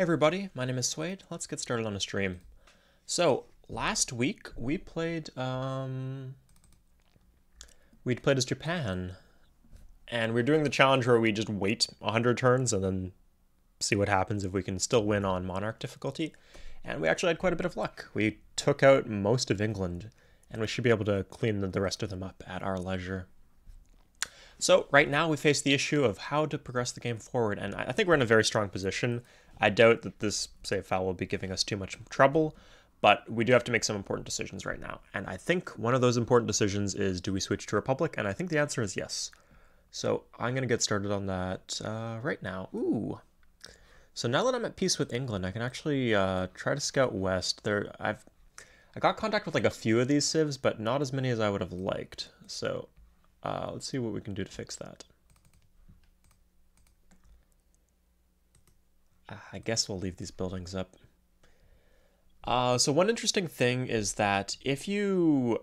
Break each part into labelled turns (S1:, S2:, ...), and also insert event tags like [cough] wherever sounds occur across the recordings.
S1: Everybody, my name is Suede. Let's get started on a stream. So, last week we played, um... We'd played as Japan. And we're doing the challenge where we just wait 100 turns and then see what happens if we can still win on Monarch difficulty. And we actually had quite a bit of luck. We took out most of England, and we should be able to clean the rest of them up at our leisure. So right now we face the issue of how to progress the game forward, and I think we're in a very strong position. I doubt that this save file will be giving us too much trouble, but we do have to make some important decisions right now. And I think one of those important decisions is do we switch to Republic? And I think the answer is yes. So I'm going to get started on that uh, right now. Ooh. So now that I'm at peace with England, I can actually uh, try to scout west. There, I've I got contact with like a few of these civs, but not as many as I would have liked. So uh, let's see what we can do to fix that. I guess we'll leave these buildings up. Uh, so one interesting thing is that if you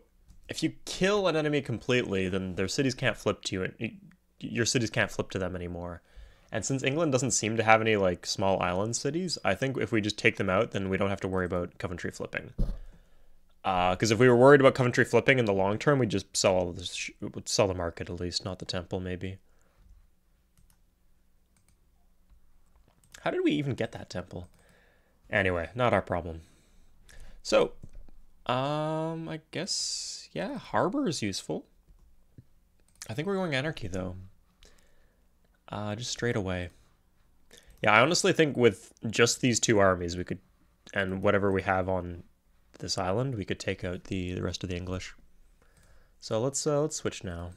S1: if you kill an enemy completely, then their cities can't flip to you, and your cities can't flip to them anymore. And since England doesn't seem to have any like small island cities, I think if we just take them out, then we don't have to worry about Coventry flipping. Because uh, if we were worried about Coventry flipping in the long term, we'd just sell all this, sell the market at least, not the temple maybe. How did we even get that temple? Anyway, not our problem. So, um, I guess, yeah, harbor is useful. I think we're going anarchy, though. Uh, just straight away. Yeah, I honestly think with just these two armies, we could, and whatever we have on this island, we could take out the, the rest of the English. So let's uh, let's switch now.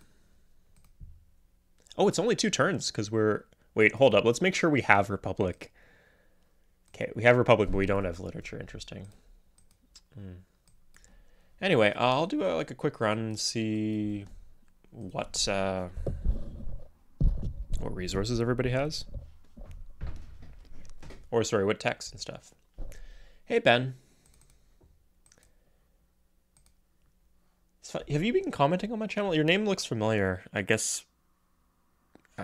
S1: Oh, it's only two turns because we're Wait, hold up. Let's make sure we have Republic. Okay, we have Republic, but we don't have literature. Interesting. Hmm. Anyway, I'll do a, like a quick run and see what uh, what resources everybody has. Or sorry, what techs and stuff. Hey Ben. Have you been commenting on my channel? Your name looks familiar. I guess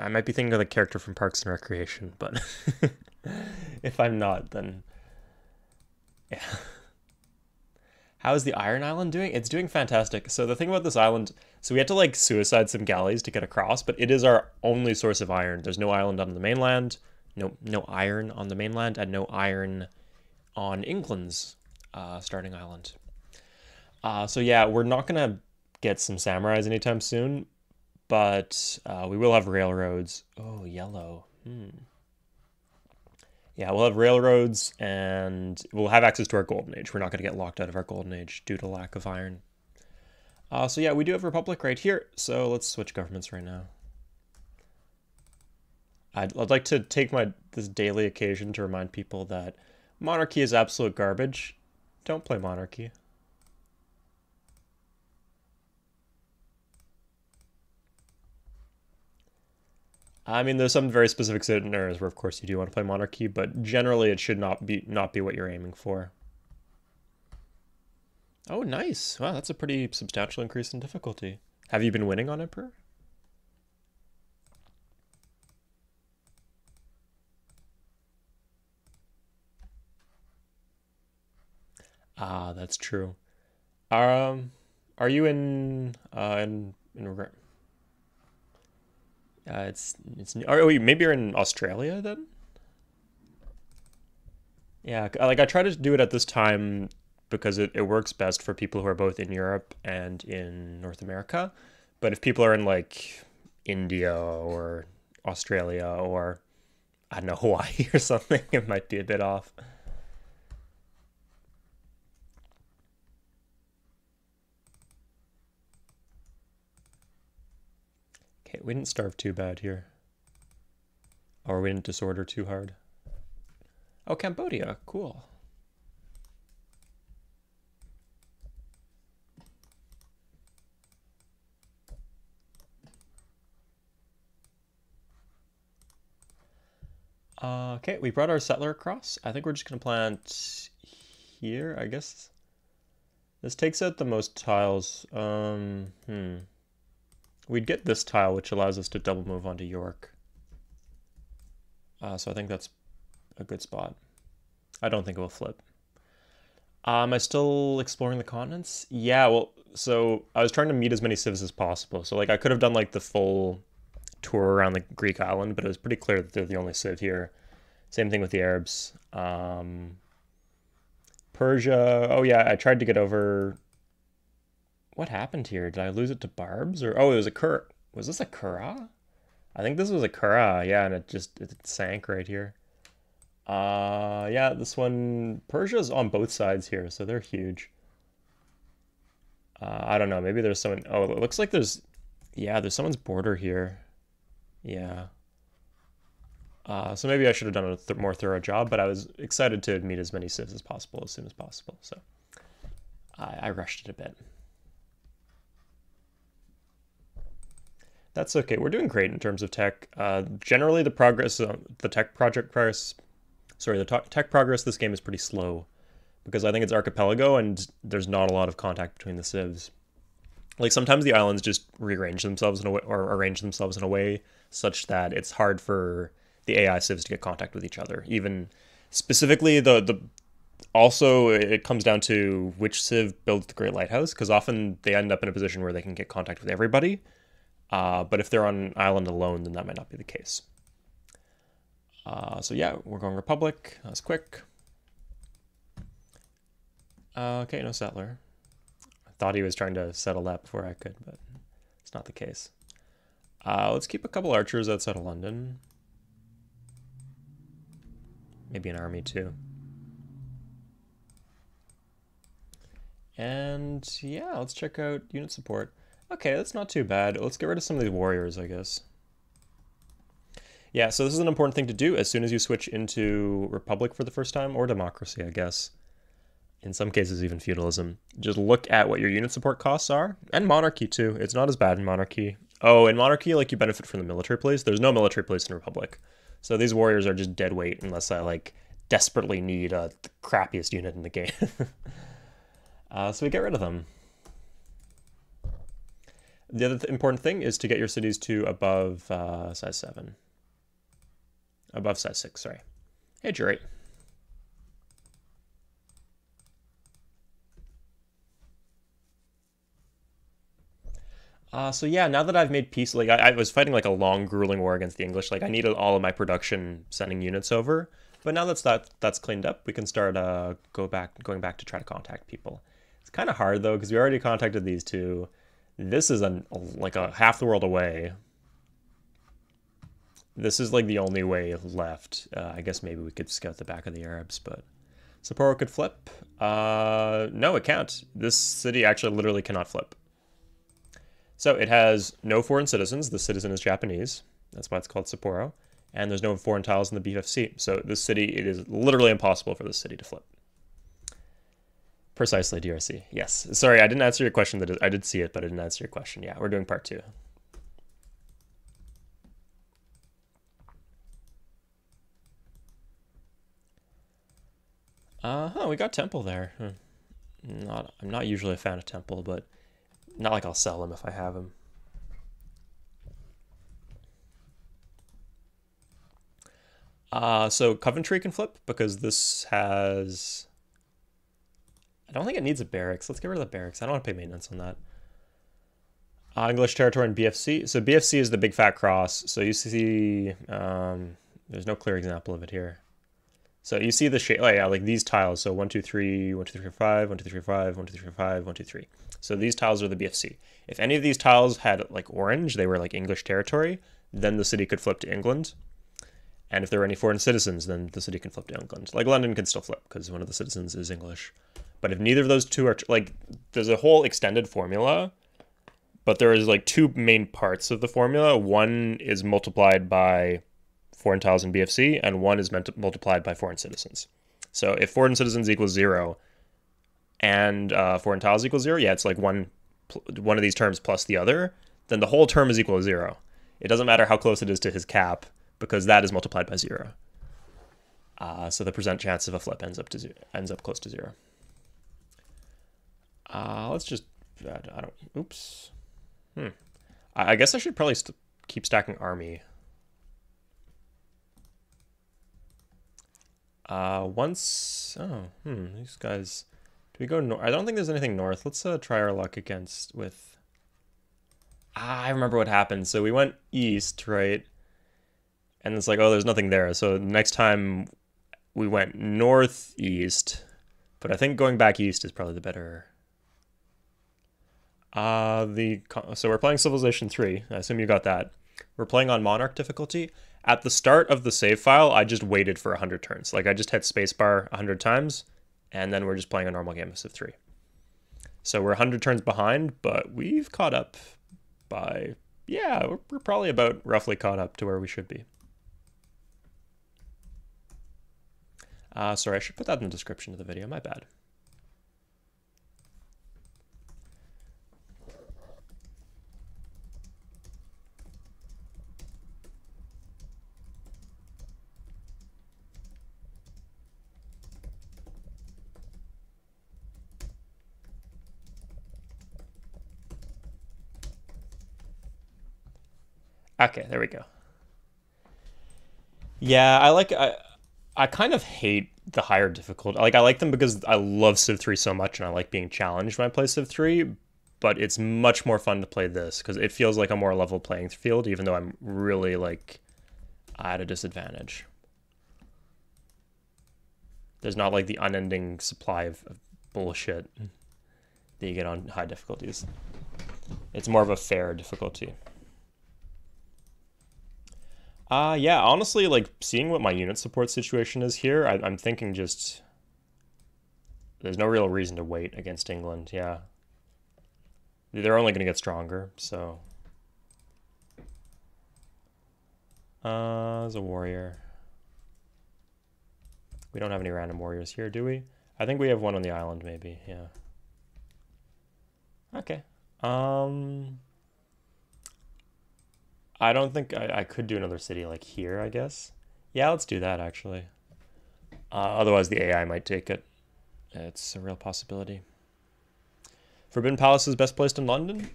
S1: I might be thinking of the character from Parks and Recreation, but [laughs] if I'm not, then yeah. How is the Iron Island doing? It's doing fantastic. So the thing about this island, so we had to like suicide some galleys to get across, but it is our only source of iron. There's no island on the mainland, no no iron on the mainland, and no iron on England's uh, starting island. Uh, so yeah, we're not gonna get some samurais anytime soon, but uh, we will have railroads. Oh, yellow. Hmm. Yeah, we'll have railroads and we'll have access to our golden age. We're not going to get locked out of our golden age due to lack of iron. Uh, so yeah, we do have Republic right here. So let's switch governments right now. I'd, I'd like to take my this daily occasion to remind people that monarchy is absolute garbage. Don't play monarchy. I mean, there's some very specific scenarios where, of course, you do want to play monarchy, but generally, it should not be not be what you're aiming for. Oh, nice! Wow, that's a pretty substantial increase in difficulty. Have you been winning on Emperor? Ah, that's true. Um, are you in uh in in uh, it's it's oh wait, maybe you're in Australia then. Yeah, like I try to do it at this time because it, it works best for people who are both in Europe and in North America. But if people are in like India or Australia or I don't know [laughs] Hawaii or something, it might be a bit off. Okay, we didn't starve too bad here. Or we didn't disorder too hard. Oh, Cambodia, cool. Okay, we brought our settler across. I think we're just going to plant here, I guess. This takes out the most tiles. Um, hmm. We'd get this tile, which allows us to double move onto York. Uh, so I think that's a good spot. I don't think it will flip. Am I still exploring the continents? Yeah, well, so I was trying to meet as many civs as possible. So like I could have done like the full tour around the Greek island, but it was pretty clear that they're the only civ here. Same thing with the Arabs. Um, Persia. Oh yeah, I tried to get over. What happened here? Did I lose it to Barbs or oh, it was a Cur. Was this a Curragh? I think this was a Curragh. Yeah, and it just it sank right here. Uh, yeah, this one Persia's on both sides here, so they're huge. Uh, I don't know. Maybe there's someone. Oh, it looks like there's. Yeah, there's someone's border here. Yeah. Uh, so maybe I should have done a th more thorough job, but I was excited to meet as many civs as possible as soon as possible. So I, I rushed it a bit. That's okay. We're doing great in terms of tech. Uh, generally, the progress, uh, the tech project progress, sorry, the tech progress this game is pretty slow because I think it's archipelago and there's not a lot of contact between the civs. Like sometimes the islands just rearrange themselves in a way, or arrange themselves in a way such that it's hard for the AI civs to get contact with each other. Even specifically the the also it comes down to which civ builds the Great Lighthouse because often they end up in a position where they can get contact with everybody. Uh, but if they're on an island alone, then that might not be the case. Uh, so yeah, we're going Republic. That's quick. Uh, okay, no settler. I thought he was trying to settle that before I could, but it's not the case. Uh, let's keep a couple archers outside of London. Maybe an army too. And yeah, let's check out unit support. Okay, that's not too bad. Let's get rid of some of these warriors, I guess. Yeah, so this is an important thing to do as soon as you switch into Republic for the first time, or Democracy, I guess. In some cases, even Feudalism. Just look at what your unit support costs are, and Monarchy too. It's not as bad in Monarchy. Oh, in Monarchy, like you benefit from the military place. There's no military place in Republic. So these warriors are just dead weight unless I like desperately need uh, the crappiest unit in the game. [laughs] uh, so we get rid of them. The other th important thing is to get your cities to above uh, size 7. Above size 6, sorry. Hey, Jury. Uh, so yeah, now that I've made peace, like I, I, was fighting like a long, grueling war against the English. Like I needed all of my production sending units over, but now that's that that's cleaned up, we can start uh go back going back to try to contact people. It's kind of hard though because we already contacted these two. This is an like a half the world away. This is like the only way left. Uh, I guess maybe we could scout the back of the Arabs, but Sapporo could flip. Uh, no, it can't. This city actually literally cannot flip. So it has no foreign citizens. The citizen is Japanese. That's why it's called Sapporo. And there's no foreign tiles in the BFC. So this city, it is literally impossible for this city to flip. Precisely, DRC. Yes. Sorry, I didn't answer your question. That I did see it, but I didn't answer your question. Yeah, we're doing part two. Uh huh. We got temple there. Hmm. Not. I'm not usually a fan of temple, but not like I'll sell them if I have them. Uh, so Coventry can flip because this has... I don't think it needs a barracks. Let's get rid of the barracks. I don't want to pay maintenance on that. Uh, English territory and BFC. So BFC is the big fat cross. So you see, um, there's no clear example of it here. So you see the shape, oh yeah, like these tiles. So 1, 2, 3, 1, 2, 3, 4, 5, 1, 2, 3, 4, 5, 1, 2, 3, 4, 5, 1, 2, 3. So these tiles are the BFC. If any of these tiles had like orange, they were like English territory, then the city could flip to England. And if there were any foreign citizens, then the city can flip to England. Like London can still flip because one of the citizens is English. But if neither of those two are like, there's a whole extended formula, but there is like two main parts of the formula. One is multiplied by foreign tiles in BFC, and one is meant multiplied by foreign citizens. So if foreign citizens equals zero, and uh, foreign tiles equals zero, yeah, it's like one one of these terms plus the other, then the whole term is equal to zero. It doesn't matter how close it is to his cap because that is multiplied by zero. Uh, so the percent chance of a flip ends up to zero, ends up close to zero. Uh, let's just I don't. Oops. Hmm. I, I guess I should probably st keep stacking army Uh, once... Oh, hmm, these guys... Do we go north? I don't think there's anything north. Let's uh, try our luck against with... Ah, I remember what happened. So we went east, right? And it's like, oh, there's nothing there. So next time we went northeast. But I think going back east is probably the better... Uh, the so we're playing Civilization 3. I assume you got that. We're playing on Monarch difficulty. At the start of the save file, I just waited for 100 turns. Like I just hit spacebar 100 times, and then we're just playing a normal game of Civ 3. So we're 100 turns behind, but we've caught up by, yeah, we're, we're probably about roughly caught up to where we should be. Uh, sorry, I should put that in the description of the video. My bad. Okay, there we go. Yeah, I like I I kind of hate the higher difficulty. Like I like them because I love Civ 3 so much and I like being challenged when I play Civ 3, but it's much more fun to play this because it feels like a more level playing field even though I'm really like at a disadvantage. There's not like the unending supply of, of bullshit that you get on high difficulties. It's more of a fair difficulty. Uh, yeah, honestly, like, seeing what my unit support situation is here, I, I'm thinking just... There's no real reason to wait against England, yeah. They're only going to get stronger, so... Uh, as a warrior. We don't have any random warriors here, do we? I think we have one on the island, maybe, yeah. Okay. Um... I don't think I, I could do another city like here, I guess. Yeah, let's do that actually. Uh, otherwise, the AI might take it. It's a real possibility. Forbidden Palace is best placed in London?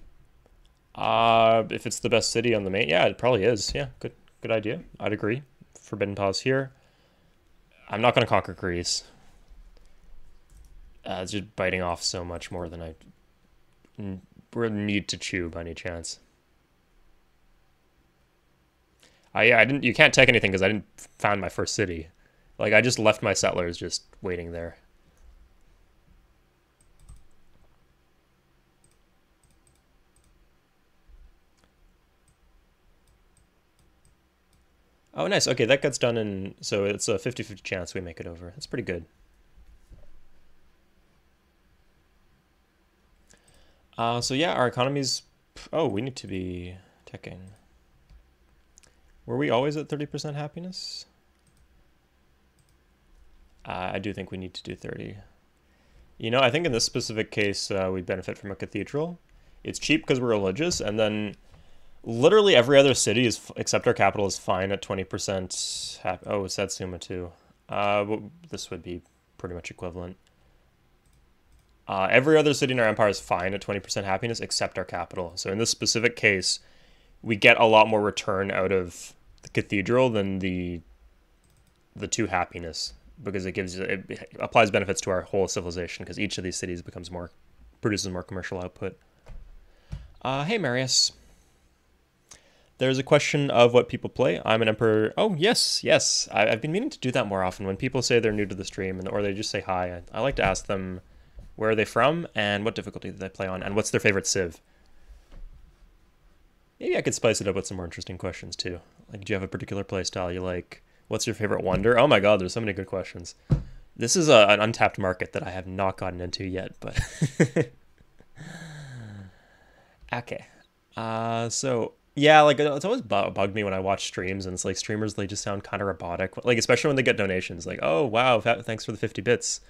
S1: Uh, if it's the best city on the main, yeah, it probably is. Yeah, good, good idea. I'd agree. Forbidden Palace here. I'm not going to conquer Greece. Uh, it's just biting off so much more than I need to chew by any chance. I I didn't. You can't take anything because I didn't found my first city. Like I just left my settlers just waiting there. Oh, nice. Okay, that gets done in... So it's a 50-50 chance we make it over. That's pretty good. Uh, so yeah, our economy's... Oh, we need to be checking. Were we always at 30% happiness? Uh, I do think we need to do 30. You know, I think in this specific case, uh, we benefit from a cathedral. It's cheap because we're religious, and then literally every other city is except our capital is fine at 20% happy. Oh, Satsuma too. Uh, this would be pretty much equivalent. Uh, every other city in our empire is fine at 20% happiness except our capital. So in this specific case, we get a lot more return out of the cathedral than the the two happiness because it gives it applies benefits to our whole civilization because each of these cities becomes more produces more commercial output. Uh, hey Marius. There's a question of what people play. I'm an emperor. Oh yes, yes. I, have been meaning to do that more often. When people say they're new to the stream and or they just say hi, I, I like to ask them where are they from and what difficulty do they play on and what's their favorite civ. Maybe I could spice it up with some more interesting questions too. Like, do you have a particular playstyle you like? What's your favorite wonder? Oh my god, there's so many good questions. This is a, an untapped market that I have not gotten into yet, but [laughs] okay. Uh, so yeah, like it's always bugged me when I watch streams and it's like streamers they just sound kind of robotic. Like especially when they get donations, like oh wow, thanks for the fifty bits.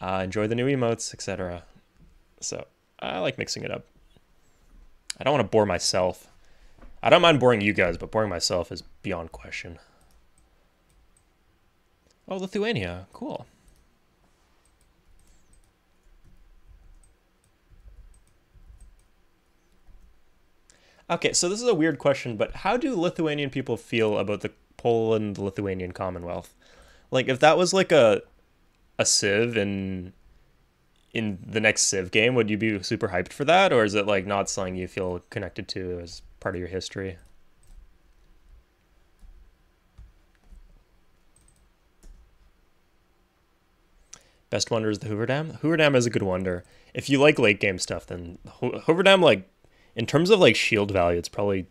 S1: Uh, enjoy the new emotes, etc. So I like mixing it up. I don't want to bore myself. I don't mind boring you guys, but boring myself is beyond question. Oh, Lithuania. Cool. Okay, so this is a weird question, but how do Lithuanian people feel about the Poland-Lithuanian Commonwealth? Like if that was like a a Civ in in the next Civ game, would you be super hyped for that, or is it like not something you feel connected to as part of your history? Best wonder is the Hoover Dam. Hoover Dam is a good wonder. If you like late game stuff, then Hoover Dam, like in terms of like shield value, it's probably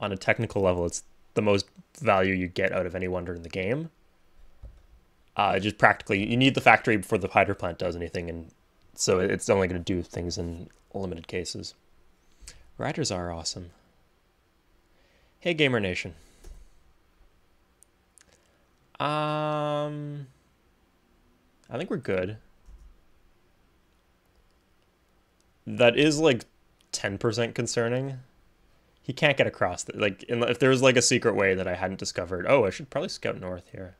S1: on a technical level, it's the most value you get out of any wonder in the game. Uh, just practically, you need the factory before the hydro plant does anything, and so it's only going to do things in limited cases. Riders are awesome. Hey, Gamer Nation. Um, I think we're good. That is like 10% concerning. He can't get across. The, like, if there was like a secret way that I hadn't discovered, oh, I should probably scout north here.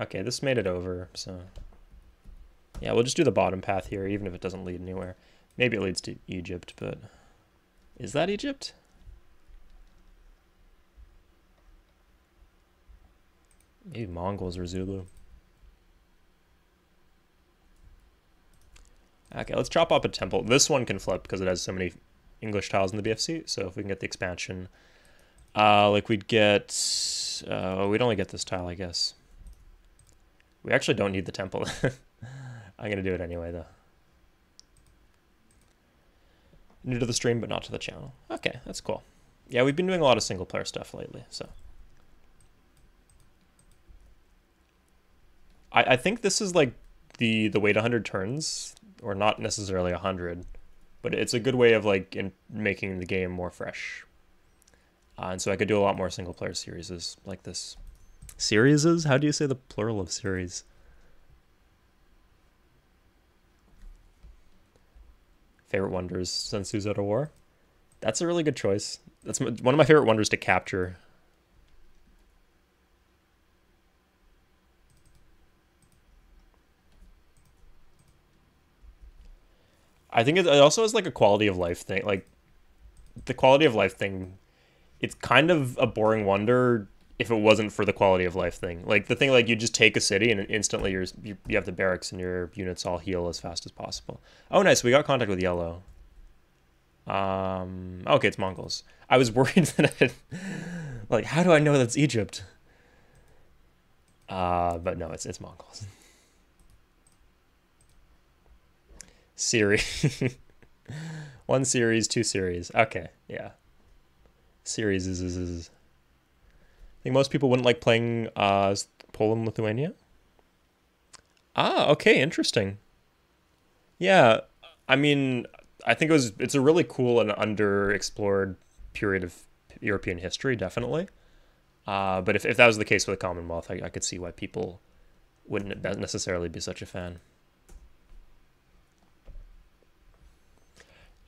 S1: Okay, this made it over, so... Yeah, we'll just do the bottom path here, even if it doesn't lead anywhere. Maybe it leads to Egypt, but... Is that Egypt? Maybe Mongols or Zulu. Okay, let's chop up a temple. This one can flip because it has so many English tiles in the BFC. So if we can get the expansion, uh, like we'd get, uh, we'd only get this tile, I guess. We actually don't need the temple. [laughs] I'm going to do it anyway, though. New to the stream, but not to the channel. Okay, that's cool. Yeah, we've been doing a lot of single player stuff lately, so. I, I think this is like the the wait 100 turns, or not necessarily 100, but it's a good way of like in making the game more fresh. Uh, and so I could do a lot more single player series like this. Series? How do you say the plural of series? Favorite wonders Sun Tzu's of War? That's a really good choice. That's one of my favorite wonders to capture. I think it also has like a quality of life thing. Like the quality of life thing, it's kind of a boring wonder if it wasn't for the quality of life thing. Like the thing, like you just take a city and instantly you're, you you have the barracks and your units all heal as fast as possible. Oh, nice. We got contact with yellow. Um. Okay, it's Mongols. I was [laughs] worried that it, like, how do I know that's Egypt? Uh, but no, it's it's Mongols. Series. [laughs] One series, two series. Okay, yeah. Series is, is, is think most people wouldn't like playing uh, Poland, Lithuania. Ah, okay, interesting. Yeah, I mean, I think it was. It's a really cool and underexplored period of European history, definitely. Uh, but if, if that was the case with the Commonwealth, I, I could see why people wouldn't necessarily be such a fan.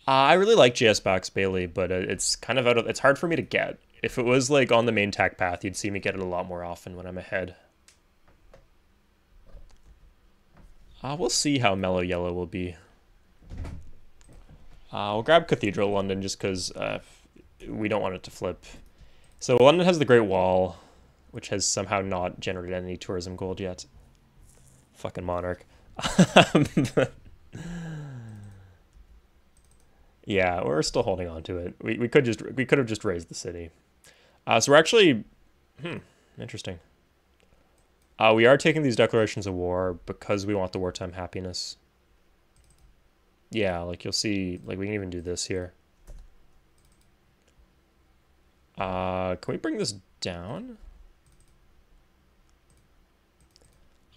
S1: Uh, I really like JS Bach's Bailey, but uh, it's kind of out of. It's hard for me to get. If it was like on the main tack path, you'd see me get it a lot more often when I'm ahead. Uh, we'll see how mellow yellow will be. Uh, we'll grab Cathedral London just because uh, we don't want it to flip. So London has the Great Wall, which has somehow not generated any tourism gold yet. Fucking Monarch. [laughs] yeah, we're still holding on to it. We, we could just we could have just razed the city. Uh, so we're actually, hmm, interesting. Uh, we are taking these declarations of war because we want the wartime happiness. Yeah, like you'll see, like we can even do this here. Uh, can we bring this down?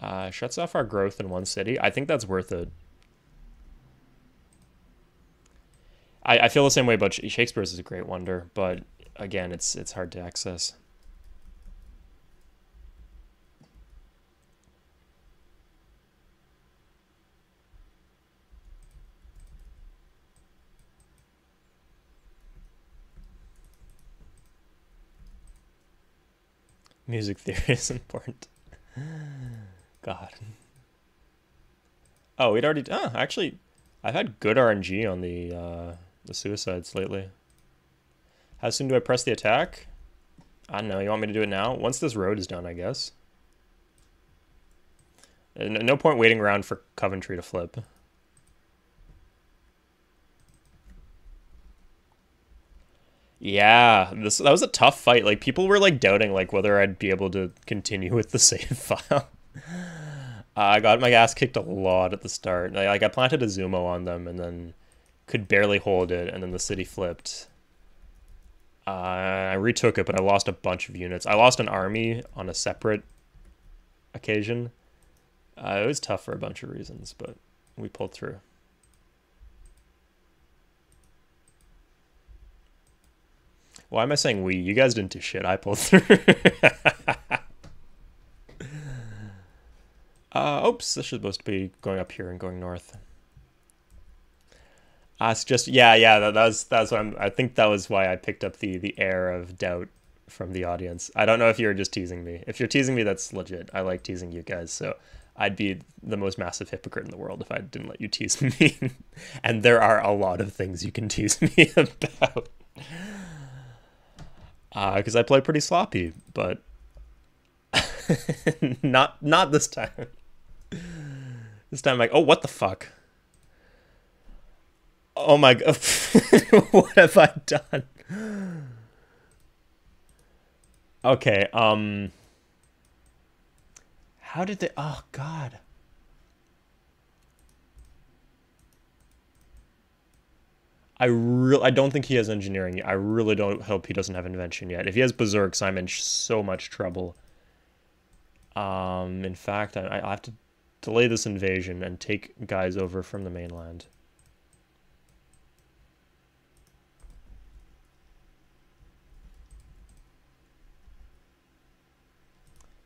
S1: Uh, shuts off our growth in one city. I think that's worth it. I, I feel the same way about Shakespeare's is a great wonder, but again, it's it's hard to access. Music [laughs] theory is important. [laughs] God. Oh, we'd already. Oh, actually, I've had good RNG on the uh, the suicides lately. How soon do I press the attack? I don't know. You want me to do it now? Once this road is done, I guess. Uh, no point waiting around for Coventry to flip. Yeah, this that was a tough fight. Like people were like doubting like whether I'd be able to continue [laughs] with the save [laughs] file. Uh, I got my ass kicked a lot at the start. Like I planted a Zumo on them and then could barely hold it, and then the city flipped. Uh, I retook it, but I lost a bunch of units. I lost an army on a separate occasion. Uh, it was tough for a bunch of reasons, but we pulled through. Why am I saying we? You guys didn't do shit. I pulled through. [laughs] uh, oops, this is supposed to be going up here and going north. It's just yeah, yeah. That, that was that's what I'm. I think that was why I picked up the the air of doubt from the audience. I don't know if you were just teasing me. If you're teasing me, that's legit. I like teasing you guys. So I'd be the most massive hypocrite in the world if I didn't let you tease [laughs] me. and there are a lot of things you can tease me [laughs] about because uh, I play pretty sloppy, but [laughs] not not this time. This time, I'm like, oh, what the fuck? Oh my god, [laughs] what have I done? Okay, um, how did they? Oh god. I really, I don't think he has engineering. I really don't hope he doesn't have invention yet. If he has berserks, I'm in so much trouble. Um, in fact, I, I have to delay this invasion and take guys over from the mainland.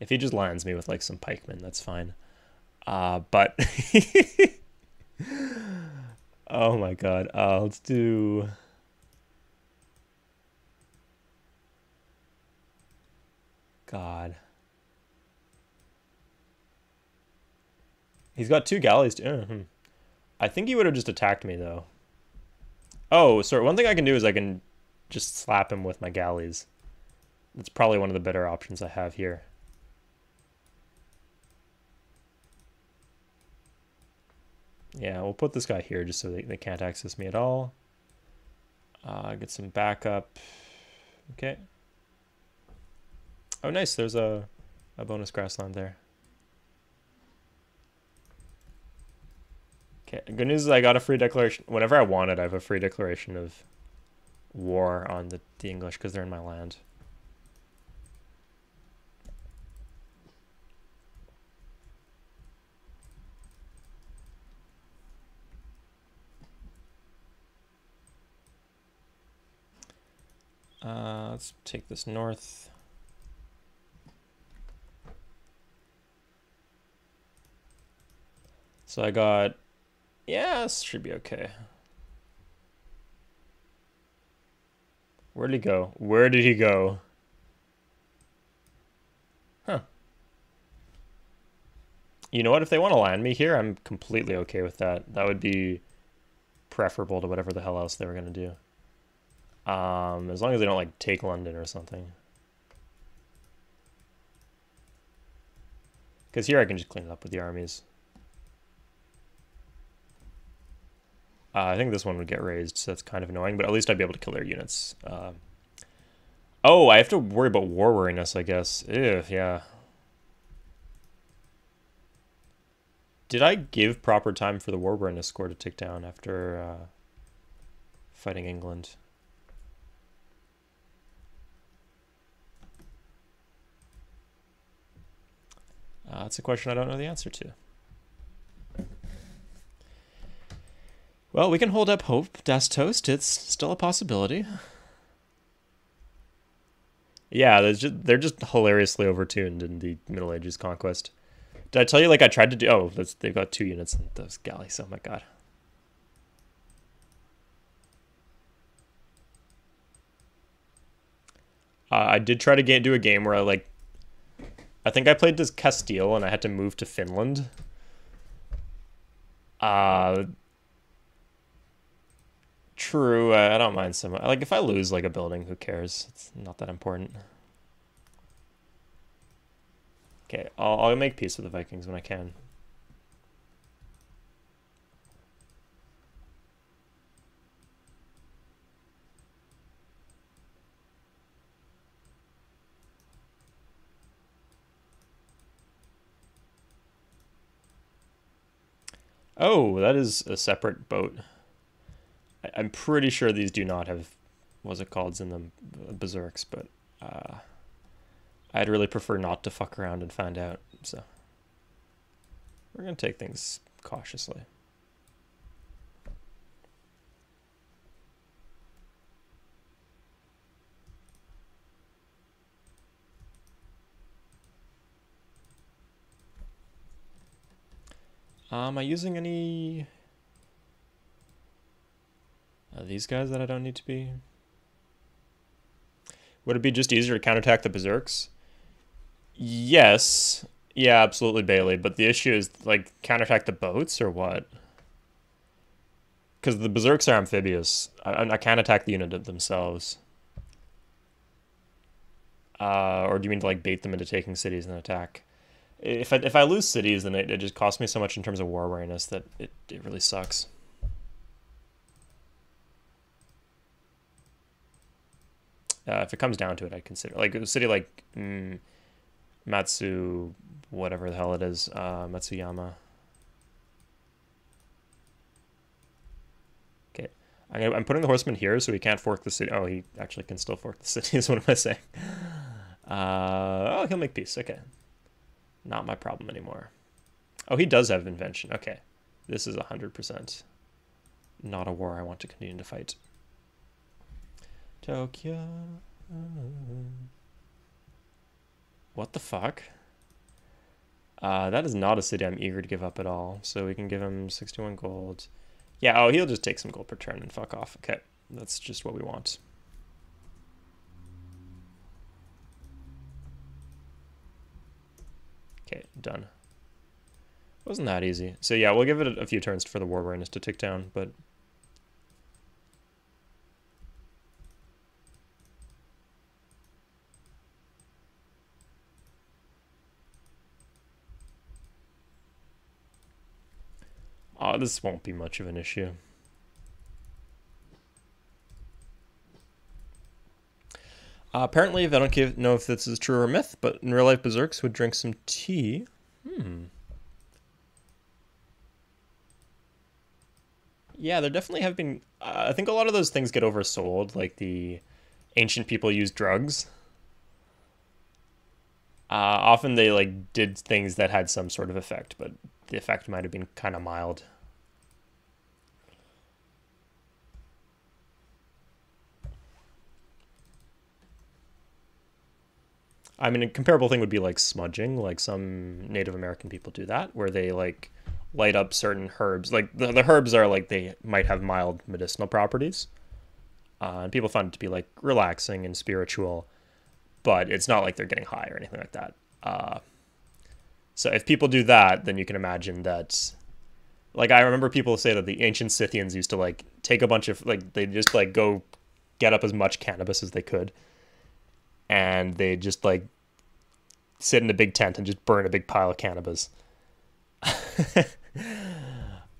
S1: If he just lands me with like some pikemen, that's fine. Uh, but [laughs] Oh my god. Uh, let's do... God. He's got two galleys. To, uh, hmm. I think he would have just attacked me, though. Oh, sorry. One thing I can do is I can just slap him with my galleys. That's probably one of the better options I have here. Yeah, we'll put this guy here just so they, they can't access me at all. Uh, get some backup. Okay. Oh, nice. There's a, a bonus grassland there. Okay. Good news is I got a free declaration. Whenever I want it, I have a free declaration of war on the, the English because they're in my land. Uh, let's take this north. So I got, yeah, this should be okay. Where did he go? Where did he go? Huh. You know what? If they want to land me here, I'm completely okay with that. That would be preferable to whatever the hell else they were going to do. Um, as long as they don't like take London or something. Because here I can just clean it up with the armies. Uh, I think this one would get razed, so that's kind of annoying, but at least I'd be able to kill their units. Uh, oh, I have to worry about war weariness, I guess. Ew, yeah. Did I give proper time for the war weariness score to tick down after uh, fighting England? Uh, that's a question I don't know the answer to. Well, we can hold up hope, Das Toast. It's still a possibility. Yeah, they're just, they're just hilariously overtuned in the Middle Ages conquest. Did I tell you, like, I tried to do... Oh, they've got two units in those galleys. Oh, my God. Uh, I did try to get, do a game where I, like, I think I played as Castile and I had to move to Finland. Uh, true. I don't mind so much. Like, if I lose, like, a building, who cares? It's not that important. Okay, I'll, I'll make peace with the Vikings when I can. Oh, that is a separate boat. I, am pretty sure these do not have, what's it called, in them, berserks, but uh, I'd really prefer not to fuck around and find out, so we're going to take things cautiously. Am I using any... Are these guys that I don't need to be? Would it be just easier to counterattack the Berserks? Yes. Yeah, absolutely, Bailey. But the issue is, like, counterattack the boats or what? Because the Berserks are amphibious. I, I can't attack the unit themselves. Uh, or do you mean to, like, bait them into taking cities and attack? If I, if I lose cities, then it, it just costs me so much in terms of war weariness that it, it really sucks. Uh, if it comes down to it, I'd consider like a city like mm, Matsu, whatever the hell it is, uh, Matsuyama. Okay, I'm, I'm putting the horseman here so he can't fork the city. Oh, he actually can still fork the [laughs] city. Is what am I saying? Uh, oh, he'll make peace. Okay. Not my problem anymore. Oh, he does have invention. Okay. This is 100% not a war I want to continue to fight. Tokyo. What the fuck? Uh, that is not a city I'm eager to give up at all. So we can give him 61 gold. Yeah, oh, he'll just take some gold per turn and fuck off. Okay, that's just what we want. Okay, done. Wasn't that easy. So yeah, we'll give it a few turns for the war to tick down, but... Oh, this won't be much of an issue. Uh, apparently, I don't know if this is true or myth, but in real life, berserks would drink some tea. Hmm. Yeah, there definitely have been. Uh, I think a lot of those things get oversold, like the ancient people used drugs. Uh, often they like did things that had some sort of effect, but the effect might have been kind of mild. I mean, a comparable thing would be like smudging. Like some Native American people do that, where they like light up certain herbs. Like the, the herbs are like they might have mild medicinal properties, uh, and people find it to be like relaxing and spiritual, but it's not like they're getting high or anything like that. Uh, so if people do that, then you can imagine that. Like I remember people say that the ancient Scythians used to like take a bunch of like they just like go get up as much cannabis as they could and they just like sit in a big tent and just burn a big pile of cannabis. [laughs]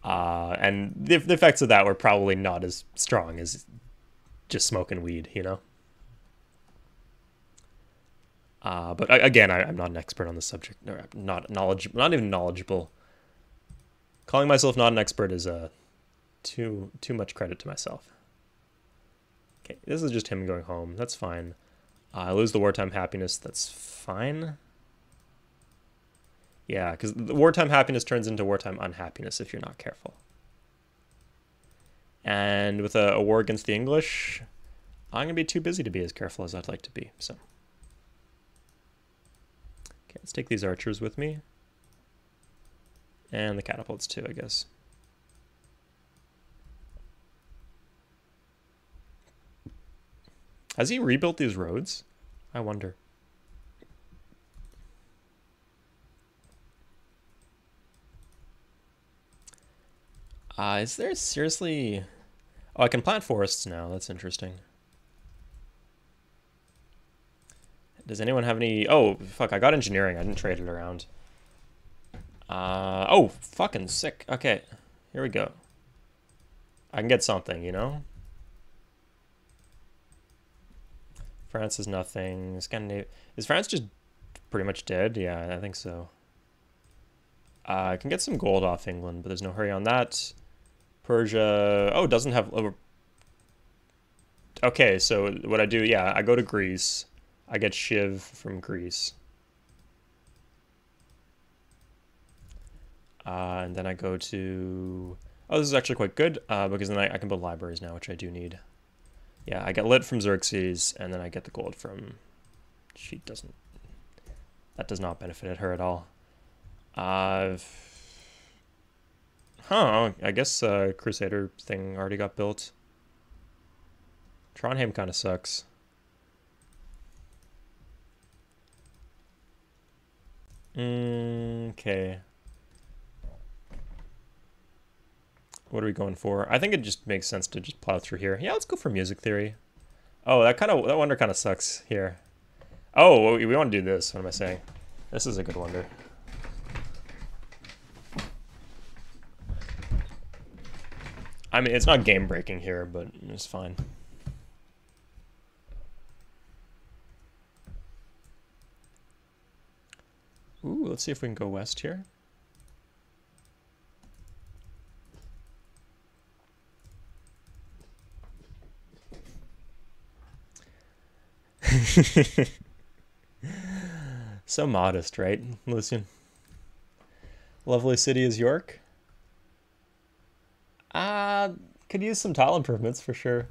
S1: uh, and the, the effects of that were probably not as strong as just smoking weed, you know? Uh, but again, I, am not an expert on the subject. No, not knowledgeable. Not even knowledgeable. Calling myself not an expert is uh, too too much credit to myself. Okay, this is just him going home. That's fine. Uh, I lose the wartime happiness. That's fine. Yeah, because the wartime happiness turns into wartime unhappiness if you're not careful. And with a, a war against the English, I'm going to be too busy to be as careful as I'd like to be. So, okay, let's take these archers with me. And the catapults too, I guess. Has he rebuilt these roads? I wonder. Uh, is there seriously... Oh, I can plant forests now. That's interesting. Does anyone have any... Oh, fuck, I got engineering. I didn't trade it around. Uh, oh, fucking sick. Okay, here we go. I can get something, you know? France is nothing. Scandinavia... Is France just pretty much dead? Yeah, I think so. Uh, I can get some gold off England, but there's no hurry on that. Persia... Oh, doesn't have... Oh, okay, so what I do, yeah, I go to Greece. I get Shiv from Greece. Uh, and then I go to... Oh, this is actually quite good, uh, because then I, I, can build libraries now, which I do need. Yeah, I get lit from Xerxes, and then I get the gold from... She doesn't... That does not benefit her at all. Uh, huh, I guess uh, Crusader thing already got built. Trondheim kind of sucks. Mm, okay. What are we going for? I think it just makes sense to just plow through here. Yeah, let's go for music theory. Oh, that kind of that wonder kind of sucks here. Oh, we, want to do this. What am I saying? This is a good wonder. I mean, it's not game breaking here, but it's fine. Ooh, let's see if we can go west here. [laughs] so modest, right, Lucian? Lovely city is York. Uh, could use some tile improvements for sure.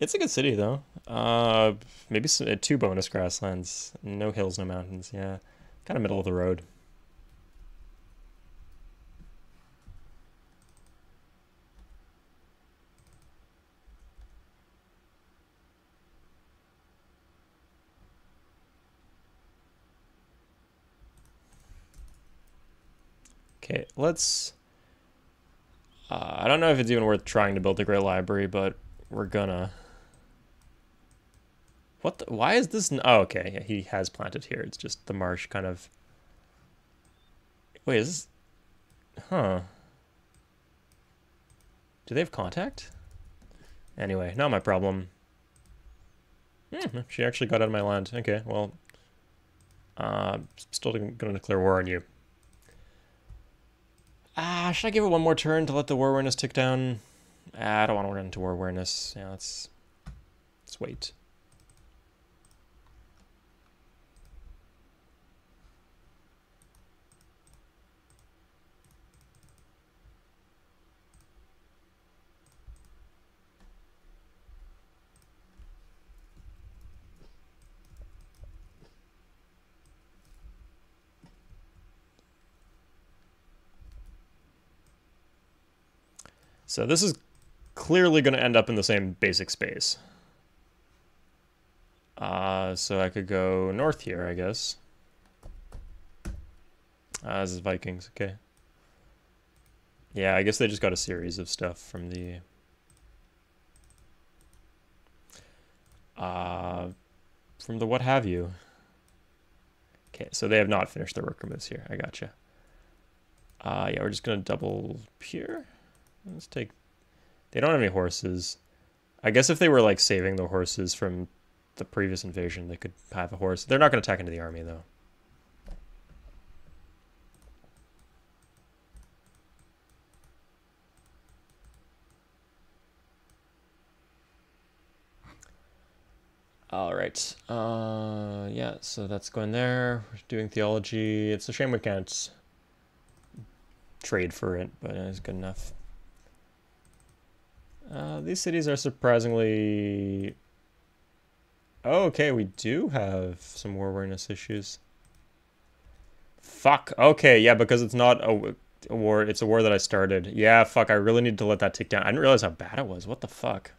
S1: It's a good city though. Uh, maybe some, uh, two bonus grasslands. No hills, no mountains. Yeah, kind of middle of the road. Okay, let's... Uh, I don't know if it's even worth trying to build a great library, but we're gonna. What? The, why is this? Oh, okay. Yeah, he has planted here. It's just the marsh kind of. Wait, is this? Huh. Do they have contact? Anyway, not my problem. Hmm, she actually got out of my land. Okay, well. Uh, still gonna declare war on you. Ah, should I give it one more turn to let the war weariness tick down? Ah, I don't want to run into war weariness. Yeah, let's, let's wait. So this is clearly going to end up in the same basic space. Uh, so I could go north here, I guess. Uh, this is Vikings, okay. Yeah, I guess they just got a series of stuff from the... Uh, from the what have you. Okay, so they have not finished their worker moves here. I gotcha. Uh, yeah, we're just going to double here. Let's take they don't have any horses. I guess if they were like saving the horses from the previous invasion, they could have a horse. They're not going to attack into the army though. All right. Uh, yeah, so that's going there. We're doing theology. It's a shame we can't trade for it, but it's good enough. Uh, these cities are surprisingly... Oh, okay, we do have some war weariness issues. Fuck. Okay, yeah, because it's not a, a, war. It's a war that I started. Yeah, fuck, I really need to let that tick down. I didn't realize how bad it was. What the fuck?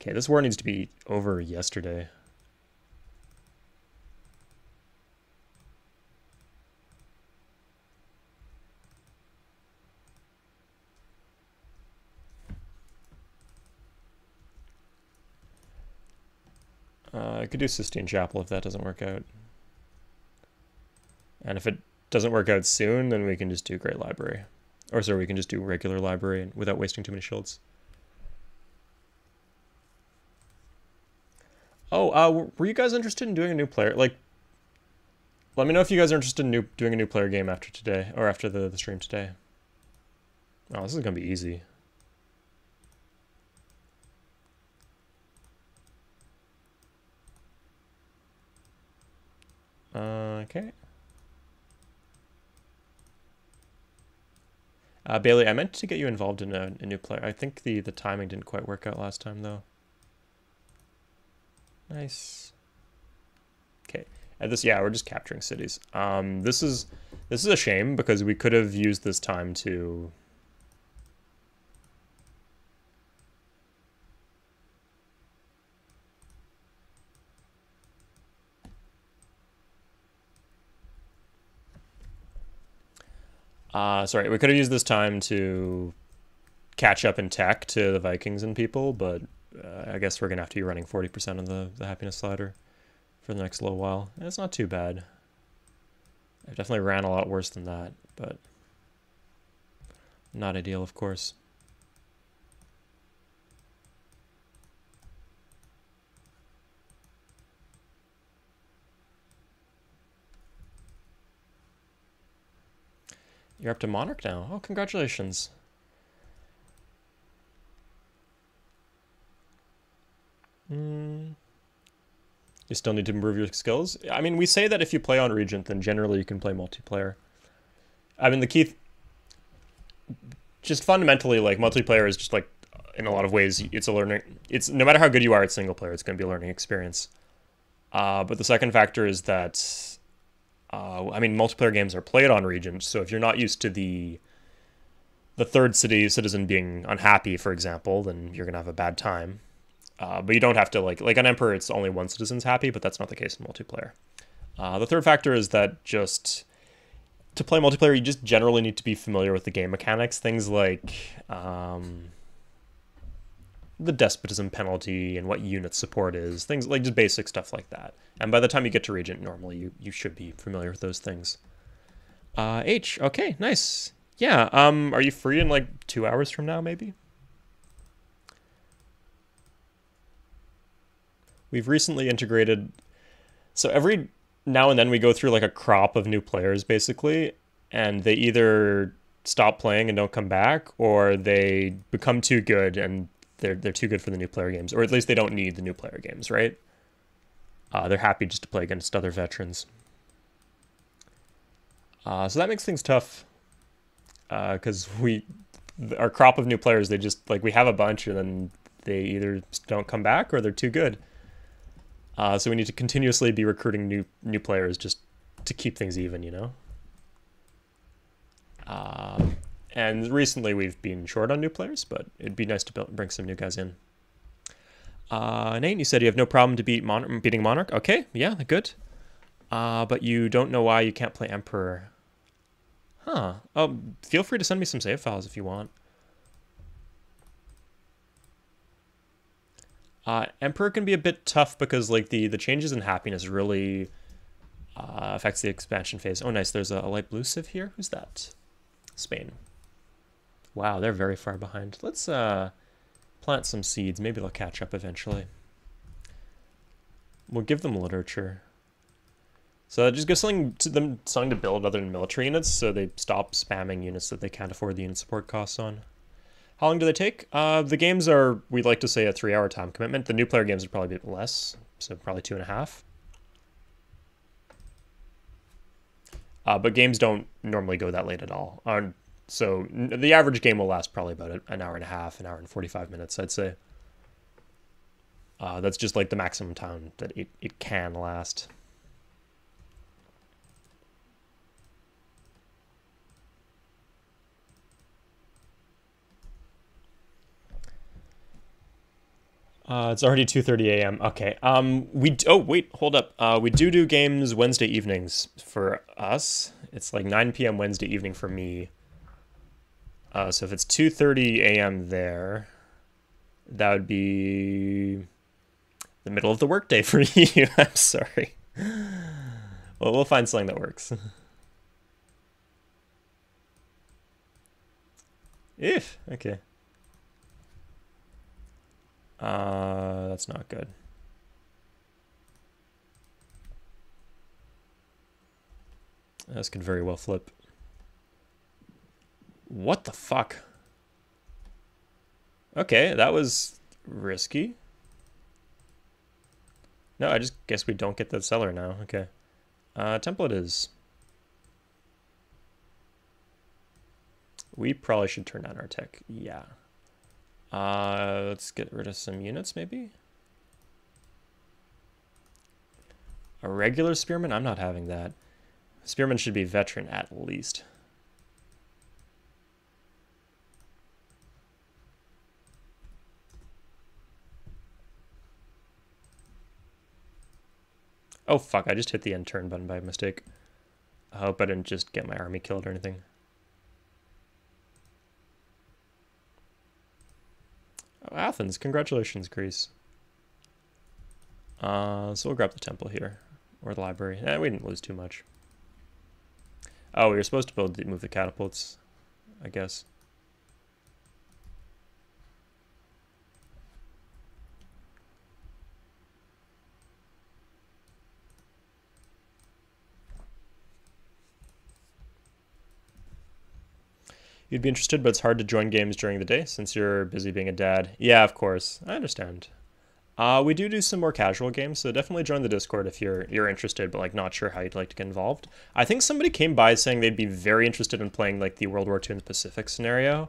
S1: Okay, this war needs to be over yesterday. Uh, I could do Sistine Chapel if that doesn't work out. And if it doesn't work out soon, then we can just do Great Library. Or sorry, we can just do regular library and, without wasting too many shields. Oh, uh, were you guys interested in doing a new player? Like, let me know if you guys are interested in new, doing a new player game after today, or after the, the stream today. Oh, this is going to be easy. Uh, okay. Uh, Bailey, I meant to get you involved in a, a, new player. I think the, the timing didn't quite work out last time, though. Nice. Okay. At this, yeah, we're just capturing cities. Um, this is this is a shame because we could have used this time to Uh, sorry, we could have used this time to catch up in tech to the Vikings and people, but uh, I guess we're going to have to be running 40% of the, the happiness slider for the next little while. And it's not too bad. I definitely ran a lot worse than that, but not ideal, of course. You're up to Monarch now. Oh, congratulations. Mm. You still need to improve your skills. I mean, we say that if you play on Regent, then generally you can play multiplayer. I mean, the key... just fundamentally, like, multiplayer is just, like, in a lot of ways, it's a learning... It's No matter how good you are at single player, it's going to be a learning experience. Uh, but the second factor is that uh, I mean, multiplayer games are played on Regent, so if you're not used to the the third city citizen being unhappy, for example, then you're gonna have a bad time. Uh, but you don't have to like like an emperor. It's only one citizen's happy, but that's not the case in multiplayer. Uh, the third factor is that just to play multiplayer, you just generally need to be familiar with the game mechanics. Things like um, the despotism penalty and what unit support is, things like just basic stuff like that. And by the time you get to Regent, normally you, you should be familiar with those things. Uh, H, okay, nice. Yeah, um, are you free in like two hours from now, maybe? We've recently integrated, so every now and then we go through like a crop of new players, basically, and they either stop playing and don't come back, or they become too good and they're they're too good for the new player games, or at least they don't need the new player games, right? Uh, they're happy just to play against other veterans. Uh, so that makes things tough because uh, we our crop of new players they just like we have a bunch and then they either don't come back or they're too good. Uh, so we need to continuously be recruiting new new players just to keep things even, you know. Uh, and recently we've been short on new players, but it'd be nice to build, bring some new guys in. Uh, Nate, you said you have no problem to beat Mon beating Monarch. Okay, yeah, good. Uh, but you don't know why you can't play Emperor. Huh. Oh, feel free to send me some save files if you want. Uh, Emperor can be a bit tough because like the the changes in happiness really uh, affects the expansion phase. Oh, nice. There's a, a light blue civ here. Who's that? Spain. Wow, they're very far behind. Let's uh, plant some seeds. Maybe they'll catch up eventually. We'll give them literature. So just give something to them something to build other than military units, so they stop spamming units that they can't afford the unit support costs on. How long do they take? Uh, the games are, we'd like to say, a three-hour time commitment. The new player games are probably bit less, so probably two and a half. Uh, but games don't normally go that late at all. So the average game will last probably about an hour and a half, an hour and 45 minutes, I'd say. Uh, that's just like the maximum time that it, it can last. Uh, it's already 2:30 a.m. Okay. Um, we oh wait, hold up. Uh, we do do games Wednesday evenings for us. It's like 9 p.m. Wednesday evening for me. Uh, so if it's 2.30 a.m. there, that would be the middle of the workday [laughs] for you. I'm sorry. Well, we'll find something that works. if okay. Uh, that's not good. This could very well flip. What the fuck? Okay, that was risky. No, I just guess we don't get the seller now. Okay. Uh, template is... We probably should turn down our tech. Yeah. Uh, let's get rid of some units, maybe? A regular spearman? I'm not having that. Spearman should be veteran at least. Oh fuck, I just hit the end turn button by mistake. I hope I didn't just get my army killed or anything. Oh, Athens, congratulations, Greece. Uh, so we'll grab the temple here, or the library. Eh, we didn't lose too much. Oh, we were supposed to build move the catapults, I guess. You'd be interested, but it's hard to join games during the day since you're busy being a dad. Yeah, of course. I understand. Uh, we do do some more casual games, so definitely join the Discord if you're you're interested, but like not sure how you'd like to get involved. I think somebody came by saying they'd be very interested in playing like the World War II in the Pacific scenario,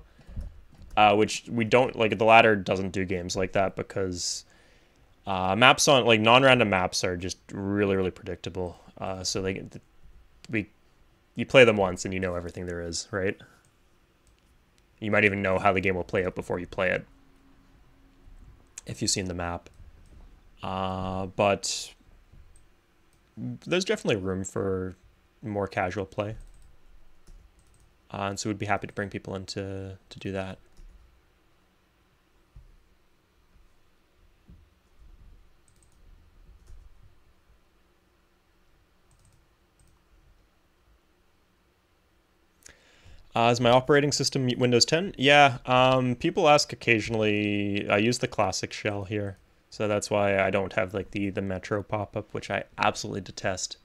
S1: uh, which we don't like. The latter doesn't do games like that because uh, maps on like non-random maps are just really really predictable. Uh, so like we you play them once and you know everything there is, right? You might even know how the game will play out before you play it. If you've seen the map. Uh, but there's definitely room for more casual play. Uh, and so we'd be happy to bring people in to, to do that. Uh, is my operating system Windows 10? Yeah, um, people ask occasionally. I use the classic shell here, so that's why I don't have like the the Metro pop-up, which I absolutely detest.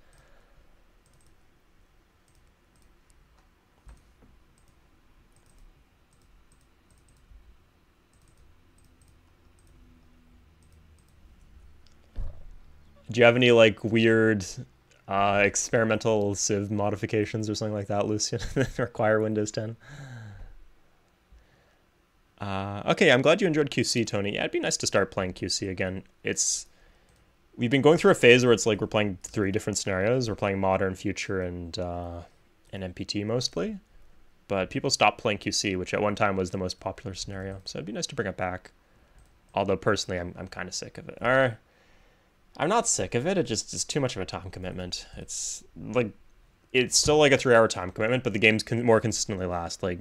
S1: Do you have any like weird uh, experimental Civ modifications or something like that, Lucian, [laughs] require Windows 10. Uh, okay, I'm glad you enjoyed QC, Tony. Yeah, it'd be nice to start playing QC again. It's we've been going through a phase where it's like we're playing three different scenarios. We're playing modern, future, and uh, and MPT mostly. But people stopped playing QC, which at one time was the most popular scenario. So it'd be nice to bring it back. Although personally, I'm I'm kind of sick of it. Or I'm not sick of it. It just is too much of a time commitment. It's like it's still like a three hour time commitment, but the games can more consistently last like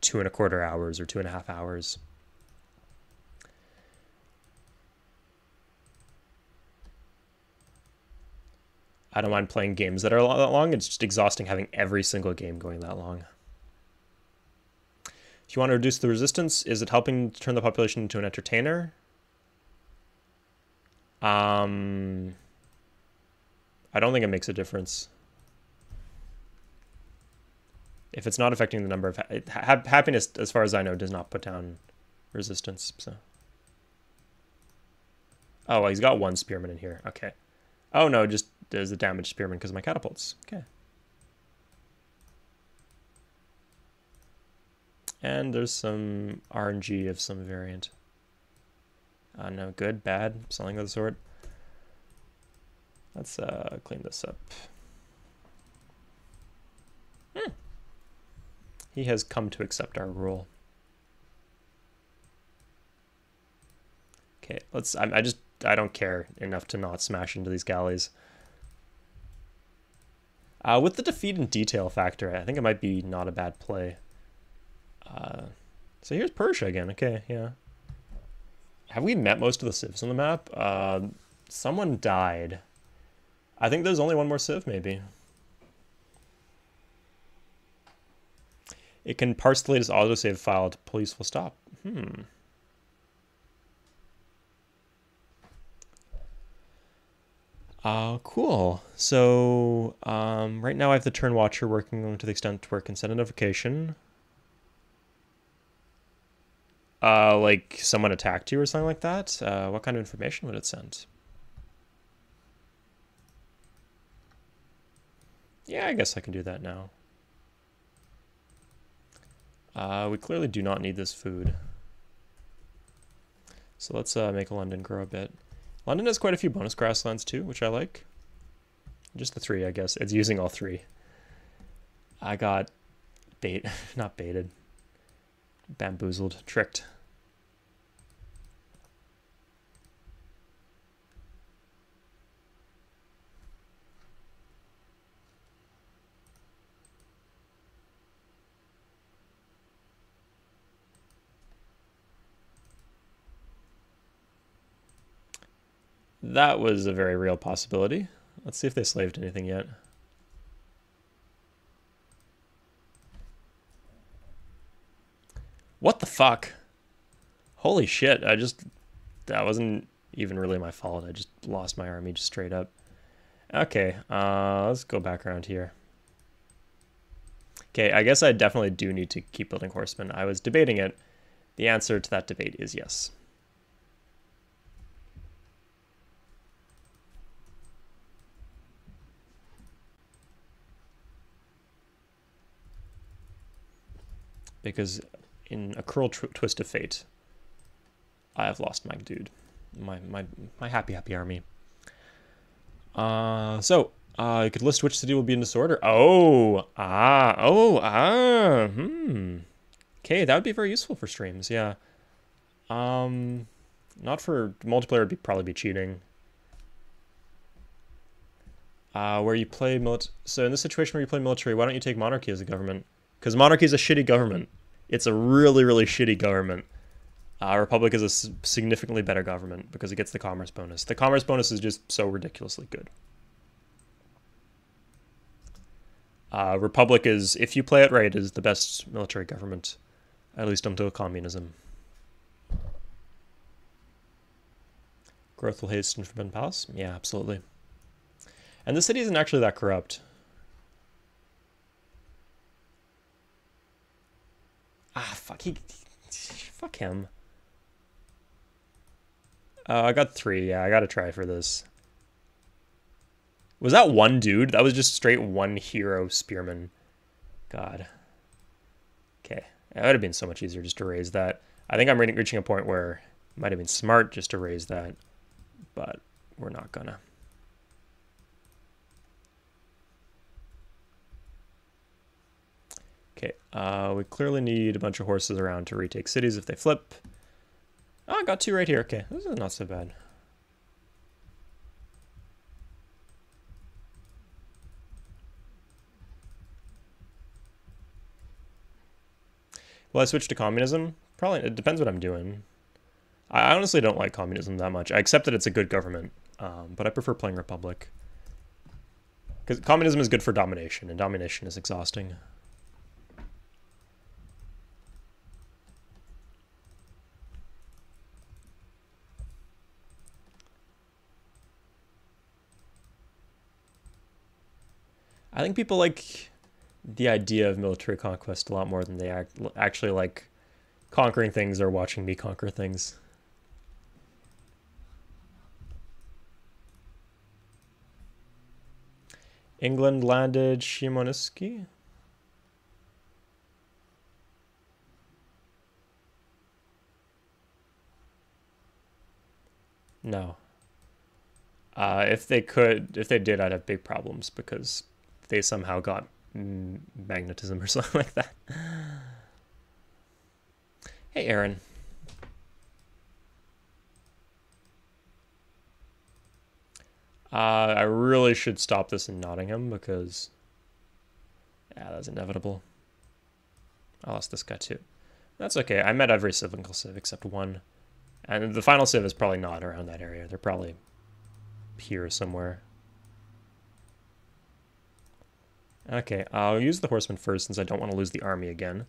S1: two and a quarter hours or two and a half hours. I don't mind playing games that are a lot that long. It's just exhausting having every single game going that long. If you want to reduce the resistance, is it helping turn the population into an entertainer? Um, I don't think it makes a difference. If it's not affecting the number of ha happiness, as far as I know, does not put down resistance. So. Oh, well, he's got one spearman in here. Okay. Oh no, just does the damage spearman because of my catapults. Okay. And there's some RNG of some variant. Uh, no, good, bad, something of the sort. Let's uh, clean this up. Hmm. He has come to accept our rule. Okay, let's. I, I just. I don't care enough to not smash into these galleys. Uh, with the defeat and detail factor, I think it might be not a bad play. Uh, so here's Persia again. Okay, yeah. Have we met most of the civs on the map? Uh, someone died. I think there's only one more civ, maybe. It can parse the latest autosave file to police will stop. Hmm. Uh, cool. So um, right now I have the turn watcher working to the extent where it can send a notification. Uh, like someone attacked you or something like that. Uh, what kind of information would it send? Yeah, I guess I can do that now. Uh, we clearly do not need this food. So let's uh, make London grow a bit. London has quite a few bonus grasslands too, which I like. Just the three, I guess. It's using all three. I got bait, [laughs] not baited, bamboozled, tricked. That was a very real possibility. Let's see if they slaved anything yet. What the fuck? Holy shit, I just... That wasn't even really my fault. I just lost my army just straight up. Okay, uh, let's go back around here. Okay, I guess I definitely do need to keep building horsemen. I was debating it. The answer to that debate is yes. because in a cruel twist of fate, I have lost my dude, my my my happy happy army. Uh, so uh, you could list which city will be in disorder. Oh, ah, oh, ah, hmm. Okay, that would be very useful for streams. Yeah. Um, not for multiplayer. Would be probably be cheating. Uh, where you play military. So in this situation where you play military, why don't you take monarchy as a government? because monarchy is a shitty government. It's a really, really shitty government. Uh, Republic is a significantly better government because it gets the commerce bonus. The commerce bonus is just so ridiculously good. Uh, Republic is, if you play it right, is the best military government, at least until communism. Growth will hasten from Ben Palace? Yeah, absolutely. And the city isn't actually that corrupt. Ah, fuck. He, fuck him. Uh, I got three. Yeah, I gotta try for this. Was that one dude? That was just straight one hero spearman. God. Okay. It would have been so much easier just to raze that. I think I'm reaching a point where it might have been smart just to raze that, but we're not gonna. Okay, uh, we clearly need a bunch of horses around to retake cities if they flip. Oh, I got two right here. Okay, this is not so bad. Well, I switched to communism? Probably, it depends what I'm doing. I honestly don't like communism that much. I accept that it's a good government, um, but I prefer playing Republic. Because communism is good for domination, and domination is exhausting. I think people like the idea of military conquest a lot more than they act, actually like conquering things or watching me conquer things. England landed Shimonoseki. No. Uh, if they could, if they did, I'd have big problems because they somehow got magnetism or [laughs] something like that. Hey, Aaron. Uh, I really should stop this in Nottingham because, yeah, that's inevitable. I lost this guy too. That's okay. I met every civil civ except one, And the final civ is probably not around that area. They're probably here somewhere. Okay, I'll use the horseman first since I don't want to lose the army again.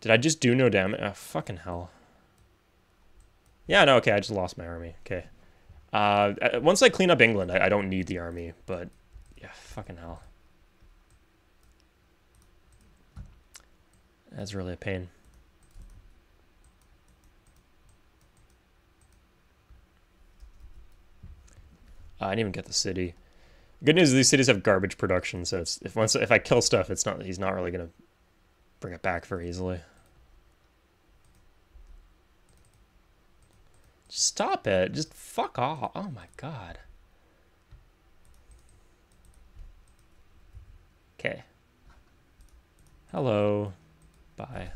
S1: Did I just do no damage? Oh, fucking hell. Yeah, no, okay, I just lost my army. Okay. Uh, once I clean up England, I, I don't need the army, but yeah, fucking hell. That's really a pain. Uh, I didn't even get the city. Good news is these cities have garbage production, so if once if I kill stuff, it's not he's not really gonna bring it back very easily. Stop it. Just fuck off. Oh my god. Okay. Hello. Bye.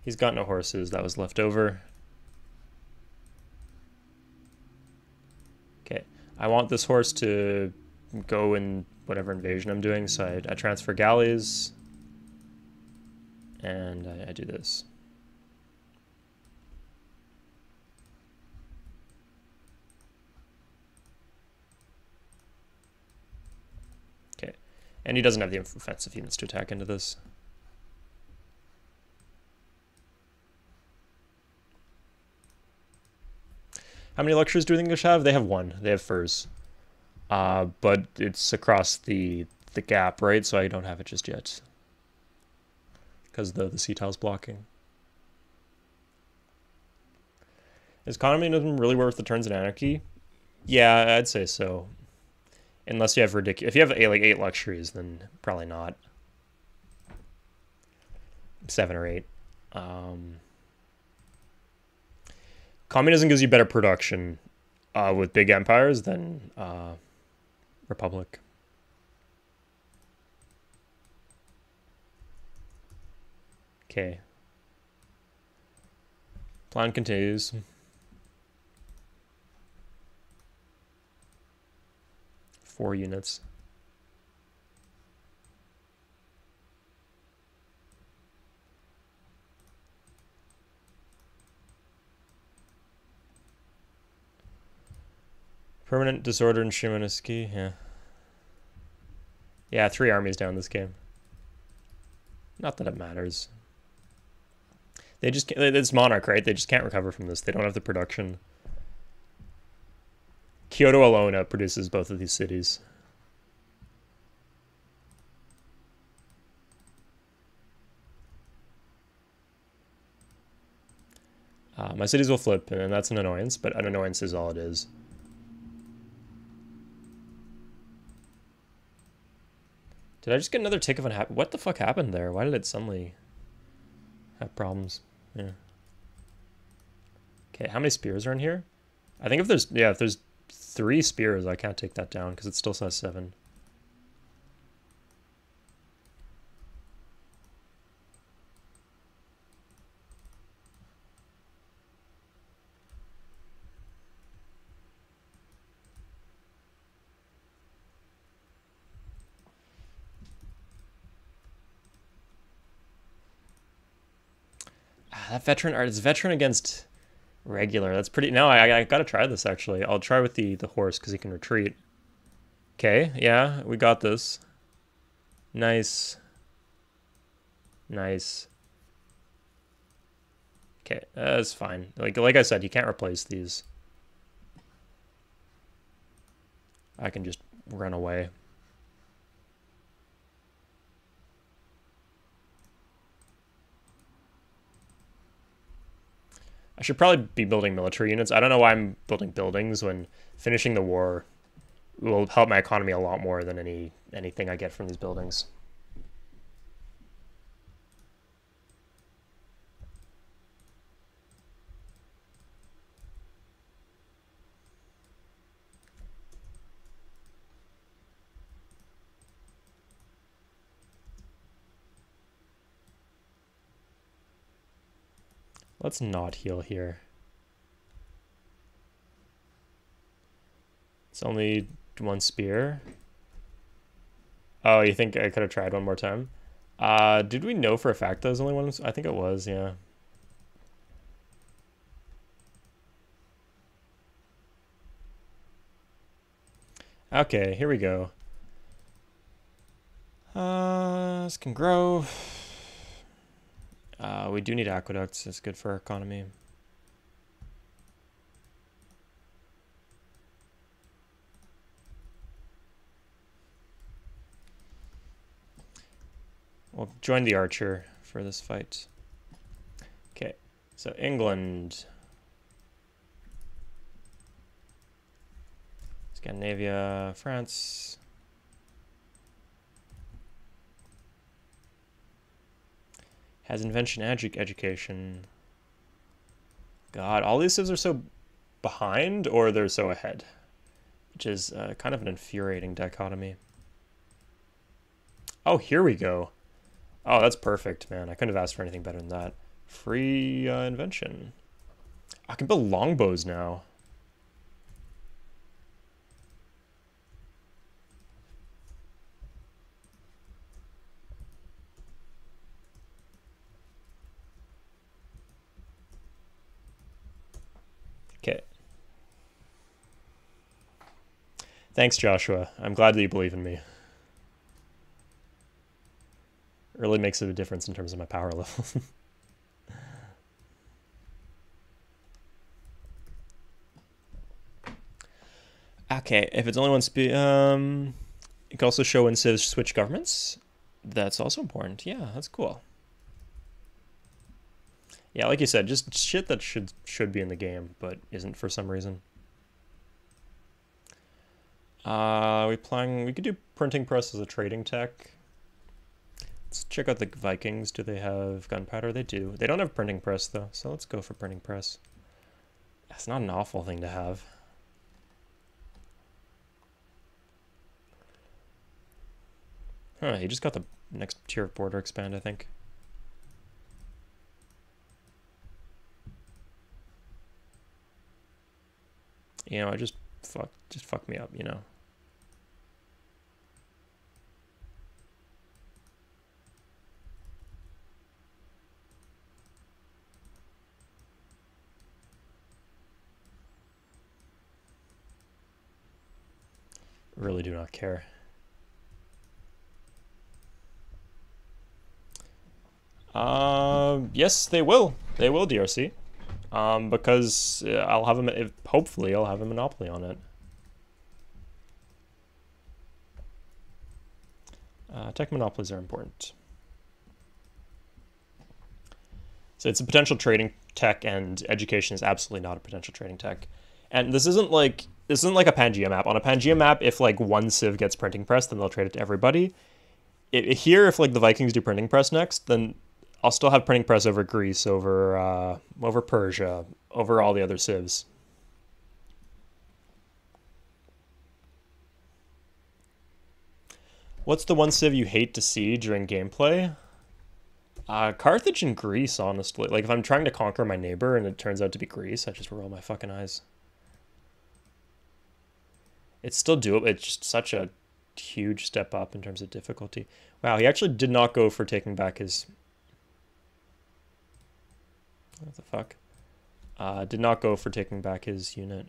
S1: He's got no horses. That was left over. Okay. I want this horse to go in whatever invasion I'm doing, so I, I transfer galleys. And I, I do this. Okay. And he doesn't have the offensive units to attack into this. How many lectures do the English have? They have one. They have furs. Uh, but it's across the the gap, right? So I don't have it just yet. Because the, the sea tile's blocking. Is communism really worth the turns in anarchy? Yeah, I'd say so. Unless you have ridiculous... If you have eight, like eight luxuries, then probably not. Seven or eight. Um, communism gives you better production uh, with big empires than uh, republic. Okay. Plan continues. Four units. Permanent disorder in Shimonoseki, yeah. Yeah, three armies down this game. Not that it matters. They just it's Monarch, right? They just can't recover from this. They don't have the production. Kyoto alone produces both of these cities. Uh, my cities will flip, and that's an annoyance, but an annoyance is all it is. Did I just get another tick of an hap- What the fuck happened there? Why did it suddenly have problems? Yeah. Okay, how many spears are in here? I think if there's, yeah, if there's three spears, I can't take that down because it still says seven. that veteran art is veteran against regular. That's pretty. No, I, I gotta try this actually. I'll try with the the horse because he can retreat. Okay, yeah, we got this. Nice. Nice. Okay, that's fine. Like like I said, you can't replace these. I can just run away. I should probably be building military units. I don't know why I'm building buildings when finishing the war will help my economy a lot more than any anything I get from these buildings. Let's not heal here. It's only one spear. Oh, you think I could have tried one more time? Uh, did we know for a fact that was only one? I think it was, yeah. Okay, here we go. Uh, this can grow. Uh, we do need aqueducts. It's good for our economy. We'll join the archer for this fight. Okay, so England. Scandinavia, France. Has invention edu education. God, all these civs are so behind or they're so ahead, which is uh, kind of an infuriating dichotomy. Oh, here we go. Oh, that's perfect, man. I couldn't have asked for anything better than that. Free uh, invention. I can build longbows now. Okay. Thanks, Joshua. I'm glad that you believe in me. It really makes a difference in terms of my power level. [laughs] okay, if it's only one speed, um, you can also show when civs switch governments. That's also important. Yeah, that's cool. Yeah, like you said, just shit that should should be in the game, but isn't for some reason. Uh, we planning, we could do printing press as a trading tech. Let's check out the Vikings. Do they have gunpowder? They do. They don't have printing press, though, so let's go for printing press. That's not an awful thing to have. Huh, he just got the next tier of border expand, I think. You know, I just fuck just fuck me up, you know. really do not care. Uh, yes, they will. They will DRC. Um, because uh, I'll have a, hopefully I'll have a monopoly on it. Uh, tech monopolies are important. So it's a potential trading tech and education is absolutely not a potential trading tech. And this isn't like this isn't like a Pangea map. On a Pangea map, if like one civ gets printing press, then they'll trade it to everybody. It, here, if like the Vikings do printing press next, then I'll still have printing press over Greece, over uh, over Persia, over all the other civs. What's the one civ you hate to see during gameplay? Uh, Carthage and Greece, honestly. Like, if I'm trying to conquer my neighbor and it turns out to be Greece, I just roll my fucking eyes. It's still doable. It's just such a huge step up in terms of difficulty. Wow, he actually did not go for taking back his... What the fuck? Uh, did not go for taking back his unit.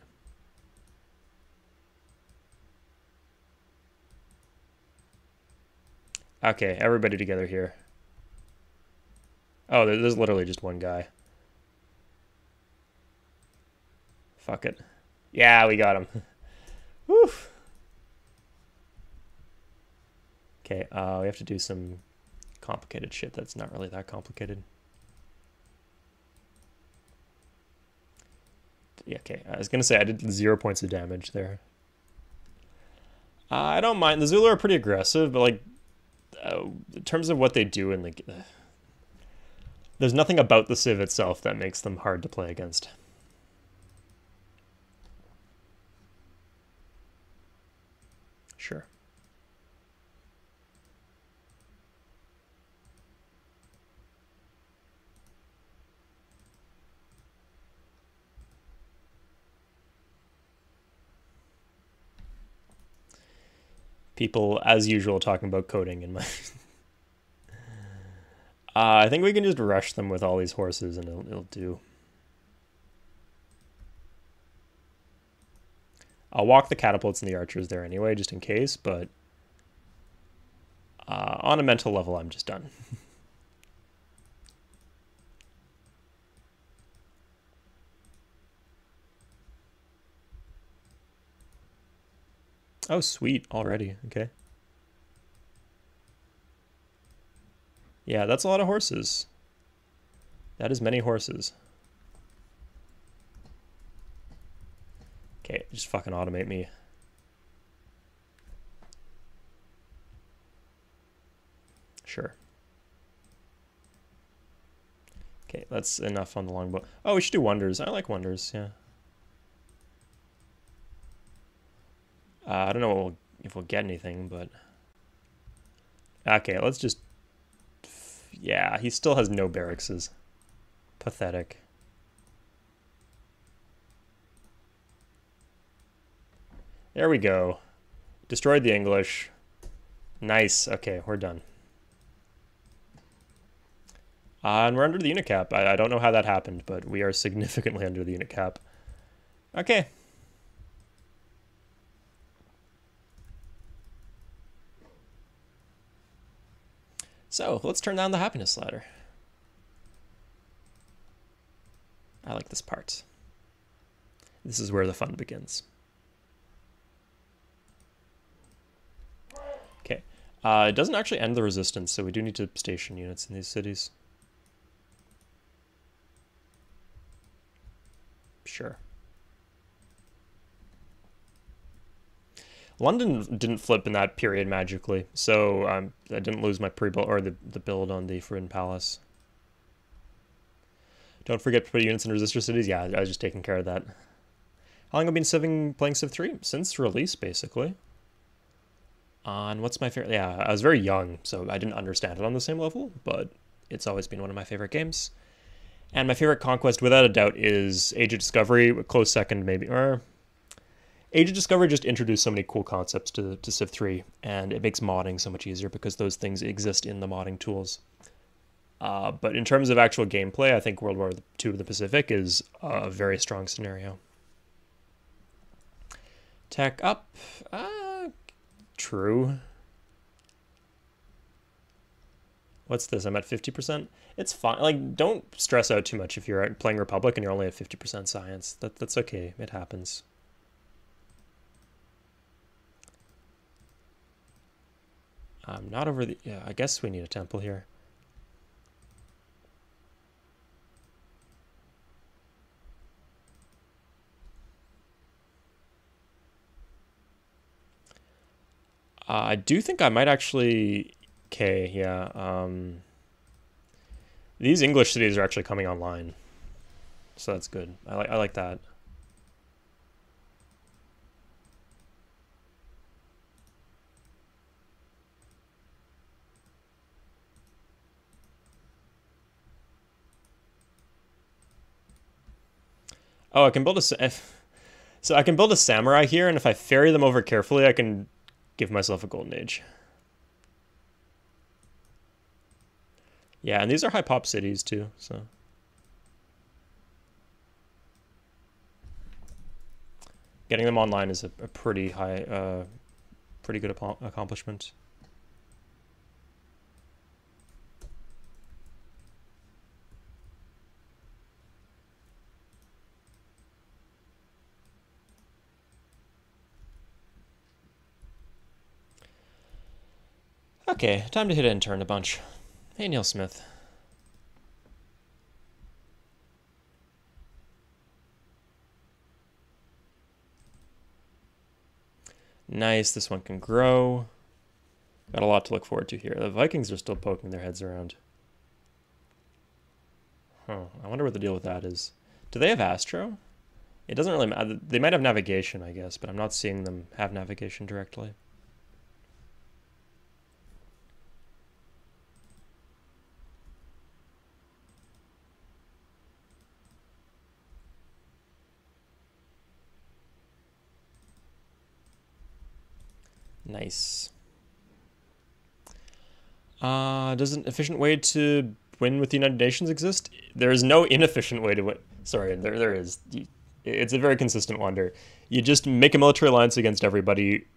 S1: Okay, everybody together here. Oh, there's literally just one guy. Fuck it. Yeah, we got him. [laughs] Whew. Okay, uh, we have to do some complicated shit that's not really that complicated. Yeah, okay, I was gonna say I did zero points of damage there. Uh, I don't mind. The Zulu are pretty aggressive, but like, uh, in terms of what they do in the... [sighs] There's nothing about the Civ itself that makes them hard to play against. Sure. People, as usual, talking about coding in my... [laughs] uh, I think we can just rush them with all these horses and it'll, it'll do. I'll walk the catapults and the archers there anyway, just in case, but uh, on a mental level, I'm just done. [laughs] oh, sweet, already, okay. Yeah, that's a lot of horses. That is many horses. Okay, just fucking automate me. Sure. Okay, that's enough on the longbow. Oh, we should do wonders. I like wonders, yeah. Uh, I don't know if we'll get anything, but... Okay, let's just... Yeah, he still has no barracks. Pathetic. There we go. Destroyed the English. Nice. Okay, we're done. Uh, and we're under the unit cap. I, I don't know how that happened, but we are [laughs] significantly under the unit cap. Okay. So, let's turn down the happiness ladder. I like this part. This is where the fun begins. Okay. Uh, it doesn't actually end the resistance, so we do need to station units in these cities. Sure. London didn't flip in that period magically, so um, I didn't lose my pre-build or the, the build on the Forbidden Palace. Don't forget to put units in resistor cities. Yeah, I was just taking care of that. How long have I been Civing, playing Civ 3? Since release, basically. On what's my favorite? Yeah, I was very young, so I didn't understand it on the same level, but it's always been one of my favorite games. And my favorite conquest, without a doubt, is Age of Discovery. Close second, maybe. Or Age of Discovery just introduced so many cool concepts to, to Civ 3, and it makes modding so much easier because those things exist in the modding tools. Uh, but in terms of actual gameplay, I think World War II of the Pacific is a very strong scenario. Tech up. Uh, true. What's this? I'm at 50%? It's fine. Like, don't stress out too much if you're playing Republic and you're only at 50% science. That, that's okay. It happens. I'm not over the... Yeah, I guess we need a temple here. Uh, I do think I might actually... Okay, yeah. Um, these English cities are actually coming online. So that's good. I like I like that. Oh, I can build a... [laughs] So I can build a samurai here, and if I ferry them over carefully, I can give myself a golden age. Yeah, and these are high pop cities too, so. Getting them online is a, a pretty high, uh, pretty good accomplishment. Okay, time to hit intern a bunch. Hey, Neil Smith. Nice, this one can grow. Got a lot to look forward to here. The Vikings are still poking their heads around. Huh, I wonder what the deal with that is. Do they have Astro? It doesn't really matter. They might have navigation, I guess, but I'm not seeing them have navigation directly. Nice. Uh, does an efficient way to win with the United Nations exist? There is no inefficient way to win. Sorry, there there is. It's a very consistent wonder. You just make a military alliance against everybody.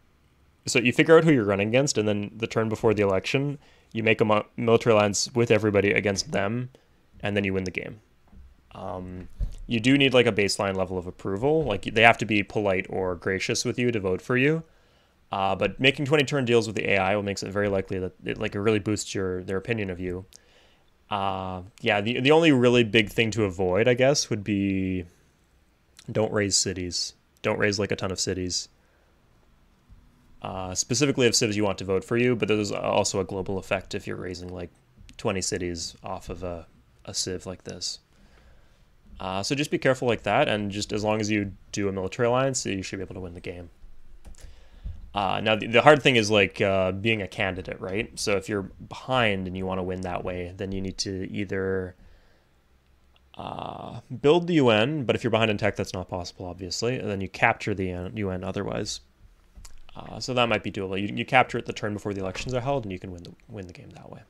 S1: So you figure out who you're running against, and then the turn before the election, you make a military alliance with everybody against them, and then you win the game. Um, you do need like a baseline level of approval. Like they have to be polite or gracious with you to vote for you. Uh, but making 20 turn deals with the AI will makes it very likely that it like it really boosts your their opinion of you. Uh, yeah, the the only really big thing to avoid, I guess, would be don't raze cities. Don't raze like a ton of cities. Uh, specifically of civs you want to vote for you, but there's also a global effect if you're razing like 20 cities off of a, a civ like this. Uh, so just be careful like that, and just as long as you do a military alliance, you should be able to win the game. Uh, now, the, the, hard thing is like uh, being a candidate, right? So if you're behind and you want to win that way, then you need to either uh, build the UN, but if you're behind in tech, that's not possible, obviously, and then you capture the UN otherwise. Uh, so that might be doable. You, you capture it the turn before the elections are held, and you can win the, win the game that way.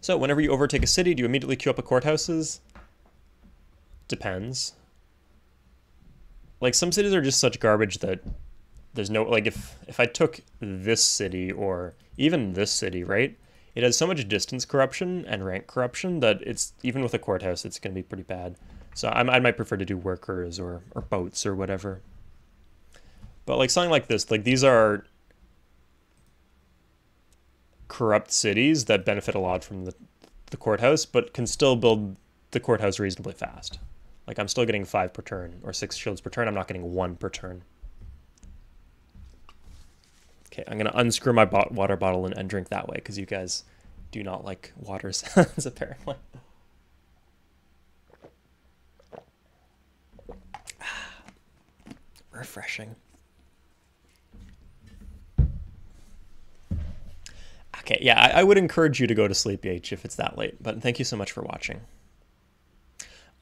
S1: So whenever you overtake a city, do you immediately queue up a courthouses? Depends. Like some cities are just such garbage that there's no like if if I took this city or even this city, right? It has so much distance corruption and rank corruption that it's even with a courthouse, it's going to be pretty bad. So I, I might prefer to do workers or or boats or whatever. But like something like this, like these are corrupt cities that benefit a lot from the the courthouse, but can still build the courthouse reasonably fast. Like I'm still getting five per turn or six shields per turn. I'm not getting one per turn. Okay, I'm gonna unscrew my water bottle and, and drink that way because you guys do not like water [laughs] sounds apparently. [sighs] Refreshing. Okay, yeah, I, I, would encourage you to go to sleep, H, if it's that late. But thank you so much for watching.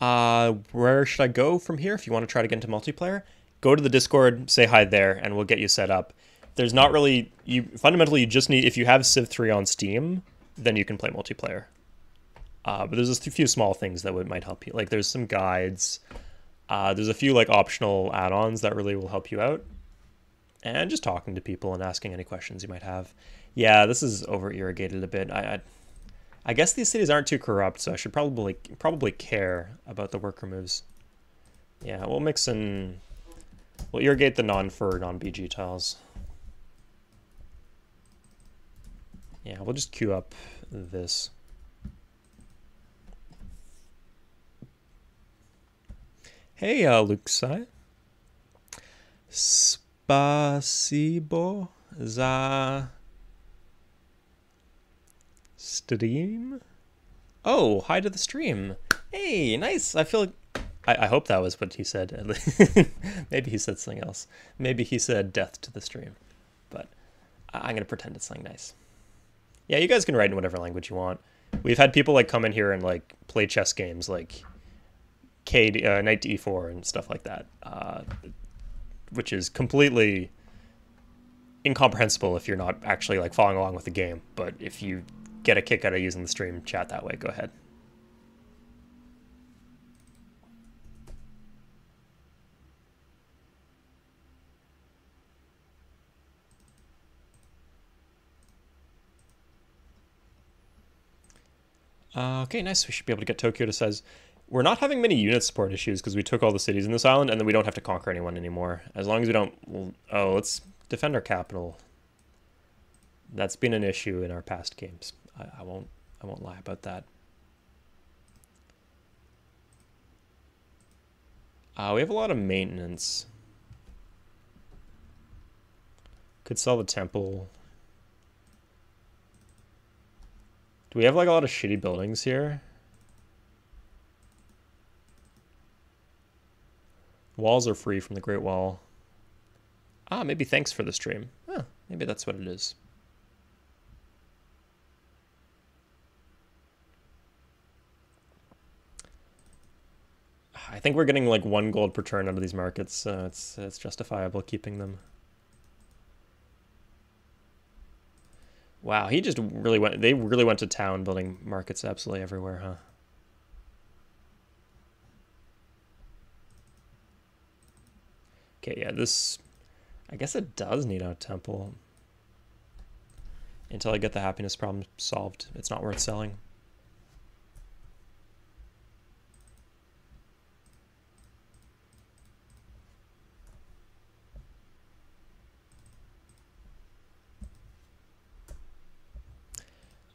S1: Uh, where should I go from here if you want to try to get into multiplayer? Go to the Discord, say hi there, and we'll get you set up. There's not really you fundamentally you just need if you have Civ 3 on Steam, then you can play multiplayer. Uh, but there's a few small things that would might help you. Like there's some guides. Uh, there's a few like optional add-ons that really will help you out. And just talking to people and asking any questions you might have. Yeah, this is over irrigated a bit. I, I I guess these cities aren't too corrupt, so I should probably probably care about the worker moves. Yeah, we'll mix in... We'll irrigate the non-fur, non-BG tiles. Yeah, we'll just queue up this. Hey, uh, Luxai. Spasibo za stream? Oh, hi to the stream. Hey, nice. I feel. I, I hope that was what he said. [laughs] Maybe he said something else. Maybe he said death to the stream. But I'm going to pretend it's something nice. Yeah, you guys can write in whatever language you want. We've had people like come in here and like play chess games like K uh, knight to e4 and stuff like that, uh, which is completely incomprehensible if you're not actually like following along with the game. But if you get a kick out of using the stream chat that way, go ahead. Uh, okay, nice. We should be able to get Tokyo to says we're not having many unit support issues because we took all the cities in this island and then we don't have to conquer anyone anymore. As long as we don't... Well, oh, let's defend our capital. That's been an issue in our past games. I, I won't I won't lie about that. Uh, we have a lot of maintenance. Could sell the temple. Do we have like a lot of shitty buildings here? Walls are free from the Great Wall. Ah, maybe thanks for the stream. Huh, maybe that's what it is. I think we're getting like one gold per turn out of these markets, so it's it's justifiable keeping them. Wow, he just really went. They really went to town building markets absolutely everywhere, huh? Okay, yeah, this. I guess it does need a temple. Until I get the happiness problem solved, it's not worth selling.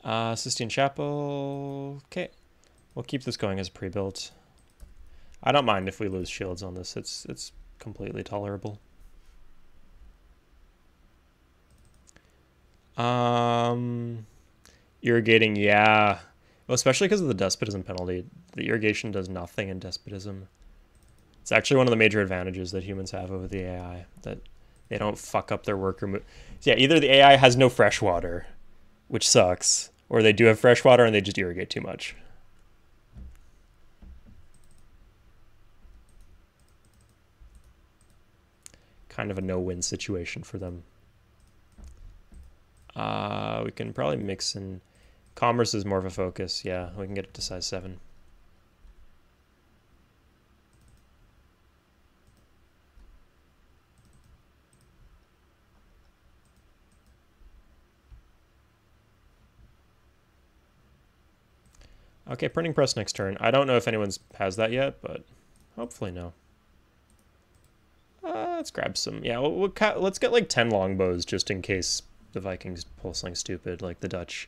S1: Uh, Sistine Chapel. Okay. We'll keep this going as pre-built. I don't mind if we lose shields on this. It's it's completely tolerable. Um, irrigating, yeah. Well, especially because of the despotism penalty. The irrigation does nothing in despotism. It's actually one of the major advantages that humans have over the AI that they don't fuck up their worker. So yeah, either the AI has no fresh water, which sucks, or they do have fresh water and they just irrigate too much. Kind of a no-win situation for them. Uh, we can probably mix in... Commerce is more of a focus. Yeah, we can get it to size 7. Okay, printing press next turn. I don't know if anyone's has that yet, but hopefully no. Uh, let's grab some. Yeah, we'll, we'll let's get like 10 longbows just in case the Vikings pull something stupid like the Dutch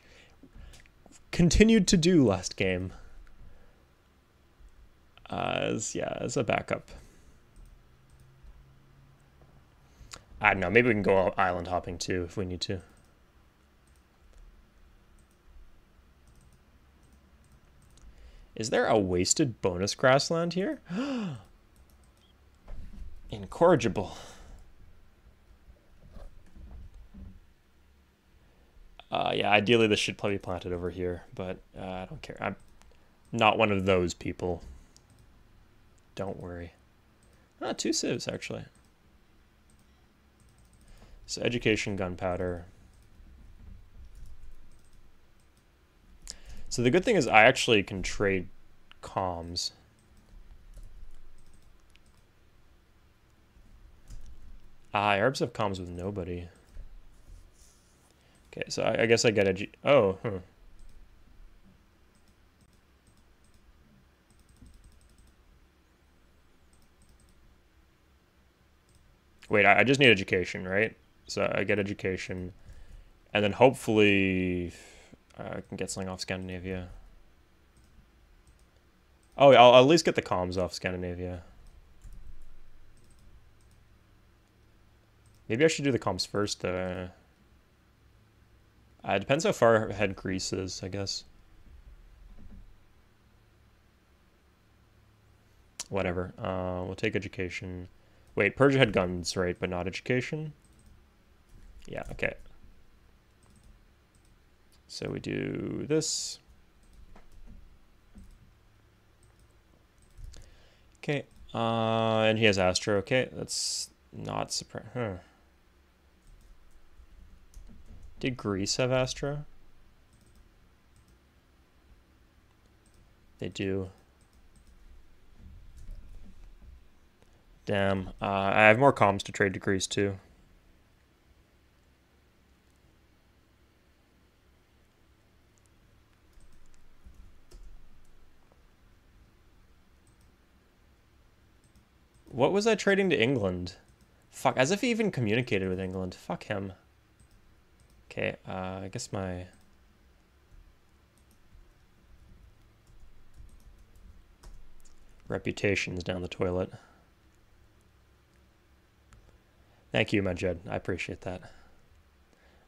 S1: continued to do last game. Uh, as, yeah, as a backup. I don't know, maybe we can go island hopping too if we need to. Is there a wasted bonus grassland here? [gasps] Incorrigible. Uh, yeah, ideally this should probably be planted over here, but uh, I don't care. I'm not one of those people. Don't worry. Ah, two sieves, actually. So education, gunpowder. So the good thing is I actually can trade comms. Ah, Arabs have comms with nobody. Okay, so I, I guess I get a G. Oh, huh. Wait, I, I just need education, right? So I get education, and then hopefully I can get something off Scandinavia. Oh, I'll, I'll at least get the comms off Scandinavia. Maybe I should do the comms first. Uh, uh, it depends how far ahead Greece is, I guess. Whatever. Uh, we'll take education. Wait, Persia had guns, right, but not education? Yeah, okay. So we do this. Okay, uh, and he has Astro. Okay, that's not surprising. Huh. Did Greece have Astro? They do. Damn. Uh, I have more comms to trade to Greece too. What was I trading to England? Fuck, as if he even communicated with England. Fuck him. Okay, uh, I guess my... Reputation's down the toilet. Thank you, Majed. I appreciate that.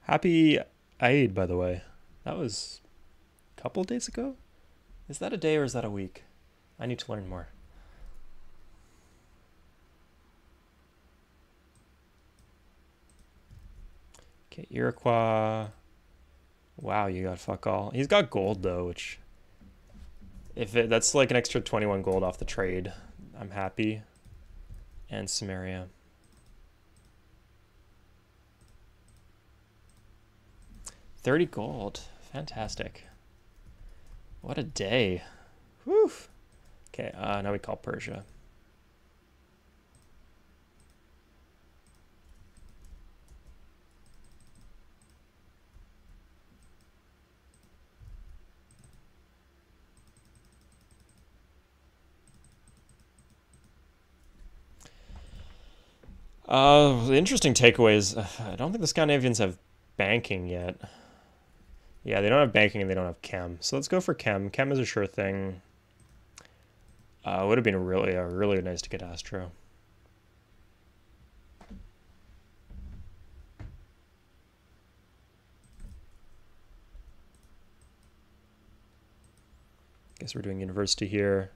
S1: Happy Eid, by the way. That was a couple days ago? Is that a day or is that a week? I need to learn more. Okay, Iroquois. Wow, you got fuck all. He's got gold though, which if it, that's like an extra 21 gold off the trade, I'm happy. And Sumeria. Thirty gold, fantastic. What a day. Whew. Okay, uh, now we call Persia. Uh, the interesting takeaways. I don't think the Scandinavians have banking yet. Yeah, they don't have banking and they don't have chem. So let's go for chem. Chem is a sure thing. Uh, would have been really, uh, really nice to get Astro. Guess we're doing university here.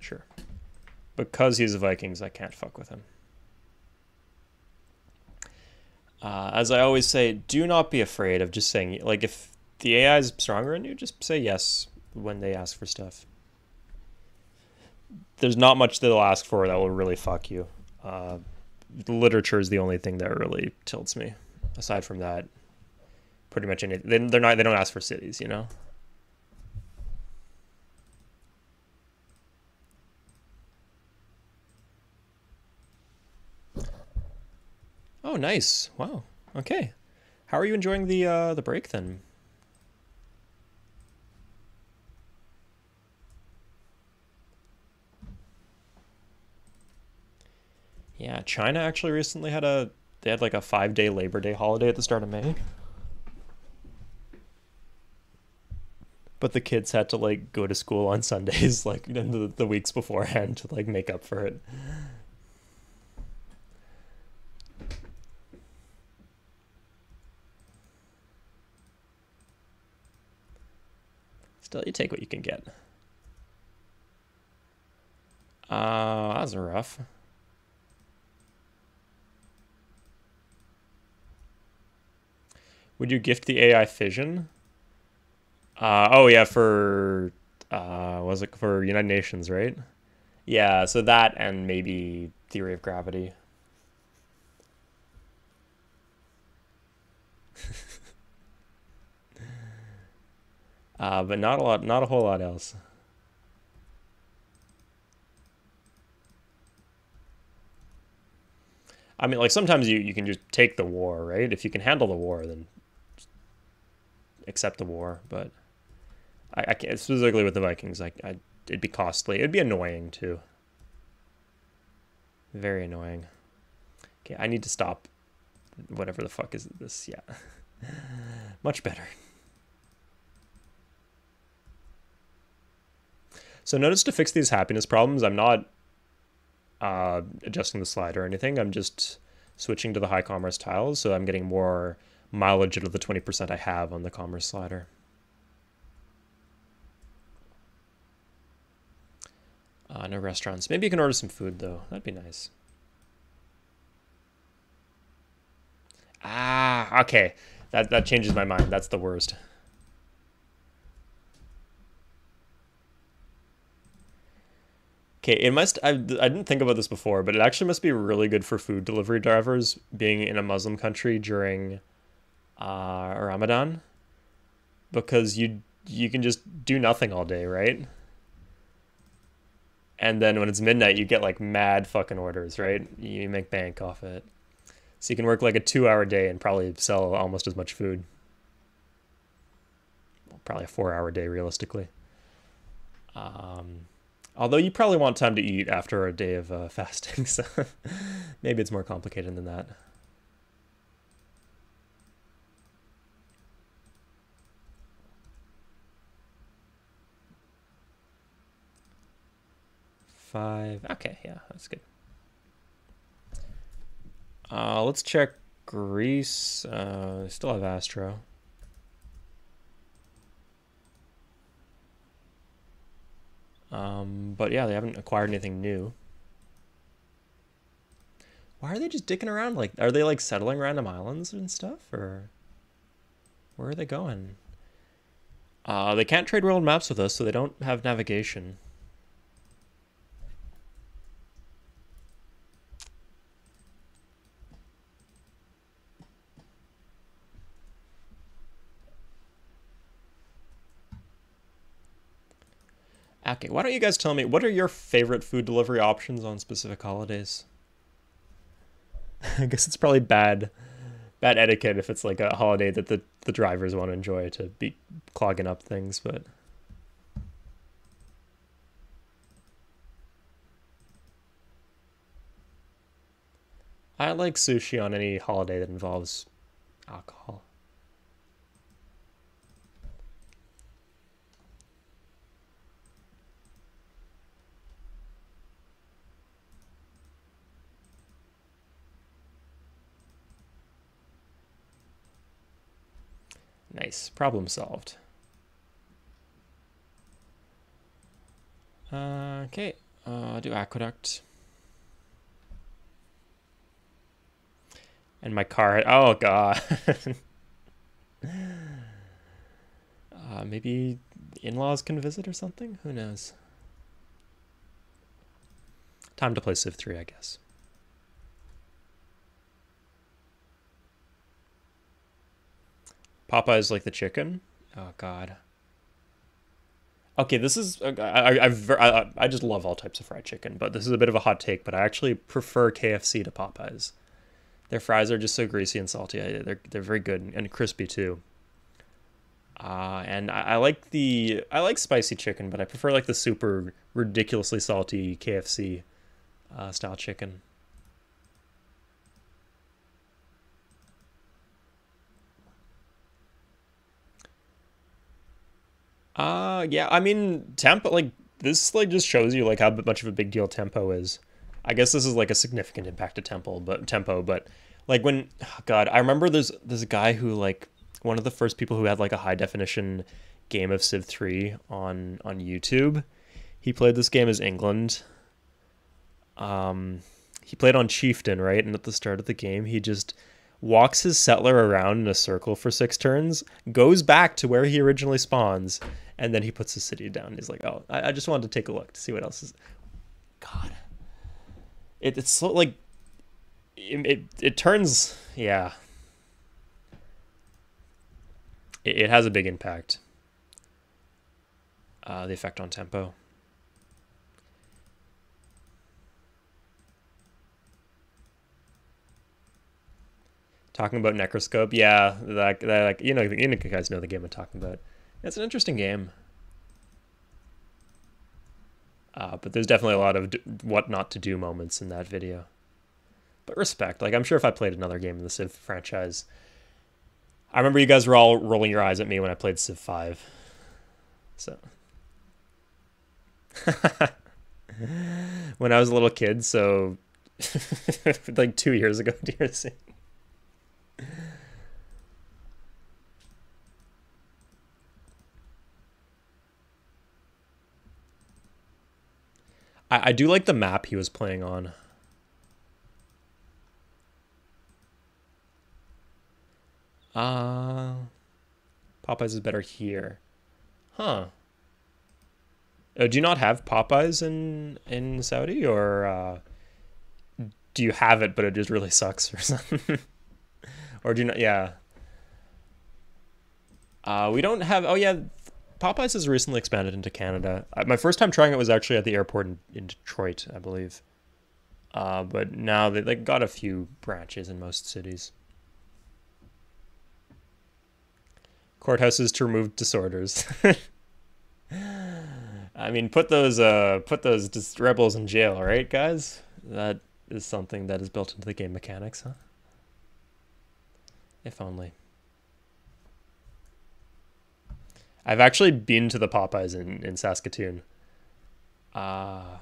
S1: Sure. Because he's a Vikings, I can't fuck with him. Uh, as I always say, do not be afraid of just saying, like, if the AI is stronger than you, just say yes when they ask for stuff. There's not much they'll ask for that will really fuck you. Uh, literature is the only thing that really tilts me. Aside from that, pretty much any they're not they don't ask for cities, you know. Oh, nice. Wow. Okay. How are you enjoying the uh, the break then? Yeah, China actually recently had a they had like a five day Labor Day holiday at the start of May. But the kids had to like go to school on Sundays [laughs] like the, the weeks beforehand to like make up for it. Still, you take what you can get. Uh, that was rough. Would you gift the AI fission? Uh, oh yeah, for uh, was it for United Nations, right? Yeah, so that and maybe theory of gravity. [laughs] uh, but not a lot, not a whole lot else. I mean, like sometimes you, you can just take the war, right? If you can handle the war, then accept the war, but I, I can't specifically with the Vikings. Like, I, it'd be costly. It'd be annoying too. Very annoying. Okay, I need to stop. Whatever the fuck is this? Yeah, [laughs] much better. So notice to fix these happiness problems, I'm not uh, adjusting the slide or anything. I'm just switching to the high commerce tiles, so I'm getting more mileage out of the 20% I have on the commerce slider. Uh, no restaurants. Maybe you can order some food though. That'd be nice. Ah, okay. That that changes my mind. That's the worst. Okay, it must. I, I didn't think about this before, but it actually must be really good for food delivery drivers being in a Muslim country during uh, Ramadan because you you can just do nothing all day, right? And then when it's midnight, you get like mad fucking orders, right? You make bank off it. So you can work like a two hour day and probably sell almost as much food. Probably a four hour day, realistically. Um, although you probably want time to eat after a day of uh, [laughs] fasting, so [laughs] maybe it's more complicated than that. five. Okay, yeah, that's good. Uh, let's check Greece. Uh, still have Astro. Um, but yeah, they haven't acquired anything new. Why are they just dicking around? Like, are they like settling random islands and stuff, or where are they going? Uh, they can't trade world maps with us, so they don't have navigation. Okay, why don't you guys tell me, what are your favorite food delivery options on specific holidays? [laughs] I guess it's probably bad bad etiquette if it's like a holiday that the, the drivers want to enjoy to be clogging up things, but... I like sushi on any holiday that involves alcohol. Nice. Problem solved. Uh, okay. Uh, do aqueduct. And my car. Oh god. [laughs] uh, maybe in-laws can visit or something. Who knows? Time to play Civ 3, I guess. Popeye's like the chicken. Oh God. Okay, this is I, I I I just love all types of fried chicken, but this is a bit of a hot take. But I actually prefer KFC to Popeyes. Their fries are just so greasy and salty. They're they're very good and crispy too. Uh, and I, I like the I like spicy chicken, but I prefer like the super ridiculously salty KFC uh, style chicken. Uh yeah, I mean tempo like this like just shows you like how much of a big deal tempo is. I guess this is like a significant impact to tempo, but tempo, but like when oh God, I remember there's a guy who like one of the first people who had like a high definition game of Civ 3 on on YouTube. He played this game as England. Um he played on Chieftain, right? And at the start of the game, he just walks his settler around in a circle for six turns, goes back to where he originally spawns, and then he puts the city down. He's like, "Oh, I, I just wanted to take a look to see what else is." God, it, it's so like it, it, it turns yeah. It, it has a big impact. Uh, the effect on tempo. Talking about Necroscope, yeah, that like you know you guys know the game I'm talking about. It's an interesting game. Uh, but there's definitely a lot of what not to do moments in that video. But respect. Like, I'm sure if I played another game in the Civ franchise, I remember you guys were all rolling your eyes at me when I played Civ 5. So. [laughs] when I was a little kid, so [laughs] like two years ago, [laughs] dear I, I do like the map he was playing on. Uh, Popeyes is better here. Huh. Uh, do you not have Popeyes in in Saudi, or uh, do you have it but it just really [laughs] sucks or something? [laughs] or do you not? Yeah. Uh, we don't have. Oh yeah, Popeyes has recently expanded into Canada. My first time trying it was actually at the airport in, in Detroit, I believe. Uh, but now they, they got a few branches in most cities. Courthouses to remove disorders. [laughs] I mean, put those uh, put those rebels in jail, right, guys? That is something that is built into the game mechanics, huh? If only. I've actually been to the Popeyes in, in Saskatoon. Uh,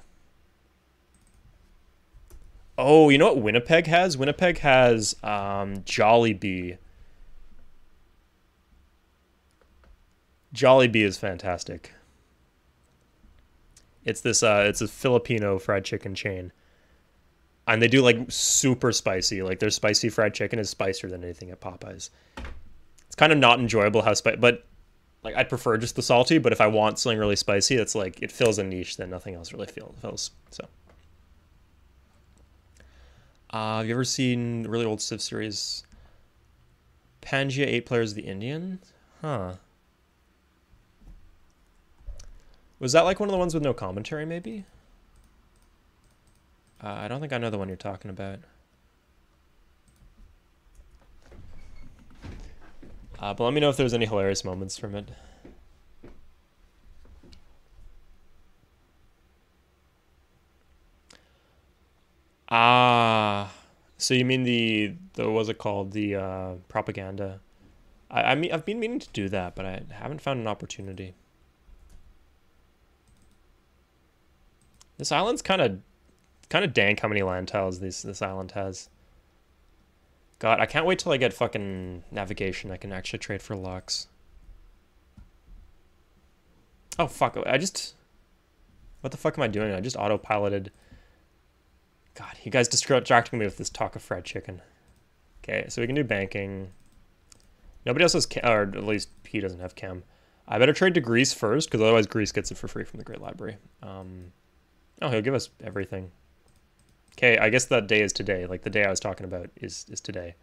S1: oh, you know what Winnipeg has? Winnipeg has um, Jollibee. Jollibee is fantastic. It's this uh it's a Filipino fried chicken chain. And they do like super spicy. Like their spicy fried chicken is spicier than anything at Popeyes. It's kind of not enjoyable how spicy, but like I'd prefer just the salty, but if I want something really spicy, it's like it fills a niche that nothing else really fills. So, uh, have you ever seen really old Civ series? Pangea Eight Players the Indian, huh? Was that like one of the ones with no commentary? Maybe. Uh, I don't think I know the one you're talking about. Uh, but let me know if there's any hilarious moments from it. Ah, So you mean the the what's it called the uh, propaganda? I I mean I've been meaning to do that, but I haven't found an opportunity. This island's kind of kind of dank. How many land tiles this this island has? God, I can't wait till I get fucking navigation. I can actually trade for Lux. Oh fuck! I just what the fuck am I doing? I just autopiloted God, you guys distracting me with this talk of fried chicken. Okay, so we can do banking. Nobody else has chem, or at least he doesn't have chem. I better trade to Greece first, because otherwise Greece gets it for free from the Great Library. Um, oh, he'll give us everything. Okay, I guess that day is today. Like the day I was talking about is is today.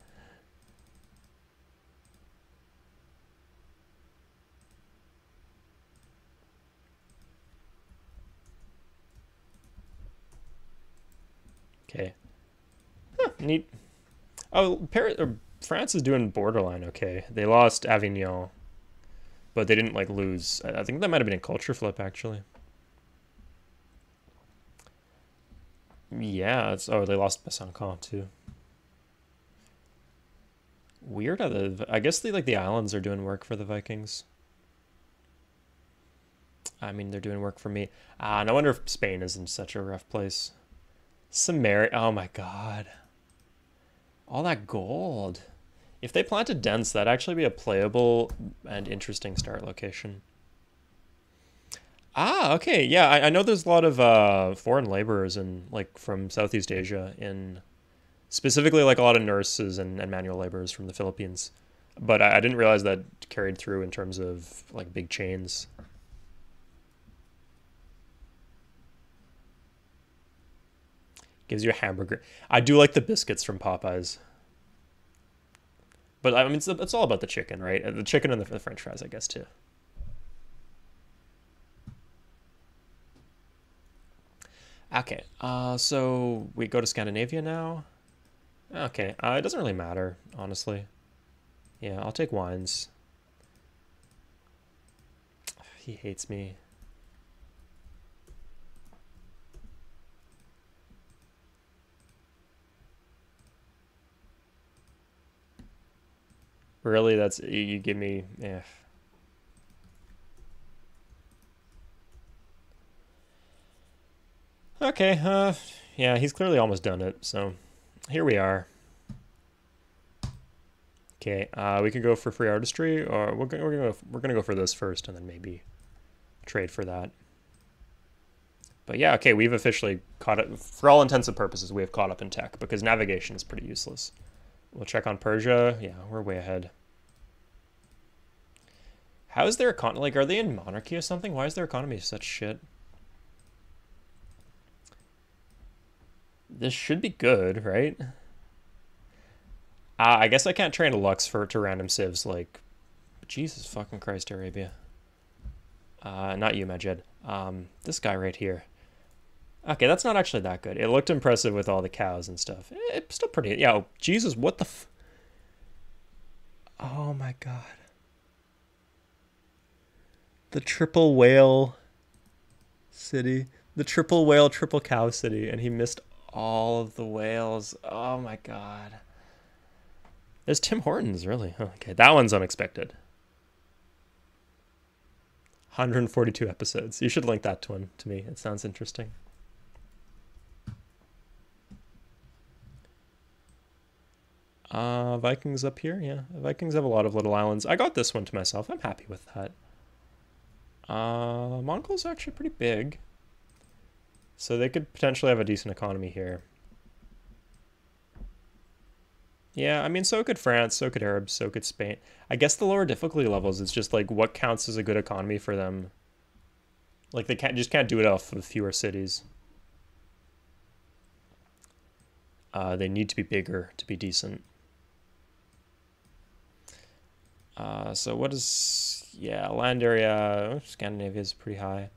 S1: Okay. Huh, neat. Oh, Paris or France is doing borderline okay. They lost Avignon, but they didn't like lose. I think that might have been a culture flip actually. Yeah, it's oh they lost Besançon too. Weird how the I guess the like the islands are doing work for the Vikings. I mean they're doing work for me. Ah, no wonder if Spain is in such a rough place. Sumeria. Oh my god. All that gold. If they planted dense, that'd actually be a playable and interesting start location. Ah, okay. Yeah, I, I know there's a lot of uh, foreign laborers and like from Southeast Asia in specifically like a lot of nurses and, and manual laborers from the Philippines. But I, I didn't realize that carried through in terms of like big chains. Gives you a hamburger. I do like the biscuits from Popeyes. But I mean, it's, it's all about the chicken, right? The chicken and the, the french fries, I guess, too. Okay, uh, so we go to Scandinavia now. Okay, uh, it doesn't really matter, honestly. Yeah, I'll take wines. He hates me. Really, that's you give me. Yeah. Okay. Uh, yeah, he's clearly almost done it. So, here we are. Okay. Uh, we can go for free artistry, or we're gonna we're gonna go, we're gonna go for this first, and then maybe trade for that. But yeah, okay, we've officially caught it. For all intents and purposes, we have caught up in tech because navigation is pretty useless. We'll check on Persia. Yeah, we're way ahead. How is their economy? Like, are they in monarchy or something? Why is their economy such shit? This should be good, right? Uh, I guess I can't train a Lux for to random civs. Like, Jesus fucking Christ, Arabia. Uh, not you, Majid. Um, this guy right here. Okay, that's not actually that good. It looked impressive with all the cows and stuff. It's still pretty. Yeah, oh, Jesus, what the Oh my god. The triple whale city. The triple whale, triple cow city. And he missed all of the whales. Oh my god. There's Tim Hortons, really. okay, that one's unexpected. 142 episodes. You should link that to one to me. It sounds interesting. Uh, Vikings up here, yeah. Vikings have a lot of little islands. I got this one to myself. I'm happy with that. Uh, Mongols actually pretty big. So they could potentially have a decent economy here. Yeah, I mean, so could France, so could Arabs, so could Spain. I guess the lower difficulty levels is just like what counts as a good economy for them. Like they can't just can't do it off of fewer cities. Uh, they need to be bigger to be decent. Uh, so what is, yeah, land area, Scandinavia is pretty high,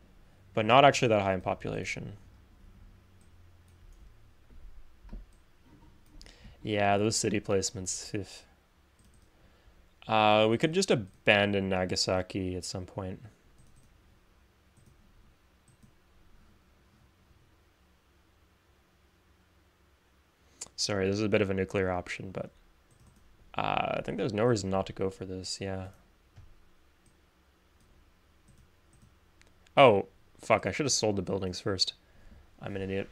S1: but not actually that high in population. Yeah, those city placements. Uh, we could just abandon Nagasaki at some point. Sorry, this is a bit of a nuclear option, but uh, I think there's no reason not to go for this, yeah. Oh, fuck, I should have sold the buildings first. I'm an idiot.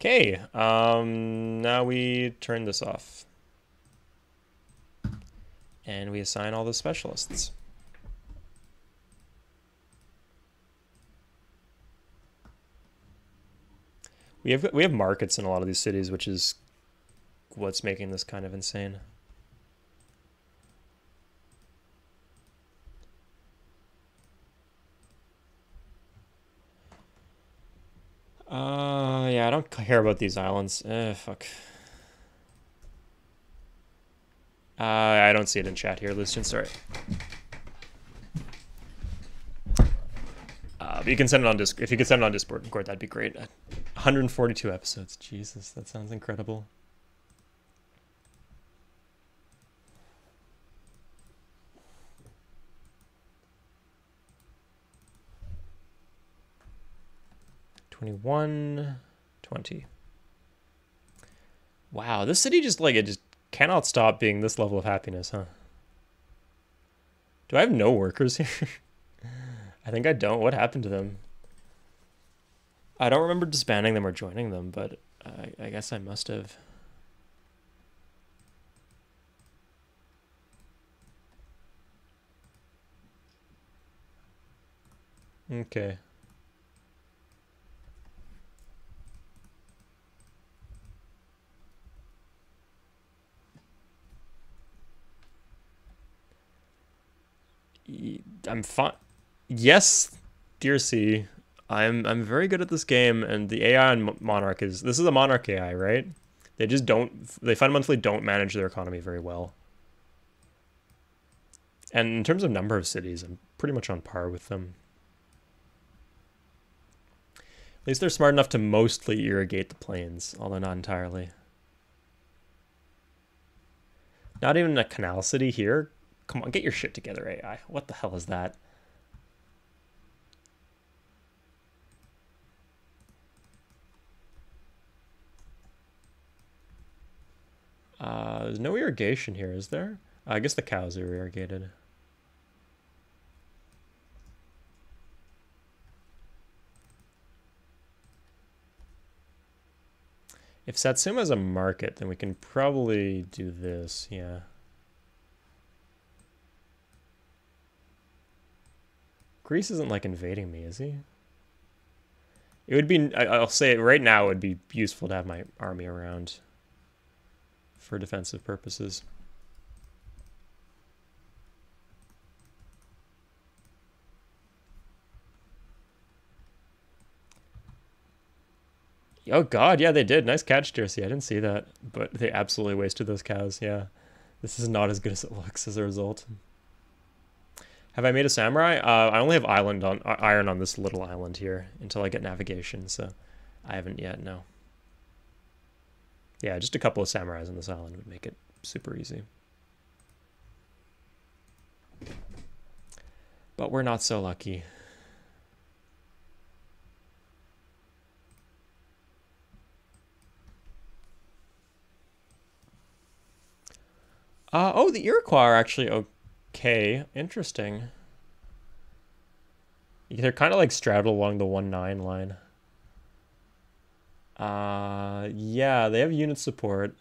S1: Okay, um, now we turn this off. And we assign all the specialists. We have we have markets in a lot of these cities, which is what's making this kind of insane. Uh, yeah, I don't care about these islands. Eh, fuck. Uh, I don't see it in chat here, Lucian, sorry. Uh, but you can send it on Discord. If you could send it on Discord, that'd be great. 142 episodes. Jesus, that sounds incredible. Twenty-one, twenty. Wow, this city just like it just cannot stop being this level of happiness, huh? Do I have no workers here? [laughs] I think I don't. What happened to them? I don't remember disbanding them or joining them, but I, I guess I must have. Okay. I'm fine. Yes, dear C, I'm I'm very good at this game, and the AI on Monarch is this is a Monarch AI, right? They just don't they fundamentally don't manage their economy very well. And in terms of number of cities, I'm pretty much on par with them. At least they're smart enough to mostly irrigate the plains, although not entirely. Not even a canal city here? Come on, get your shit together, AI. What the hell is that? Uh, there's no irrigation here, is there? Uh, I guess the cows are irrigated. If Satsuma's a market, then we can probably do this, yeah. Greece isn't like invading me, is he? It would be, I'll say it right now, it would be useful to have my army around for defensive purposes. Oh god, yeah, they did. Nice catch, Jersey. I didn't see that, but they absolutely wasted those cows. Yeah, this is not as good as it looks as a result. Have I made a samurai? Uh, I only have island on uh, iron on this little island here until I get navigation, so I haven't yet. No. Yeah, just a couple of samurais on this island would make it super easy. But we're not so lucky. Uh, oh, the Iroquois are actually okay. Interesting. They're kind of like straddled along the 1-9 line. Uh, yeah, they have unit support.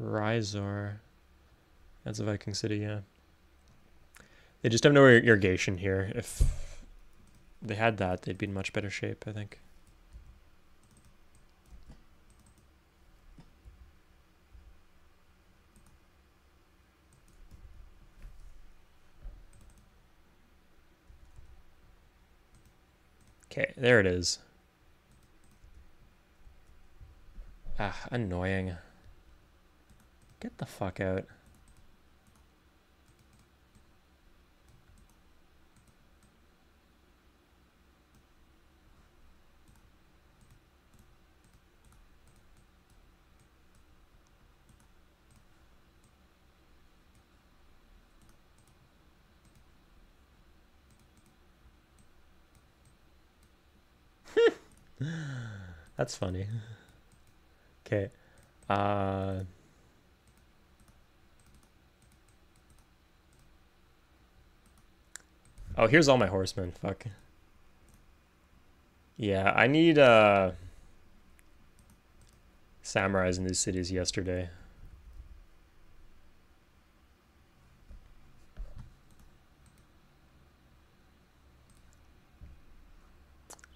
S1: Rysor. That's a Viking city, yeah. They just have no irrigation here. If they had that, they'd be in much better shape, I think. Okay, there it is. Ah, annoying. Get the fuck out. That's funny. Okay. Uh... Oh, here's all my horsemen. Fuck. Yeah, I need uh samurais in these cities yesterday.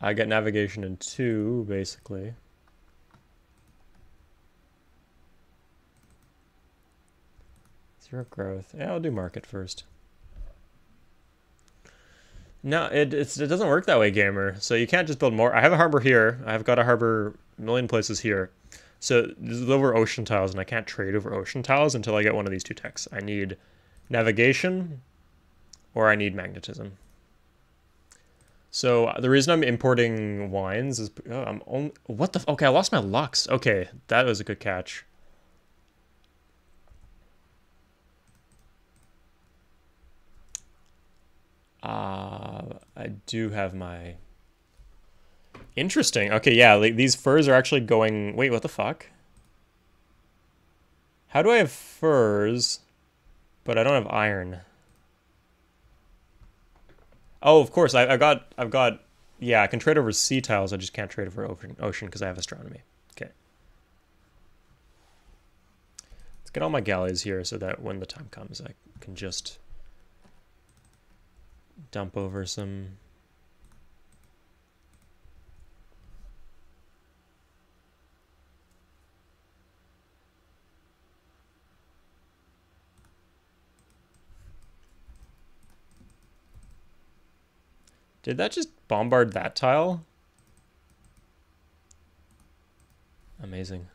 S1: I get navigation in two, basically. Zero growth. Yeah, I'll do market first. No, it it doesn't work that way, gamer. So you can't just build more. I have a harbor here. I've got a harbor a million places here. So this is over ocean tiles, and I can't trade over ocean tiles until I get one of these two techs. I need navigation, or I need magnetism. So the reason I'm importing wines is oh, I'm only what the okay. I lost my lux. Okay, that was a good catch. Uh, I do have my... Interesting. Okay, yeah, like, these furs are actually going... Wait, what the fuck? How do I have furs, but I don't have iron? Oh, of course, I, I got... I've got... Yeah, I can trade over sea tiles, I just can't trade over ocean because I have astronomy. Okay. Let's get all my galleys here so that when the time comes, I can just dump over some Did that just bombard that tile? Amazing.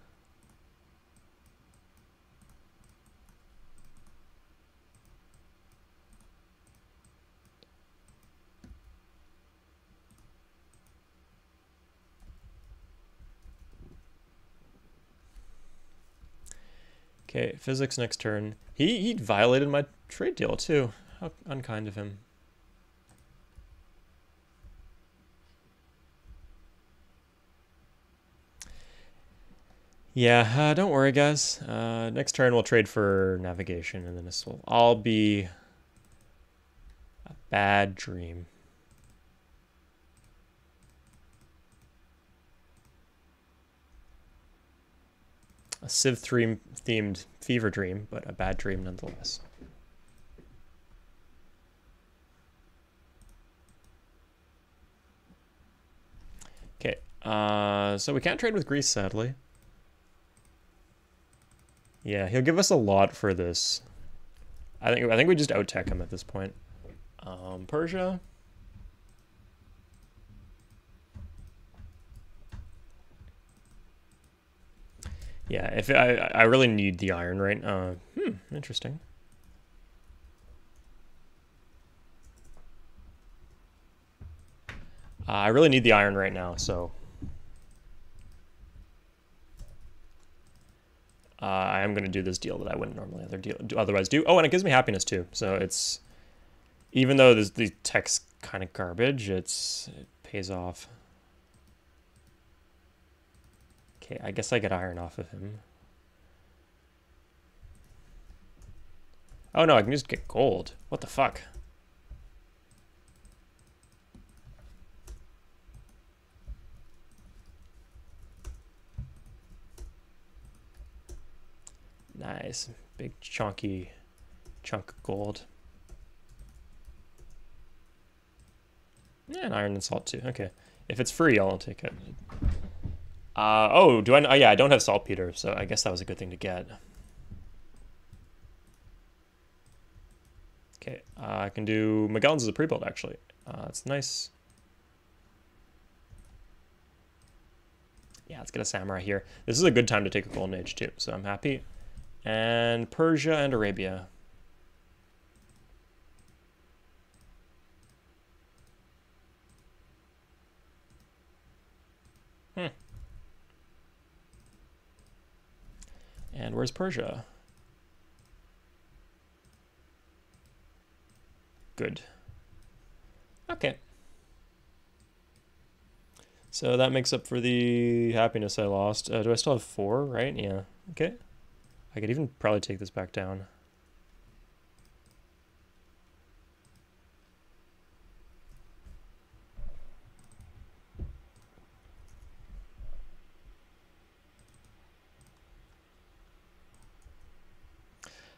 S1: Okay, physics next turn. He he violated my trade deal too. How unkind of him. Yeah, uh, don't worry, guys. Uh, next turn we'll trade for navigation, and then this will all be a bad dream. a Civ 3 themed fever dream, but a bad dream nonetheless. Okay, uh, so we can't trade with Greece, sadly. Yeah, he'll give us a lot for this. I think I think we just out tech him at this point. Um, Persia. Yeah, if I I really need the iron right. Uh, hmm, interesting. Uh, I really need the iron right now, so uh, I am going to do this deal that I wouldn't normally other deal, otherwise do. Oh, and it gives me happiness too. So it's even though this, the tech's kind of garbage, it's it pays off. Okay, I guess I get iron off of him. Oh no, I can just get gold. What the fuck? Nice. Big chunky chunk of gold. Yeah, and iron and salt too. Okay. If it's free, I'll take it. Uh, oh, do I? Oh, yeah, I don't have saltpeter, so I guess that was a good thing to get. Okay, uh, I can do Magellan's as a pre-build, actually. Uh, it's nice. Yeah, let's get a samurai here. This is a good time to take a golden age, too, so I'm happy. And Persia and Arabia. Hmm. And where's Persia? Good. Okay. So that makes up for the happiness I lost. Uh, do I still have four, right? Yeah. Okay. I could even probably take this back down.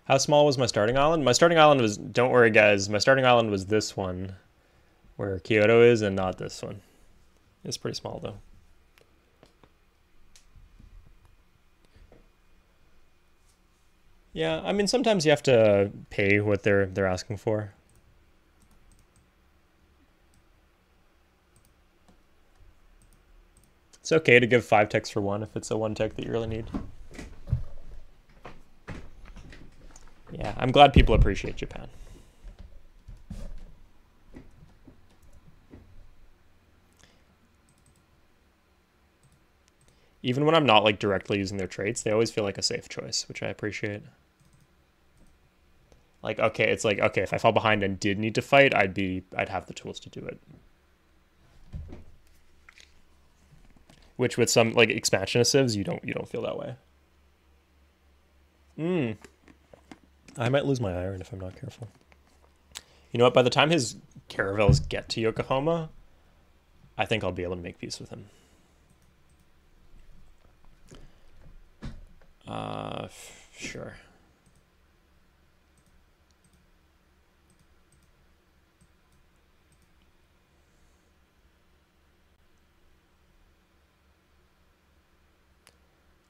S1: How small was my starting island? My starting island was, don't worry guys, my starting island was this one, where Kyoto is, and not this one. It's pretty small though. Yeah, I mean sometimes you have to pay what they're they're asking for. It's okay to give five techs for one if it's a one tech that you really need. Yeah, I'm glad people appreciate Japan. Even when I'm not like directly using their traits, they always feel like a safe choice, which I appreciate. Like, okay, it's like, okay, if I fell behind and did need to fight, I'd be, I'd have the tools to do it. Which with some like expansion civs, you don't, you don't feel that way. Hmm. I might lose my iron if I'm not careful. You know what? By the time his caravels get to Yokohama, I think I'll be able to make peace with him. Uh, sure.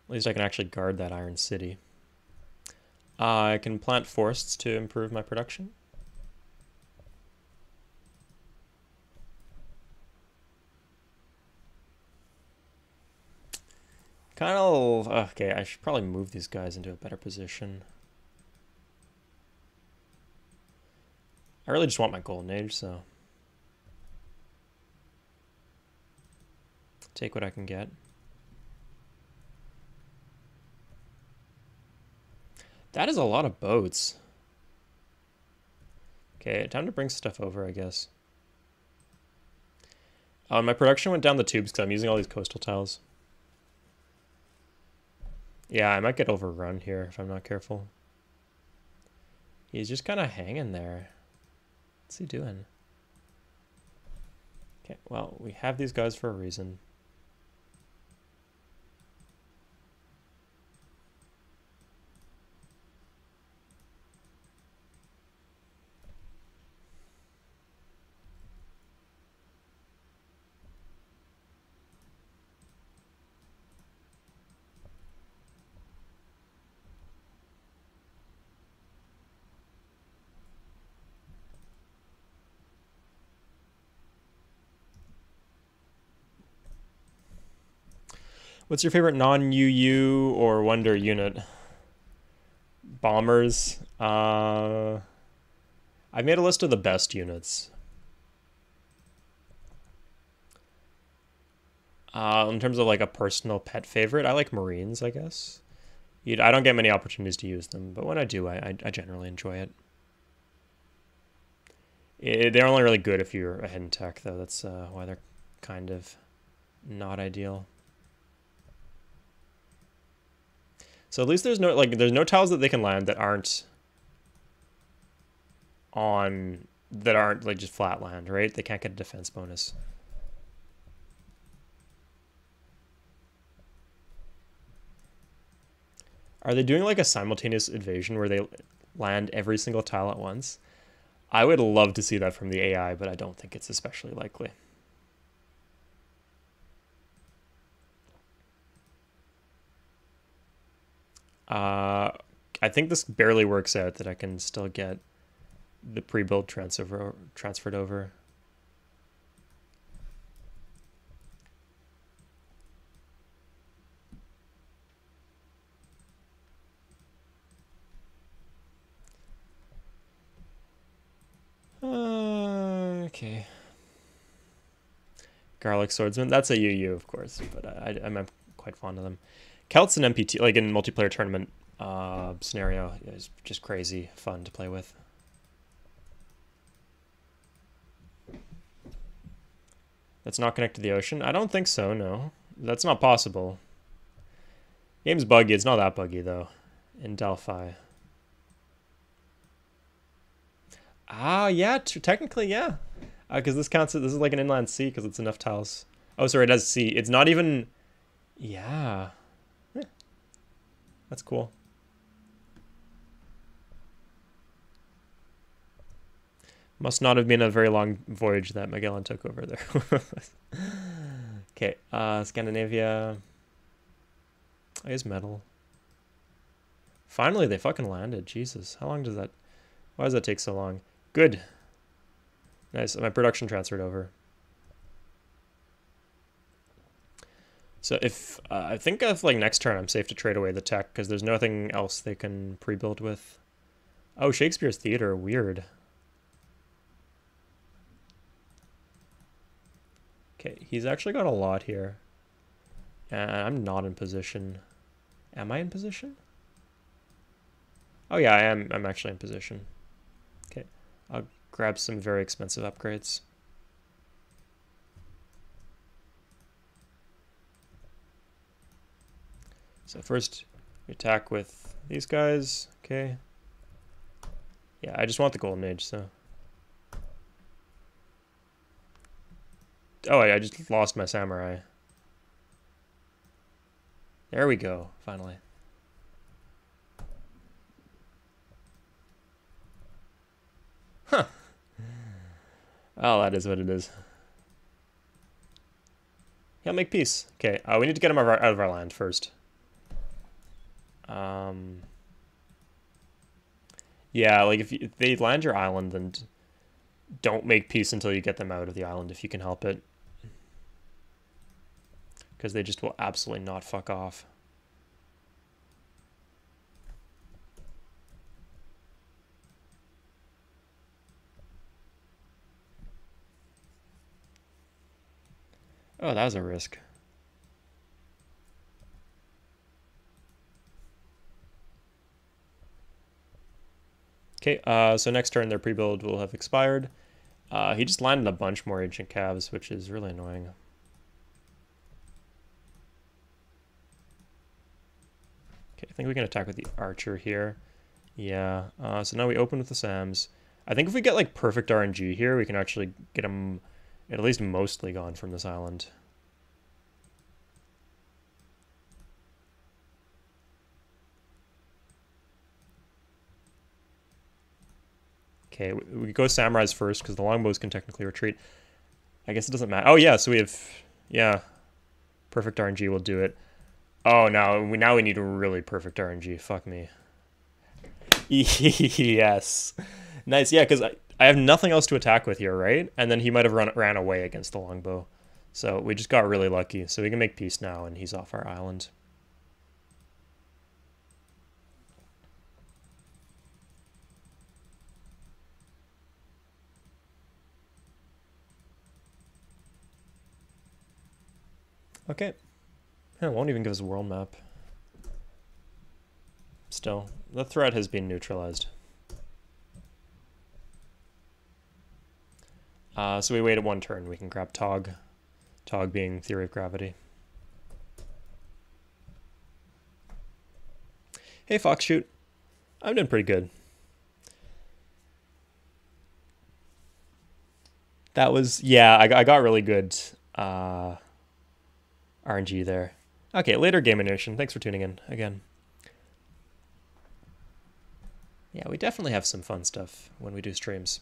S1: At least I can actually guard that Iron City. Uh, I can plant forests to improve my production. Kind of... Okay, I should probably move these guys into a better position. I really just want my golden age, so... Take what I can get. That is a lot of boats. Okay, time to bring stuff over, I guess. Uh, my production went down the tubes because I'm using all these coastal tiles. Yeah, I might get overrun here if I'm not careful. He's just kind of hanging there. What's he doing? Okay, well, we have these guys for a reason. What's your favorite non-UU or Wonder unit? Bombers. Uh, I made a list of the best units. Uh, in terms of like a personal pet favorite, I like Marines, I guess. You'd, I don't get many opportunities to use them, but when I do, I, I, I generally enjoy it. it. They're only really good if you're a hidden tech, though. That's uh, why they're kind of not ideal. So at least there's no like there's no tiles that they can land that aren't on that aren't like just flat land, right? They can't get a defense bonus. Are they doing like a simultaneous invasion where they land every single tile at once? I would love to see that from the AI, but I don't think it's especially likely. Uh, I think this barely works out that I can still get the pre-build transfer transferred over. Uh, okay. Gallic Swordsman. That's a UU, of course, but I, I'm quite fond of them. Celts and MPT, like in multiplayer tournament uh, scenario, is just crazy fun to play with. That's not connected to the ocean? I don't think so, no. That's not possible. Game's buggy. It's not that buggy, though, in Delphi. Ah, yeah, technically, yeah. Because uh, this counts, this is like an inland sea because it's enough tiles. Oh, sorry, it has sea. It's not even, yeah. That's cool. Must not have been a very long voyage that Magellan took over there. [laughs] okay, uh, Scandinavia. I guess metal. Finally, they fucking landed. Jesus, how long does that... Why does that take so long? Good. Nice, my production transferred over. So if, uh, I think if like next turn I'm safe to trade away the tech because there's nothing else they can pre-build with. Oh, Shakespeare's Theater, weird. Okay, he's actually got a lot here. And I'm not in position. Am I in position? Oh yeah, I am. I'm actually in position. Okay, I'll grab some very expensive upgrades. So first, we attack with these guys. Okay. Yeah, I just want the golden age, so. Oh, I just lost my samurai. There we go, finally. Huh. Oh, that is what it is. He'll make peace. Okay, uh, we need to get him out of our land first. Um, yeah, like if, you, if they land your island, then don't make peace until you get them out of the island if you can help it because they just will absolutely not fuck off. Oh, that was a risk. Okay, uh, so next turn their pre-build will have expired. Uh, he just landed a bunch more ancient cavs, which is really annoying. Okay, I think we can attack with the archer here. Yeah, uh, so now we open with the SAMs. I think if we get like perfect RNG here, we can actually get them at least mostly gone from this island. Okay, we go samurais first because the longbows can technically retreat. I guess it doesn't matter. Oh yeah, so we have, yeah, perfect RNG will do it. Oh, now we now we need a really perfect RNG. Fuck me. [laughs] yes. Nice. Yeah, because I, I have nothing else to attack with here, right? And then he might have run ran away against the longbow. So we just got really lucky. So we can make peace now, and he's off our island. Okay. It won't even give us a world map. Still, the threat has been neutralized. Uh, so we wait at one turn. We can grab Tog. Tog being theory of gravity. Hey, Fox Shoot. I'm doing pretty good. That was, yeah, I, I got really good uh, RNG there. Okay, later Game Nation. Thanks for tuning in again. Yeah, we definitely have some fun stuff when we do streams.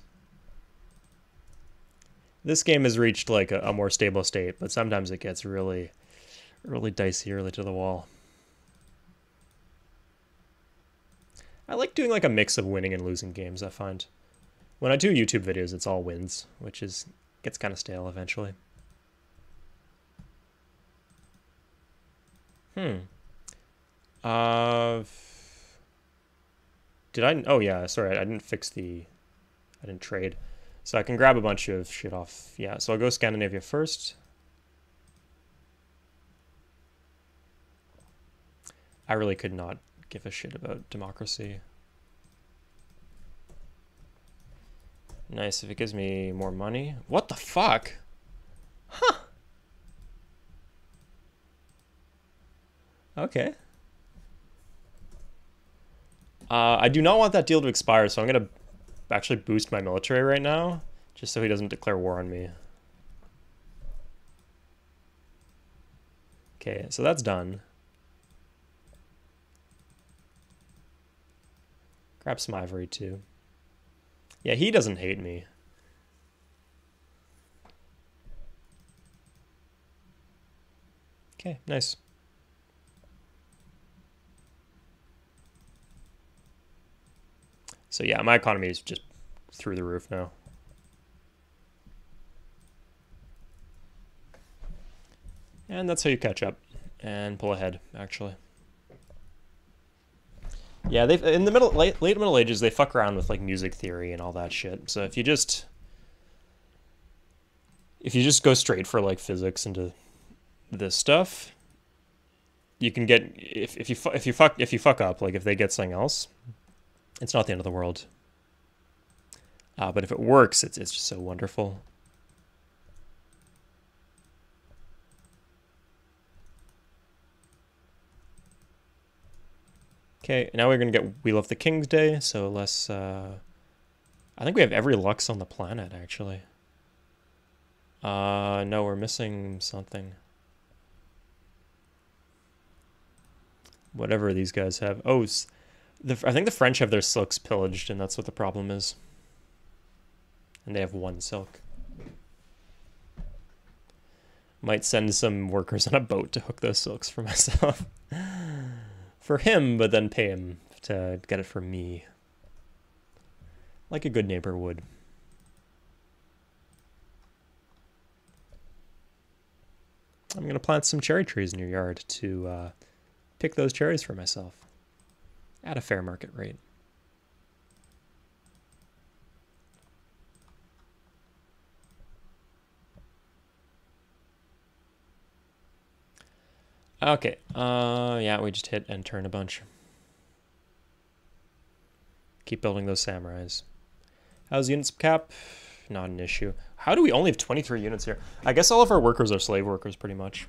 S1: This game has reached like a, a more stable state, but sometimes it gets really, really dicey early to the wall. I like doing like a mix of winning and losing games, I find. When I do YouTube videos, it's all wins, which is gets kind of stale eventually. Hmm. Uh, did I? Oh yeah, sorry, I didn't fix the. I didn't trade, so I can grab a bunch of shit off. Yeah, so I'll go Scandinavia first. I really could not give a shit about democracy. Nice if it gives me more money. What the fuck? Huh. Okay. Uh, I do not want that deal to expire, so I'm going to actually boost my military right now, just so he doesn't declare war on me. Okay, so that's done. Grab some ivory too. Yeah, he doesn't hate me. Okay, nice. So yeah, my economy is just through the roof now. And that's how you catch up and pull ahead, actually. Yeah, they in the middle late, late Middle Ages they fuck around with like music theory and all that shit. So if you just if you just go straight for like physics into this stuff, you can get if if you if you fuck if you fuck up like if they get something else, it's not the end of the world. Uh, but if it works, it's it's just so wonderful. Okay, now we're going to get We Love the King's Day, so less... Uh, I think we have every Lux on the planet, actually. Uh, no, we're missing something. Whatever these guys have. Oh, the, I think the French have their silks pillaged, and that's what the problem is. And they have one silk. Might send some workers on a boat to hook those silks for [laughs] myself for him, but then pay him to get it for me. Like a good neighbor would. I'm going to plant some cherry trees in your yard to uh, pick those cherries for myself at a fair market rate. Okay, uh, yeah, we just hit and turn a bunch. Keep building those samurais. How's units cap? Not an issue. How do we only have 23 units here? I guess all of our workers are slave workers, pretty much.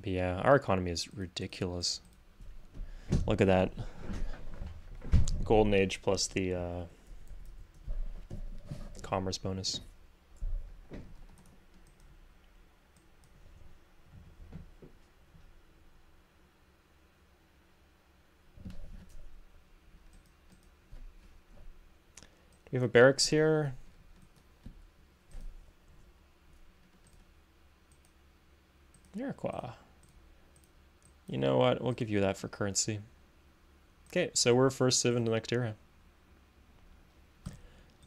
S1: But yeah, our economy is ridiculous. Look at that golden age plus the uh, commerce bonus. We have a barracks here? Iroquois. You know what? We'll give you that for currency. Okay, so we're first civ the next era.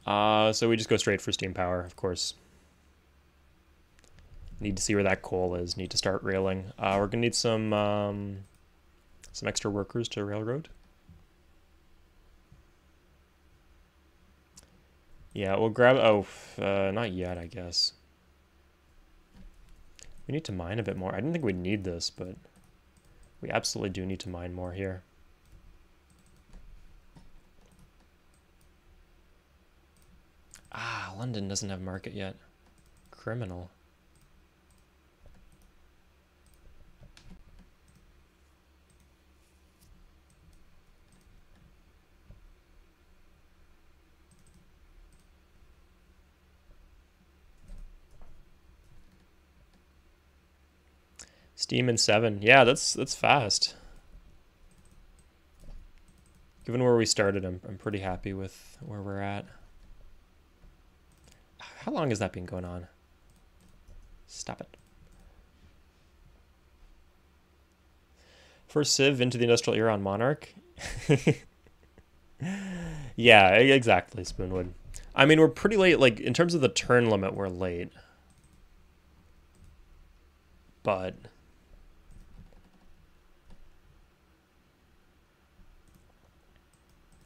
S1: Uh, so we just go straight for steam power, of course. Need to see where that coal is. Need to start railing. Uh, we're gonna need some um, some extra workers to railroad. Yeah, we'll grab. Oh, uh, not yet, I guess. We need to mine a bit more. I didn't think we'd need this, but we absolutely do need to mine more here. Ah, London doesn't have market yet. Criminal. Steam in seven. Yeah, that's that's fast. Given where we started, I'm I'm pretty happy with where we're at. How long has that been going on? Stop it. First Civ into the Industrial Era on Monarch. [laughs] yeah, exactly, Spoonwood. I mean, we're pretty late. Like, in terms of the turn limit, we're late. But...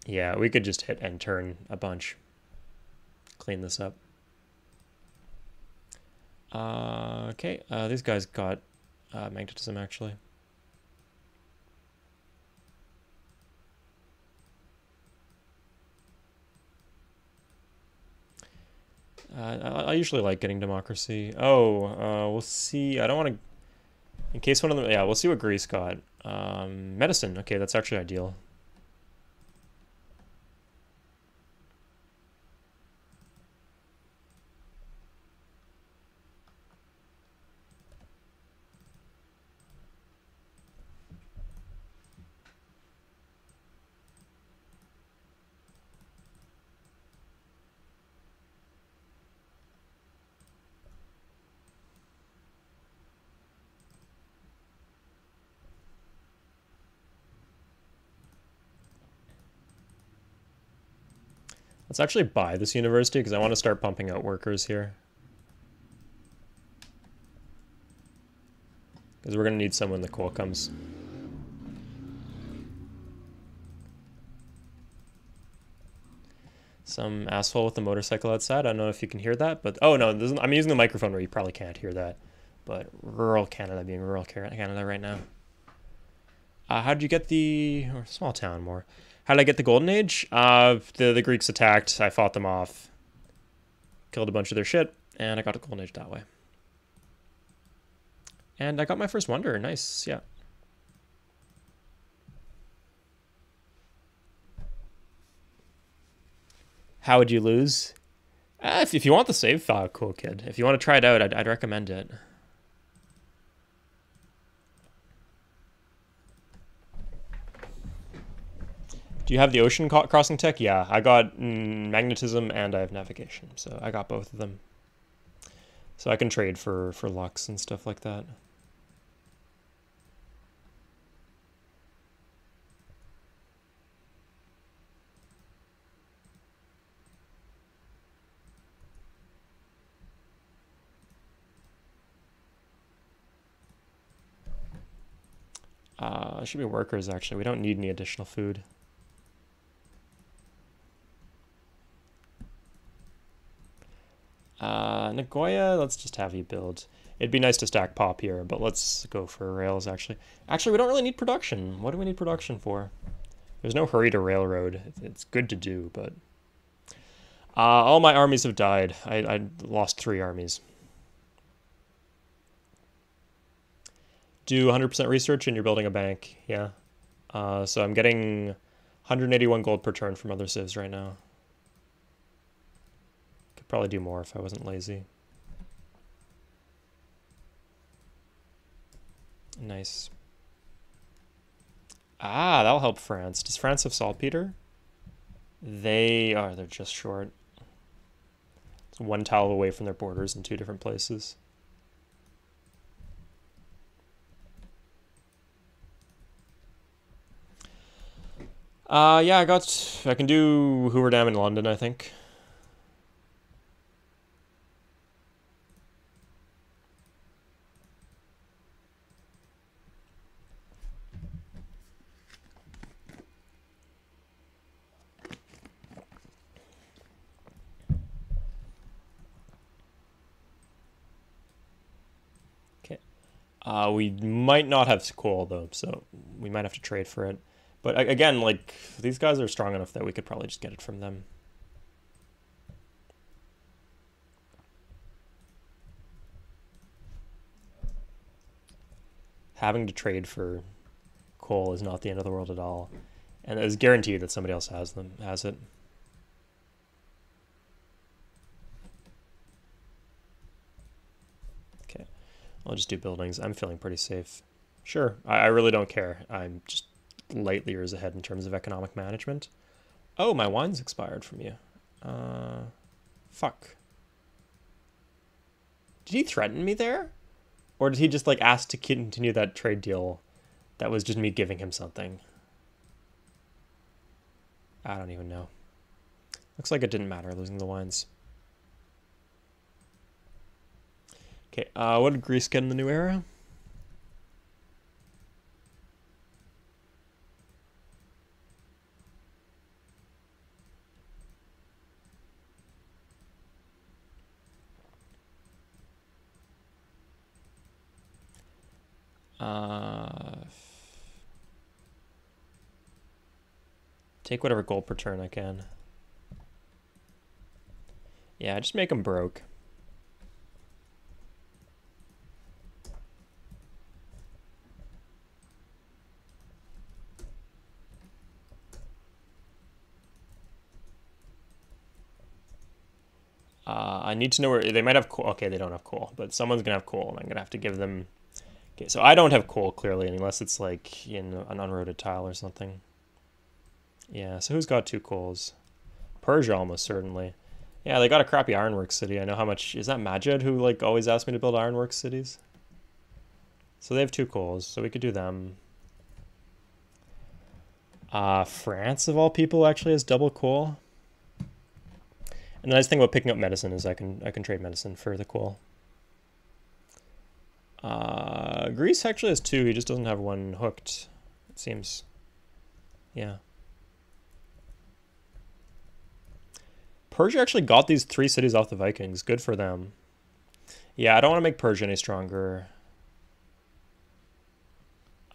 S1: Yeah, we could just hit and turn a bunch. Clean this up. Uh, okay, uh, these guys got uh, magnetism actually. Uh, I, I, usually like getting democracy. Oh, uh, we'll see. I don't want to. In case one of them, yeah, we'll see what Greece got. Um, medicine. Okay, that's actually ideal. Let's actually buy this university because I want to start pumping out workers here. Because we're going to need some when the coal comes. Some asshole with a motorcycle outside. I don't know if you can hear that, but... Oh, no, I'm using the microphone where you probably can't hear that. But rural Canada being rural Canada right now. Uh, how did you get the... Or small town more. How did I get the Golden Age? Uh, the, the Greeks attacked. I fought them off. Killed a bunch of their shit. And I got a Golden Age that way. And I got my first wonder. Nice. Yeah. How would you lose? Uh, if, if you want the save file, cool kid. If you want to try it out, I'd, I'd recommend it. Do you have the ocean crossing tech? Yeah, I got mm, magnetism and I have navigation, so I got both of them. So I can trade for for lux and stuff like that. Uh, should be workers actually. We don't need any additional food. Uh, Nagoya, let's just have you build. It'd be nice to stack pop here, but let's go for rails, actually. Actually, we don't really need production. What do we need production for? There's no hurry to railroad. It's good to do, but... Uh, all my armies have died. I, I lost three armies. Do 100% research and you're building a bank, yeah. Uh, so I'm getting 181 gold per turn from other civs right now. Probably do more if I wasn't lazy. Nice. Ah, that'll help France. Does France have saltpeter? They are, they're just short. It's one tile away from their borders in two different places. Uh, yeah, I got, I can do Hoover Dam in London, I think. Uh, we might not have coal though, so we might have to trade for it. But again, like these guys are strong enough that we could probably just get it from them. Having to trade for coal is not the end of the world at all, and it's guaranteed that somebody else has them has it. I'll just do buildings. I'm feeling pretty safe. Sure, I, I really don't care. I'm just light years ahead in terms of economic management. Oh, my wine's expired from you. Uh, fuck. Did he threaten me there? Or did he just like ask to continue that trade deal that was just me giving him something? I don't even know. Looks like it didn't matter losing the wines. Okay, uh, what did Greece get in the new era? Uh, take whatever gold per turn I can. Yeah, just make them broke. Uh, I need to know where they might have coal. Okay, they don't have coal, but someone's gonna have coal, and I'm gonna have to give them. Okay, so I don't have coal clearly, unless it's like in an unroaded tile or something. Yeah, so who's got two coals? Persia almost certainly. Yeah, they got a crappy ironworks city. I know how much is that Majid who like always asks me to build ironworks cities. So they have two coals, so we could do them. Uh, France of all people actually has double coal. And the nice thing about picking up medicine is I can I can trade medicine for the coal. Uh, Greece actually has two. He just doesn't have one hooked. It seems. Yeah. Persia actually got these three cities off the Vikings. Good for them. Yeah, I don't want to make Persia any stronger.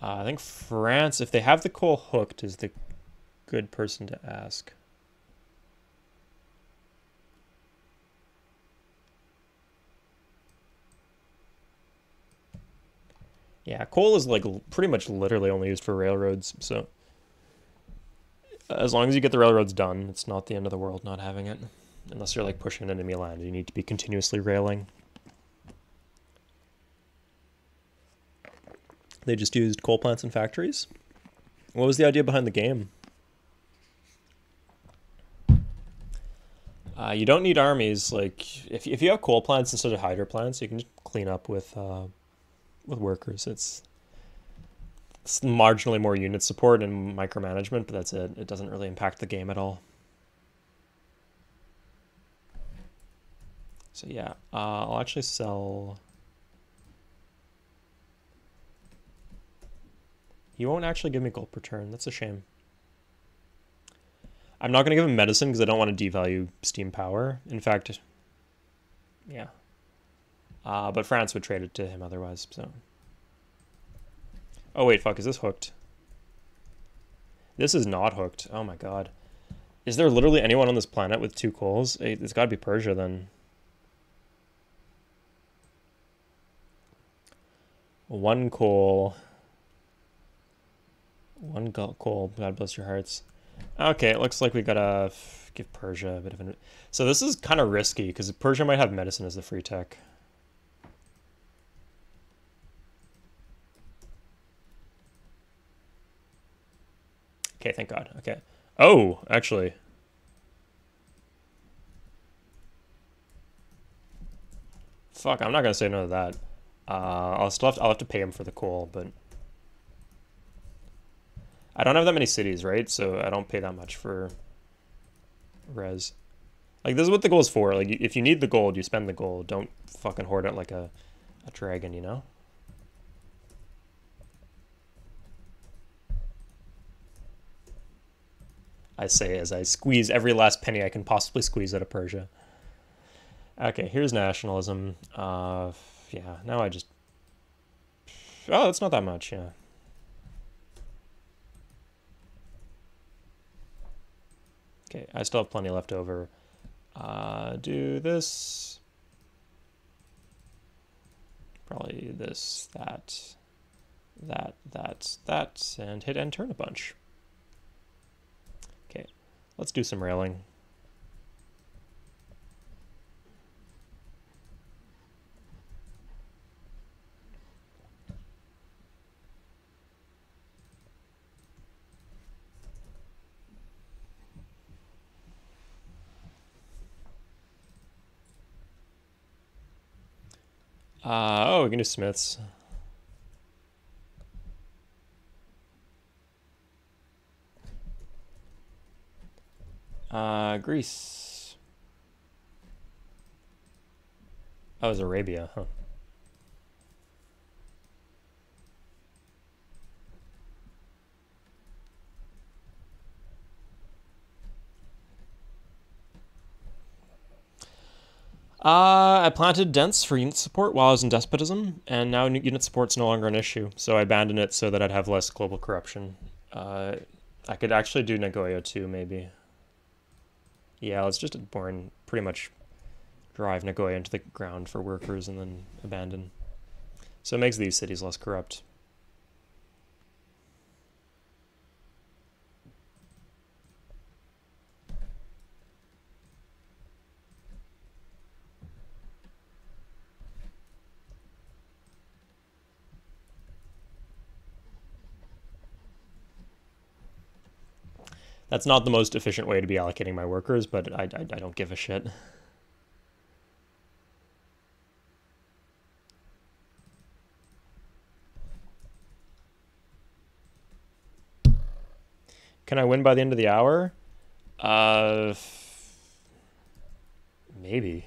S1: Uh, I think France, if they have the coal hooked, is the good person to ask. Yeah, coal is like pretty much literally only used for railroads, so as long as you get the railroads done, it's not the end of the world not having it. Unless you're like pushing enemy land, you need to be continuously railing. They just used coal plants and factories. What was the idea behind the game? Uh, you don't need armies. Like if if you have coal plants instead of hydro plants, you can just clean up with uh, with workers. It's it's marginally more unit support and micromanagement, but that's it. It doesn't really impact the game at all. So yeah, uh, I'll actually sell. He won't actually give me gold per turn. That's a shame. I'm not going to give him medicine because I don't want to devalue steam power. In fact, yeah, uh, but France would trade it to him otherwise, so. Oh wait, fuck, is this hooked? This is not hooked. Oh my god. Is there literally anyone on this planet with two coals? It's gotta be Persia then. One coal. One coal. God bless your hearts. Okay, it looks like we gotta give Persia a bit of an... So this is kind of risky, because Persia might have medicine as the free tech. Okay, thank God. Okay. Oh, actually. Fuck, I'm not gonna say no to that. Uh, I'll still have to, I'll have to pay him for the coal, but I don't have that many cities, right? So I don't pay that much for res. Like this is what the goal is for. Like if you need the gold, you spend the gold. Don't fucking hoard it like a, a dragon, you know? I say as I squeeze every last penny I can possibly squeeze out of Persia. Okay, here's nationalism. Uh, yeah, now I just... Oh, that's not that much, yeah. Okay, I still have plenty left over. Uh, do this. Probably this, that, that, that, that, and hit and turn a bunch. Let's do some railing. Uh, oh, we can do Smith's. Uh, Greece. That was Arabia, huh? Uh, I planted dents for unit support while I was in despotism, and now unit support's no longer an issue, so I abandoned it so that I'd have less global corruption. Uh, I could actually do Nagoya too, maybe. Yeah, let's just born pretty much drive Nagoya into the ground for workers and then abandon. So it makes these cities less corrupt. That's not the most efficient way to be allocating my workers, but I, I, I don't give a shit. Can I win by the end of the hour? Uh, maybe.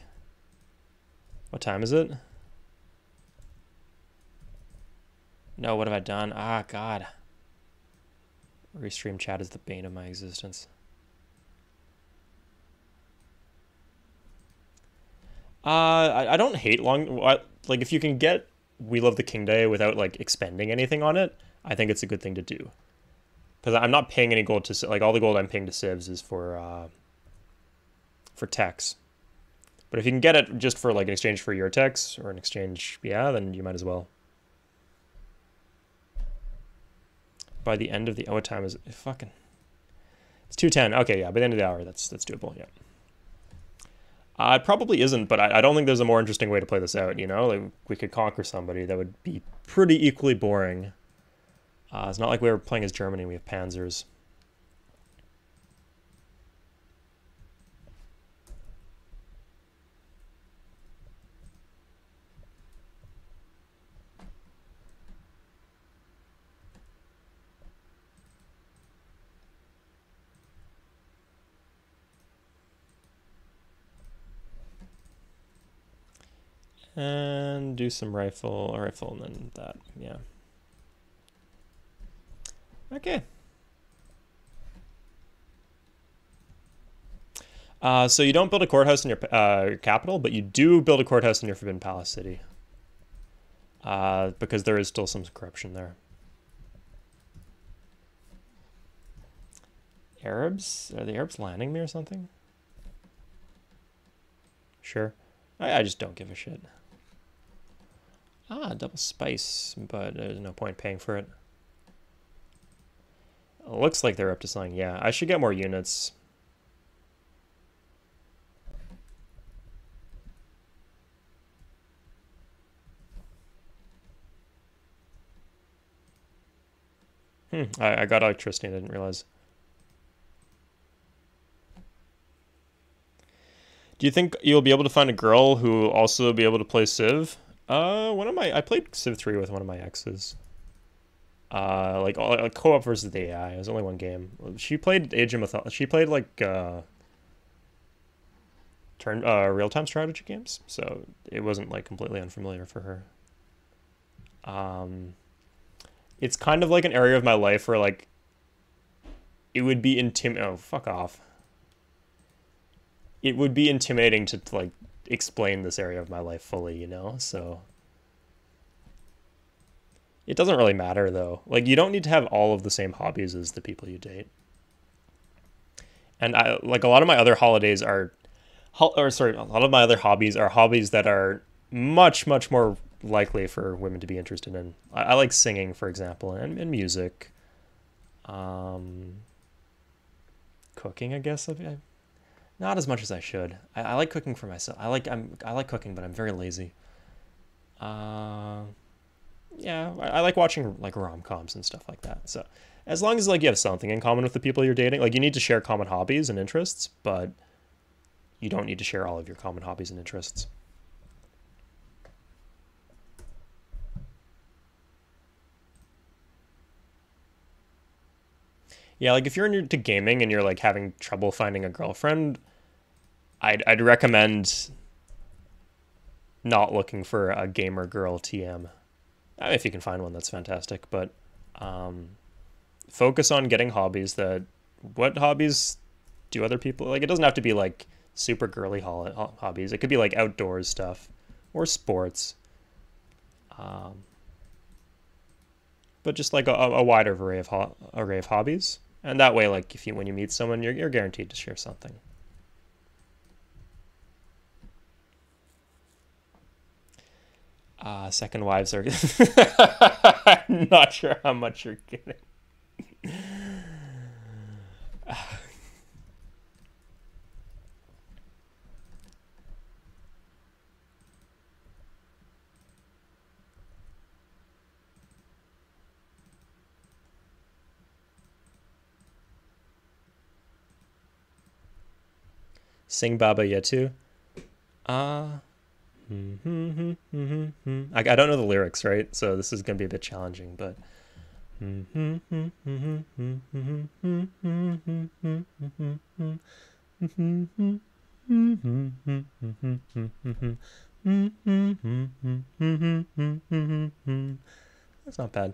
S1: What time is it? No, what have I done? Ah, God. Restream chat is the bane of my existence. Uh, I, I don't hate long. Like, if you can get We Love the King Day without like expending anything on it, I think it's a good thing to do. Because I'm not paying any gold to like all the gold I'm paying to civs is for uh, for techs. But if you can get it just for like an exchange for your techs or an exchange, yeah, then you might as well. By the end of the oh, time is it? Fucking, it's two ten. Okay, yeah, by the end of the hour, that's that's doable. Yeah. Uh, it probably isn't, but I, I, don't think there's a more interesting way to play this out. You know, like we could conquer somebody that would be pretty equally boring. Uh, it's not like we were playing as Germany. and We have Panzers. And do some rifle, a rifle, and then that, yeah. Okay. Uh, so you don't build a courthouse in your uh, capital, but you do build a courthouse in your Forbidden Palace city. Uh, because there is still some corruption there. Arabs? Are the Arabs landing me or something? Sure. I, I just don't give a shit. Ah, double spice, but there's no point paying for it. Looks like they're up to something. Yeah, I should get more units. Hmm, I, I got electricity, I didn't realize. Do you think you'll be able to find a girl who will also be able to play Civ? Uh, one of my I played Civ three with one of my exes. Uh, like, like co-op versus the AI. It was only one game. She played Age of Mythology. She played like uh, turn uh real time strategy games, so it wasn't like completely unfamiliar for her. Um, it's kind of like an area of my life where like it would be intim. Oh, fuck off. It would be intimidating to like explain this area of my life fully, you know? So it doesn't really matter though. Like you don't need to have all of the same hobbies as the people you date. And I like a lot of my other holidays are or sorry, a lot of my other hobbies are hobbies that are much much more likely for women to be interested in. I, I like singing, for example, and, and music. Um, cooking, I guess. I, not as much as I should. I, I like cooking for myself. I like I'm I like cooking, but I'm very lazy. Uh, yeah, I, I like watching like rom coms and stuff like that. So as long as like you have something in common with the people you're dating, like you need to share common hobbies and interests, but you don't need to share all of your common hobbies and interests. Yeah, like if you're into gaming and you're like having trouble finding a girlfriend, I'd I'd recommend not looking for a gamer girl TM. Mean, if you can find one, that's fantastic. But um, focus on getting hobbies that. What hobbies do other people like? It doesn't have to be like super girly hobbies. It could be like outdoors stuff or sports. Um, but just like a, a wider array of ho- array of hobbies. And that way, like if you when you meet someone, you're you're guaranteed to share something. Uh, second wives are. [laughs] Not sure how much you're getting. Sing Baba Yetu. Uh, I, I don't know the lyrics, right? So this is going to be a bit challenging, but. That's not bad.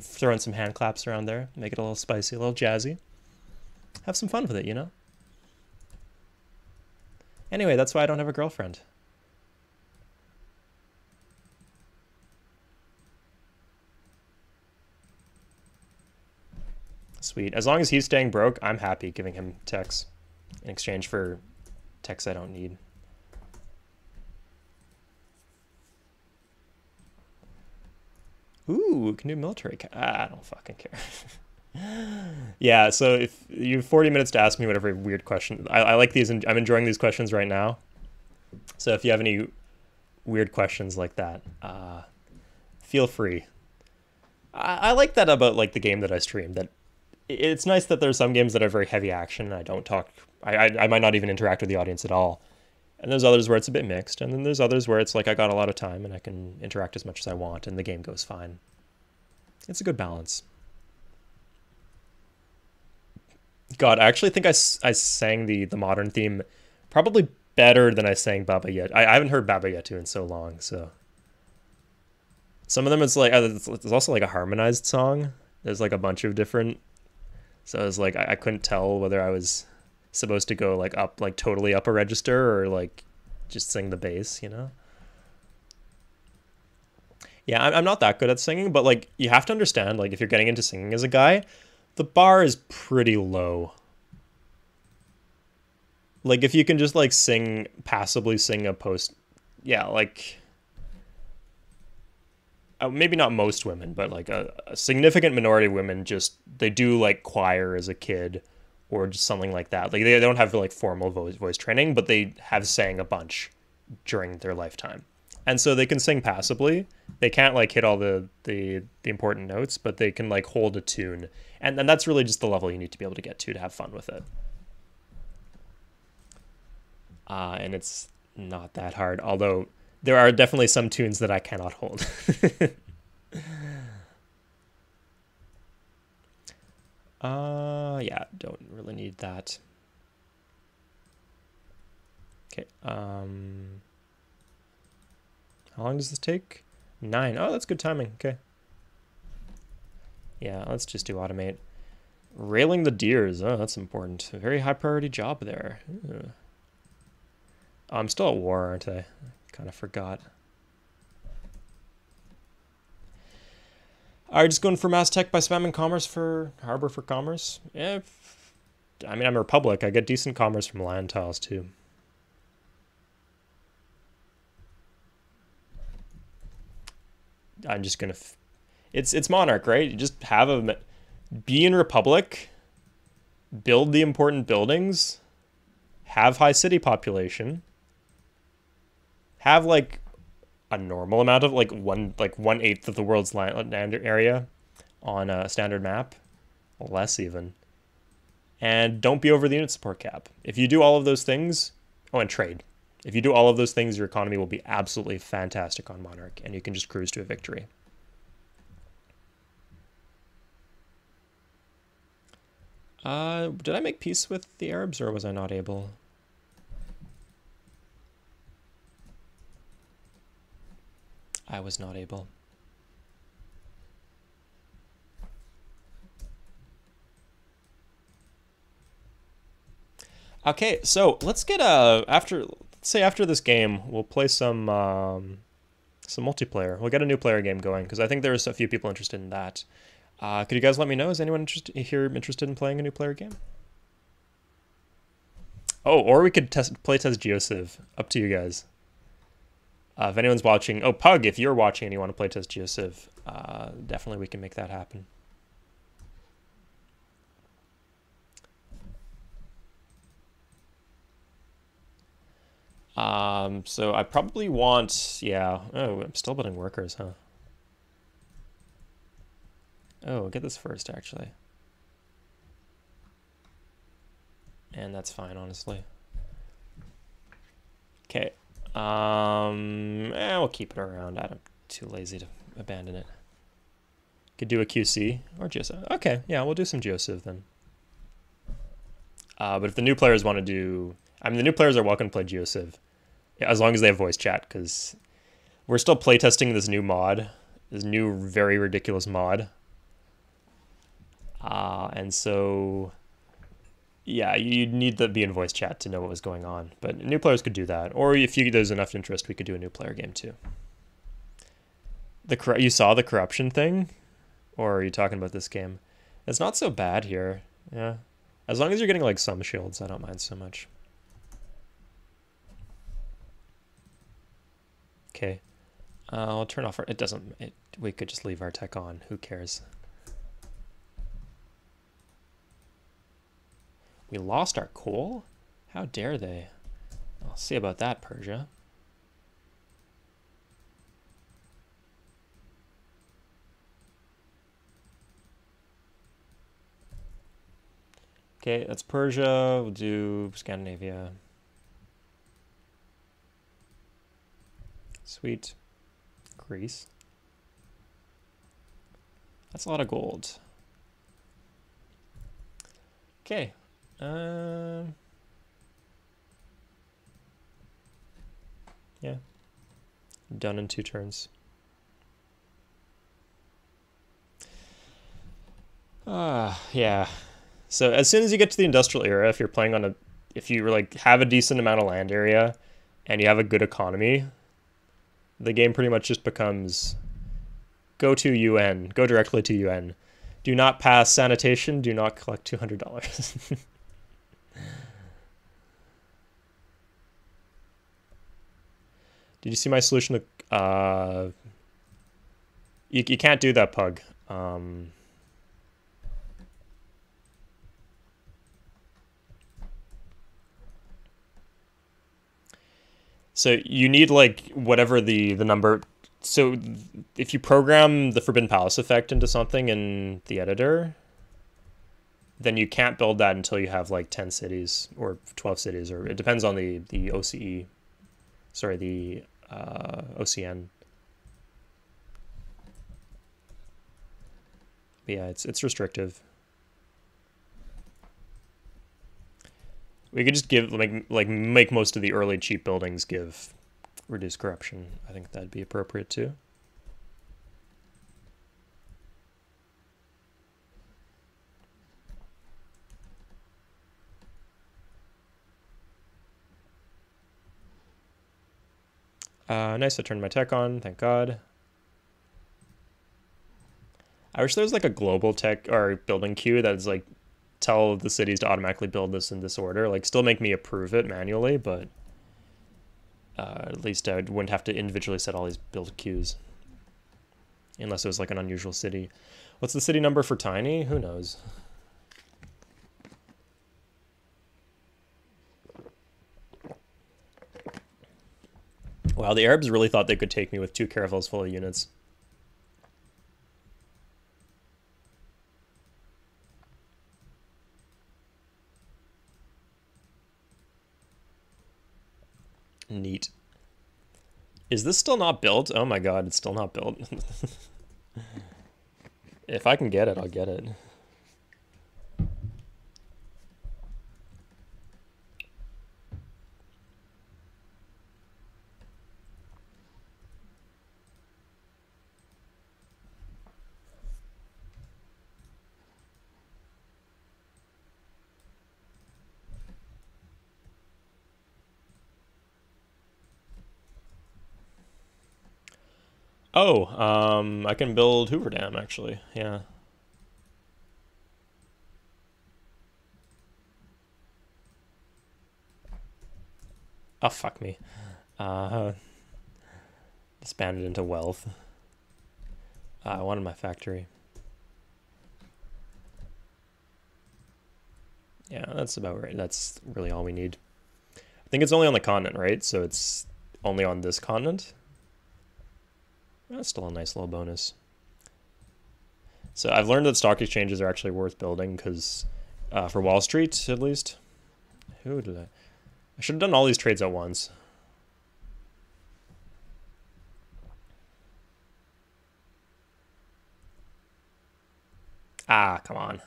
S1: throw in some hand claps around there, make it a little spicy, a little jazzy. Have some fun with it, you know? Anyway, that's why I don't have a girlfriend. Sweet. As long as he's staying broke, I'm happy giving him techs in exchange for techs I don't need. Ooh, can do military. Ah, I don't fucking care. [laughs] yeah, so if you have 40 minutes to ask me whatever weird question, I, I like these. I'm enjoying these questions right now. So if you have any weird questions like that, uh, feel free. I, I like that about like the game that I stream. That it's nice that there's some games that are very heavy action. And I don't talk. I, I I might not even interact with the audience at all. And there's others where it's a bit mixed, and then there's others where it's like I got a lot of time and I can interact as much as I want, and the game goes fine. It's a good balance. God, I actually think I, I sang the, the modern theme probably better than I sang Baba Yet. I, I haven't heard Baba Yetu in so long, so. Some of them it's like, there's also like a harmonized song. There's like a bunch of different. So it's like, I, I couldn't tell whether I was supposed to go like up like totally up a register or like just sing the bass you know? Yeah i'm not that good at singing but like you have to understand like if you're getting into singing as a guy the bar is pretty low. Like if you can just like sing passably sing a post yeah like uh, maybe not most women but like a, a significant minority of women just they do like choir as a kid or just something like that. Like they don't have like formal voice voice training, but they have sang a bunch during their lifetime. And so they can sing passably. They can't like hit all the the the important notes, but they can like hold a tune. And and that's really just the level you need to be able to get to to have fun with it. Uh, and it's not that hard, although there are definitely some tunes that I cannot hold. [laughs] Uh, yeah, don't really need that. Okay, um, how long does this take? Nine. Oh, that's good timing. Okay. Yeah, let's just do automate. Railing the deers. Oh, that's important. A very high priority job there. Oh, I'm still at war, aren't I? Kind of forgot. You just going for mass tech by spamming commerce for Harbor for Commerce? Yeah, I mean, I'm a Republic. I get decent commerce from land tiles, too. I'm just gonna. it's it's Monarch, right? You just have a be in Republic, build the important buildings, have high city population, have like a normal amount of like one like one eighth of the world's land area on a standard map, less even. And don't be over the unit support cap. If you do all of those things, oh, and trade. If you do all of those things, your economy will be absolutely fantastic on Monarch, and you can just cruise to a victory. Uh, did I make peace with the Arabs, or was I not able? I was not able. Okay, so let's get a after let's say after this game we'll play some um, some multiplayer. We'll get a new player game going because I think there's a few people interested in that. Uh, could you guys let me know? Is anyone interested here interested in playing a new player game? Oh, or we could test play test GeoCiv. Up to you guys. Uh, if anyone's watching, oh Pug, if you're watching and you want to play test GeoCiv, uh, definitely we can make that happen. Um, so I probably want, yeah. Oh, I'm still building workers, huh? Oh, get this first, actually. And that's fine, honestly. Okay. Um, eh, we'll keep it around. I'm too lazy to abandon it. Could do a QC or GeoCiv. Okay, yeah, we'll do some GeoCiv then. Uh, but if the new players want to do... I mean, the new players are welcome to play GeoCiv. As long as they have voice chat, because we're still playtesting this new mod. This new, very ridiculous mod. Uh, and so yeah, you'd need to be in voice chat to know what was going on. But new players could do that, or if you, there's enough interest, we could do a new player game too. The you saw the corruption thing, or are you talking about this game? It's not so bad here. Yeah, as long as you're getting like some shields, I don't mind so much. Okay, uh, I'll turn off our. It doesn't. It, we could just leave our tech on. Who cares? We lost our coal? How dare they? I'll see about that, Persia. Okay, that's Persia. We'll do Scandinavia. Sweet. Greece. That's a lot of gold. Okay, uh, yeah. Done in two turns. Ah, uh, yeah. So as soon as you get to the industrial era, if you're playing on a, if you like have a decent amount of land area, and you have a good economy, the game pretty much just becomes, go to UN, go directly to UN. Do not pass sanitation. Do not collect two hundred dollars. [laughs] Did you see my solution to... Uh, you, you can't do that, Pug. Um, so you need like whatever the the number so if you program the forbidden palace effect into something in the editor then you can't build that until you have like 10 cities or 12 cities or it depends on the the OCE sorry the uh, OCN. But yeah, it's it's restrictive. We could just give like like make most of the early cheap buildings give reduced corruption. I think that'd be appropriate too. Uh, nice, I turned my tech on, thank God. I wish there was like a global tech or building queue that's like tell the cities to automatically build this in this order. Like still make me approve it manually, but uh, at least I wouldn't have to individually set all these build queues. Unless it was like an unusual city. What's the city number for Tiny? Who knows? Wow, the Arabs really thought they could take me with two caravels full of units. Neat. Is this still not built? Oh my god, it's still not built. [laughs] if I can get it, I'll get it. Oh, um, I can build Hoover Dam, actually. Yeah. Oh, fuck me. Uh, expanded into wealth. Uh, I wanted my factory. Yeah, that's about right. That's really all we need. I think it's only on the continent, right? So it's only on this continent. That's still a nice little bonus. So I've learned that stock exchanges are actually worth building because uh, for Wall Street, at least. Who did I? I should have done all these trades at once. Ah, come on.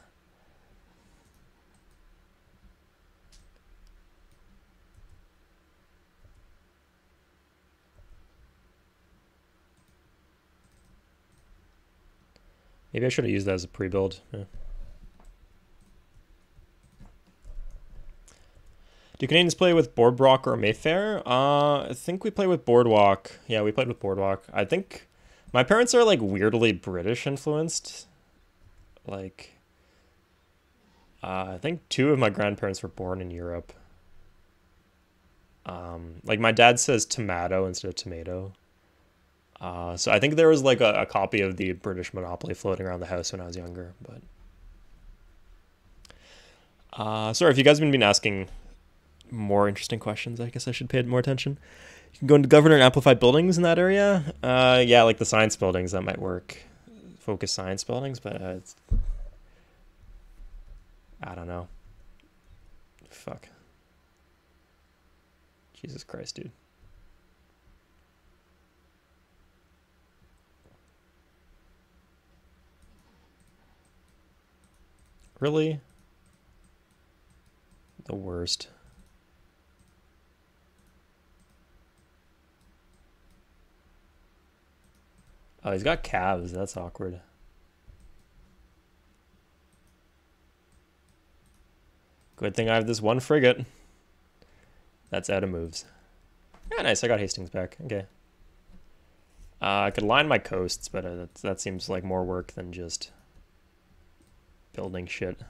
S1: Maybe I should have used that as a pre-build. Yeah. Do Canadians play with Boardwalk or Mayfair? Uh, I think we play with Boardwalk. Yeah, we played with Boardwalk. I think my parents are like weirdly British influenced. Like, uh, I think two of my grandparents were born in Europe. Um, like my dad says tomato instead of tomato. Uh, so I think there was like a, a copy of the British Monopoly floating around the house when I was younger. But uh, sorry if you guys have been asking more interesting questions, I guess I should pay more attention. You can go into governor and amplified buildings in that area. Uh, yeah, like the science buildings, that might work. Focus science buildings, but uh, it's, I don't know. Fuck. Jesus Christ, dude. Really? The worst. Oh, he's got cavs. That's awkward. Good thing I have this one frigate. That's out of moves. Yeah, nice. I got Hastings back. Okay. Uh, I could line my coasts, but uh, that, that seems like more work than just building shit.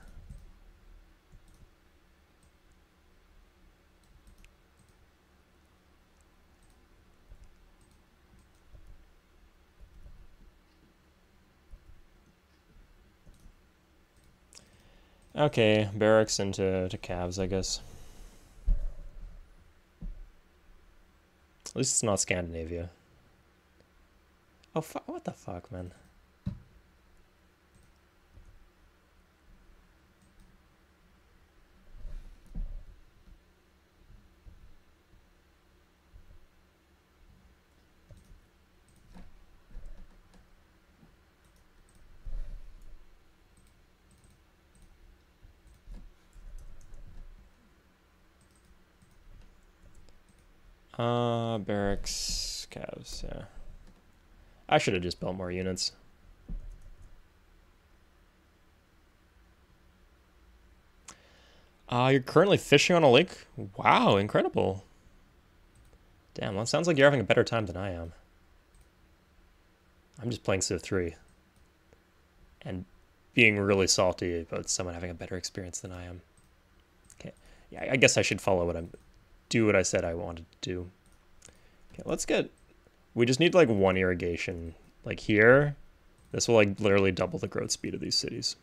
S1: Okay, barracks into to cavs, I guess. At least it's not Scandinavia. Oh, what the fuck, man? Uh, barracks, cavs, yeah. I should have just built more units. Uh, you're currently fishing on a lake? Wow, incredible. Damn, well, sounds like you're having a better time than I am. I'm just playing Civ 3. And being really salty about someone having a better experience than I am. Okay, yeah, I guess I should follow what I'm do what I said I wanted to do. Okay, let's get, we just need like one irrigation, like here. This will like literally double the growth speed of these cities.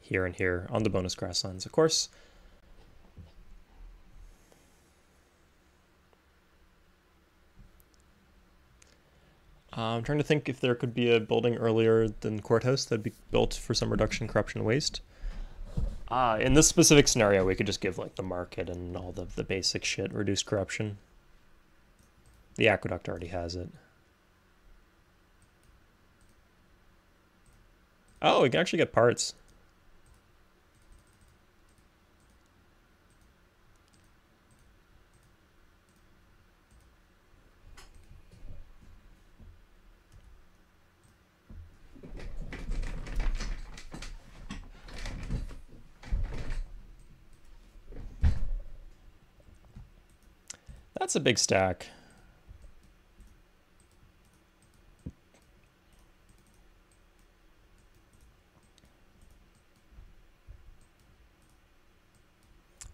S1: Here and here on the bonus grasslands, of course. I'm trying to think if there could be a building earlier than courthouse that'd be built for some reduction, corruption, waste. Uh, in this specific scenario, we could just give like the market and all the, the basic shit, reduce corruption. The aqueduct already has it. Oh, we can actually get parts. That's a big stack.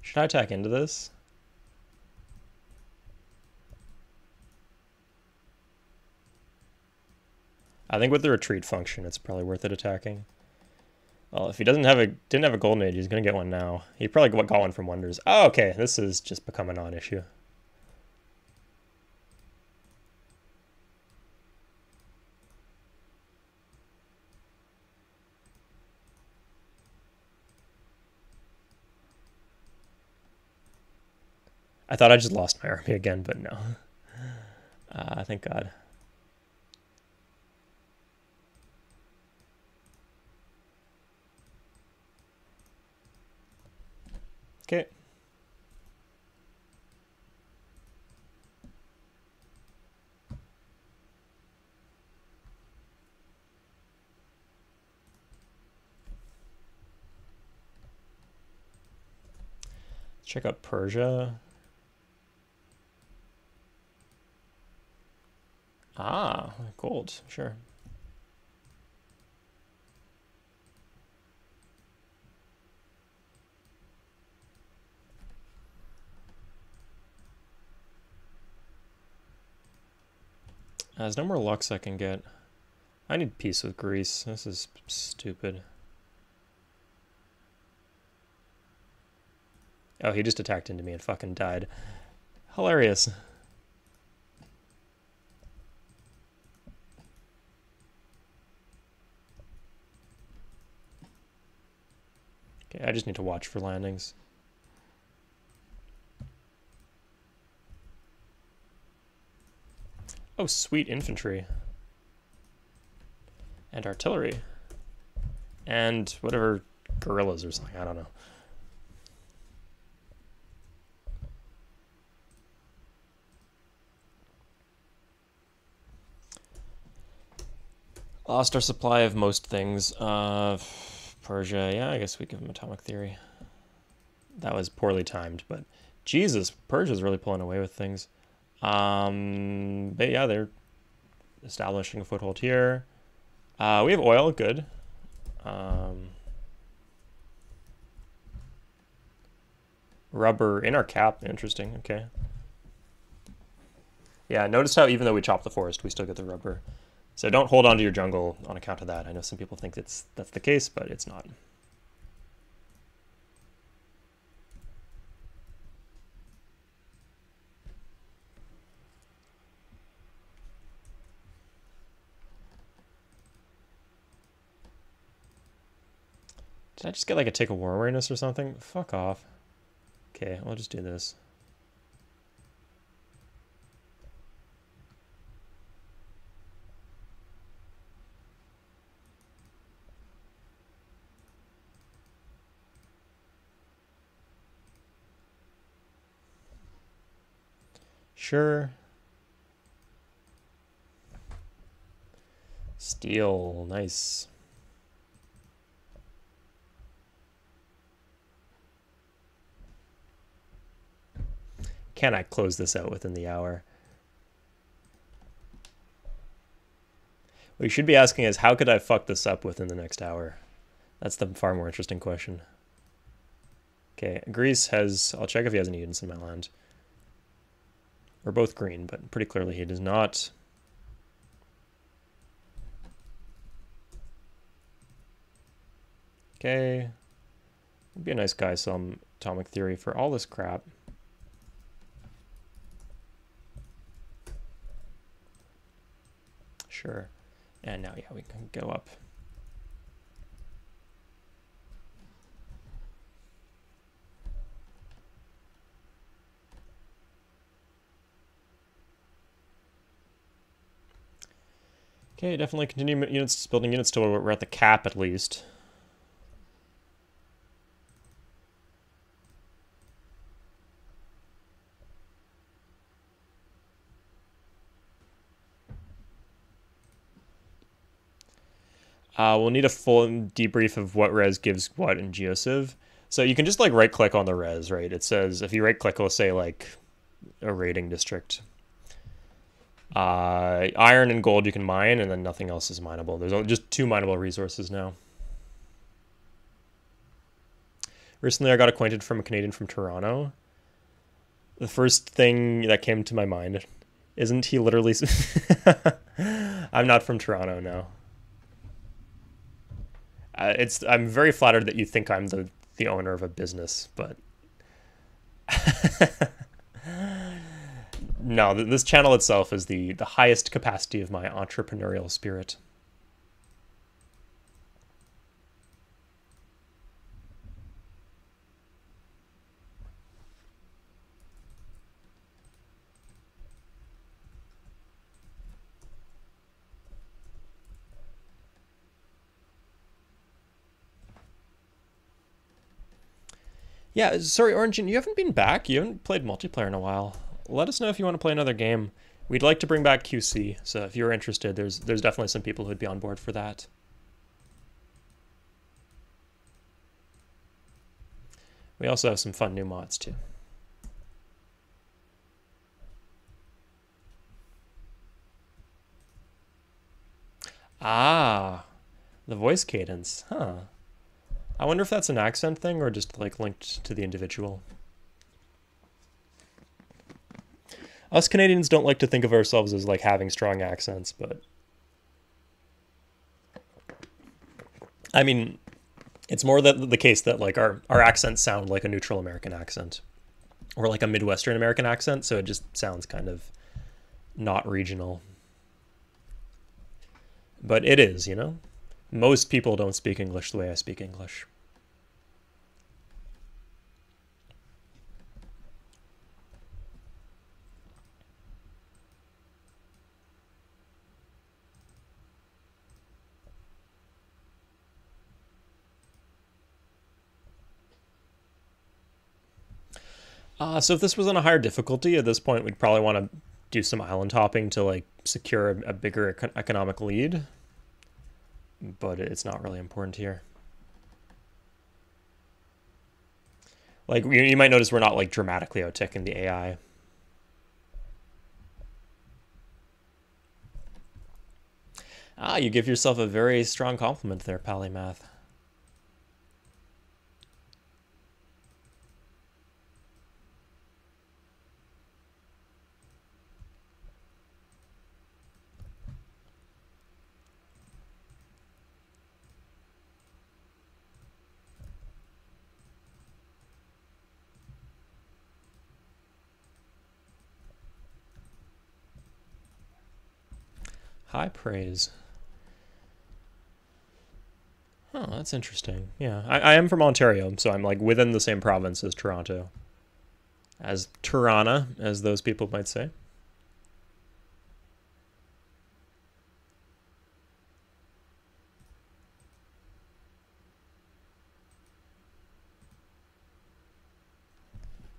S1: Should I attack into this? I think with the retreat function, it's probably worth it attacking. Well, if he doesn't have a didn't have a golden age, he's gonna get one now. He probably got one from wonders. Oh, okay, this has just become a non-issue. I thought I just lost my army again, but no. Uh, thank God. Okay. Check out Persia. Ah, gold, sure. Uh, there's no more Lux I can get. I need peace with Greece. This is stupid. Oh, he just attacked into me and fucking died. Hilarious. Okay, I just need to watch for landings. Oh, sweet infantry. And artillery. And whatever guerrillas or something, I don't know. Lost our supply of most things. Uh, Persia, yeah, I guess we give him atomic theory. That was poorly timed, but Jesus, Persia's really pulling away with things. Um, but yeah, they're establishing a foothold here. Uh, we have oil, good. Um, rubber in our cap, interesting, okay. Yeah, notice how even though we chop the forest, we still get the rubber. So don't hold on to your jungle on account of that. I know some people think it's that's the case, but it's not. Did I just get like a take a war weariness or something? Fuck off. Okay, I'll just do this. Sure. Steel, nice. Can I close this out within the hour? What you should be asking is, how could I fuck this up within the next hour? That's the far more interesting question. Okay, Greece has... I'll check if he has any units in my land. We're both green, but pretty clearly he does not. Okay. Would be a nice guy some atomic theory for all this crap. Sure. And now, yeah, we can go up. Okay, definitely continue units, building units till we're at the cap at least. Uh, we'll need a full debrief of what res gives what in Geociv. So you can just like right click on the res, right? It says, if you right click, it'll say like a raiding district. Uh, iron and gold you can mine, and then nothing else is mineable. There's just two mineable resources now. Recently, I got acquainted from a Canadian from Toronto. The first thing that came to my mind isn't he literally. [laughs] I'm not from Toronto, no. Uh, it's I'm very flattered that you think I'm the the owner of a business, but [laughs] no, this channel itself is the the highest capacity of my entrepreneurial spirit. Yeah, sorry, Origin, you haven't been back. You haven't played multiplayer in a while. Let us know if you want to play another game. We'd like to bring back QC, so if you're interested, there's there's definitely some people who'd be on board for that. We also have some fun new mods too. Ah, the voice cadence, huh? I wonder if that's an accent thing or just like linked to the individual. Us Canadians don't like to think of ourselves as like having strong accents, but I mean, it's more that the case that like our our accents sound like a neutral American accent or like a Midwestern American accent, so it just sounds kind of not regional. But it is, you know? Most people don't speak English the way I speak English. Uh, so if this was on a higher difficulty, at this point we'd probably want to do some island hopping to like secure a, a bigger econ economic lead. But it's not really important here. Like, you, you might notice we're not like dramatically out-ticking the AI. Ah, you give yourself a very strong compliment there, Polymath. High praise. Oh, that's interesting. Yeah, I, I am from Ontario, so I'm like within the same province as Toronto. As Tirana, as those people might say.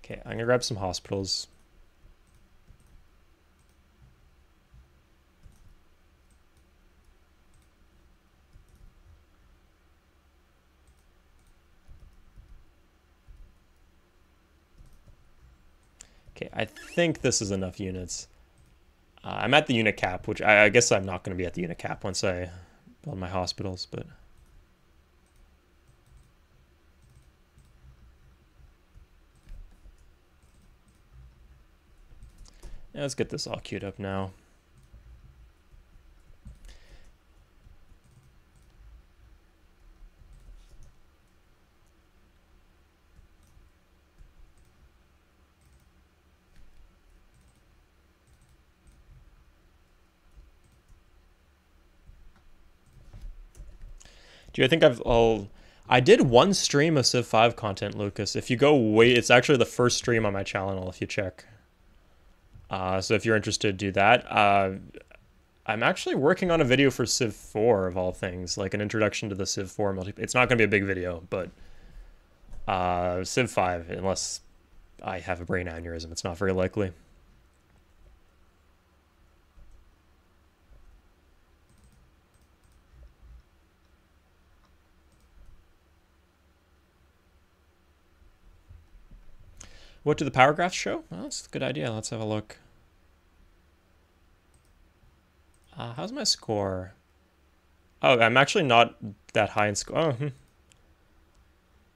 S1: Okay, I'm gonna grab some hospitals. Okay, I think this is enough units. Uh, I'm at the unit cap, which I, I guess I'm not going to be at the unit cap once I build my hospitals, but... Yeah, let's get this all queued up now. Do you think I've all? I did one stream of Civ 5 content, Lucas. If you go wait, it's actually the first stream on my channel. If you check, uh, so if you're interested, do that. Uh, I'm actually working on a video for Civ 4 of all things, like an introduction to the Civ 4 multi. It's not going to be a big video, but uh, Civ 5, unless I have a brain aneurysm, it's not very likely. What do the power graphs show? Well, that's a good idea. Let's have a look. Uh, how's my score? Oh, I'm actually not that high in score. Oh, hmm.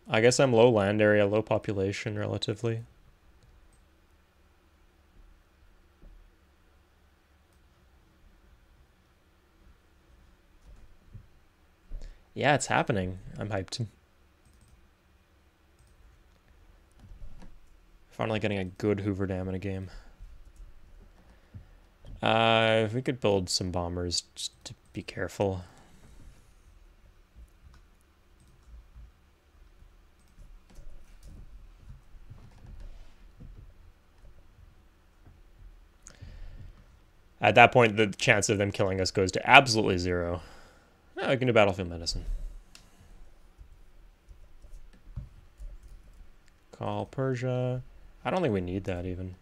S1: I guess I'm low land area, low population relatively. Yeah, it's happening. I'm hyped. Finally getting a good Hoover Dam in a game. Uh, if we could build some bombers just to be careful. At that point, the chance of them killing us goes to absolutely zero. Oh, we can do battlefield medicine. Call Persia. I don't think we need that even.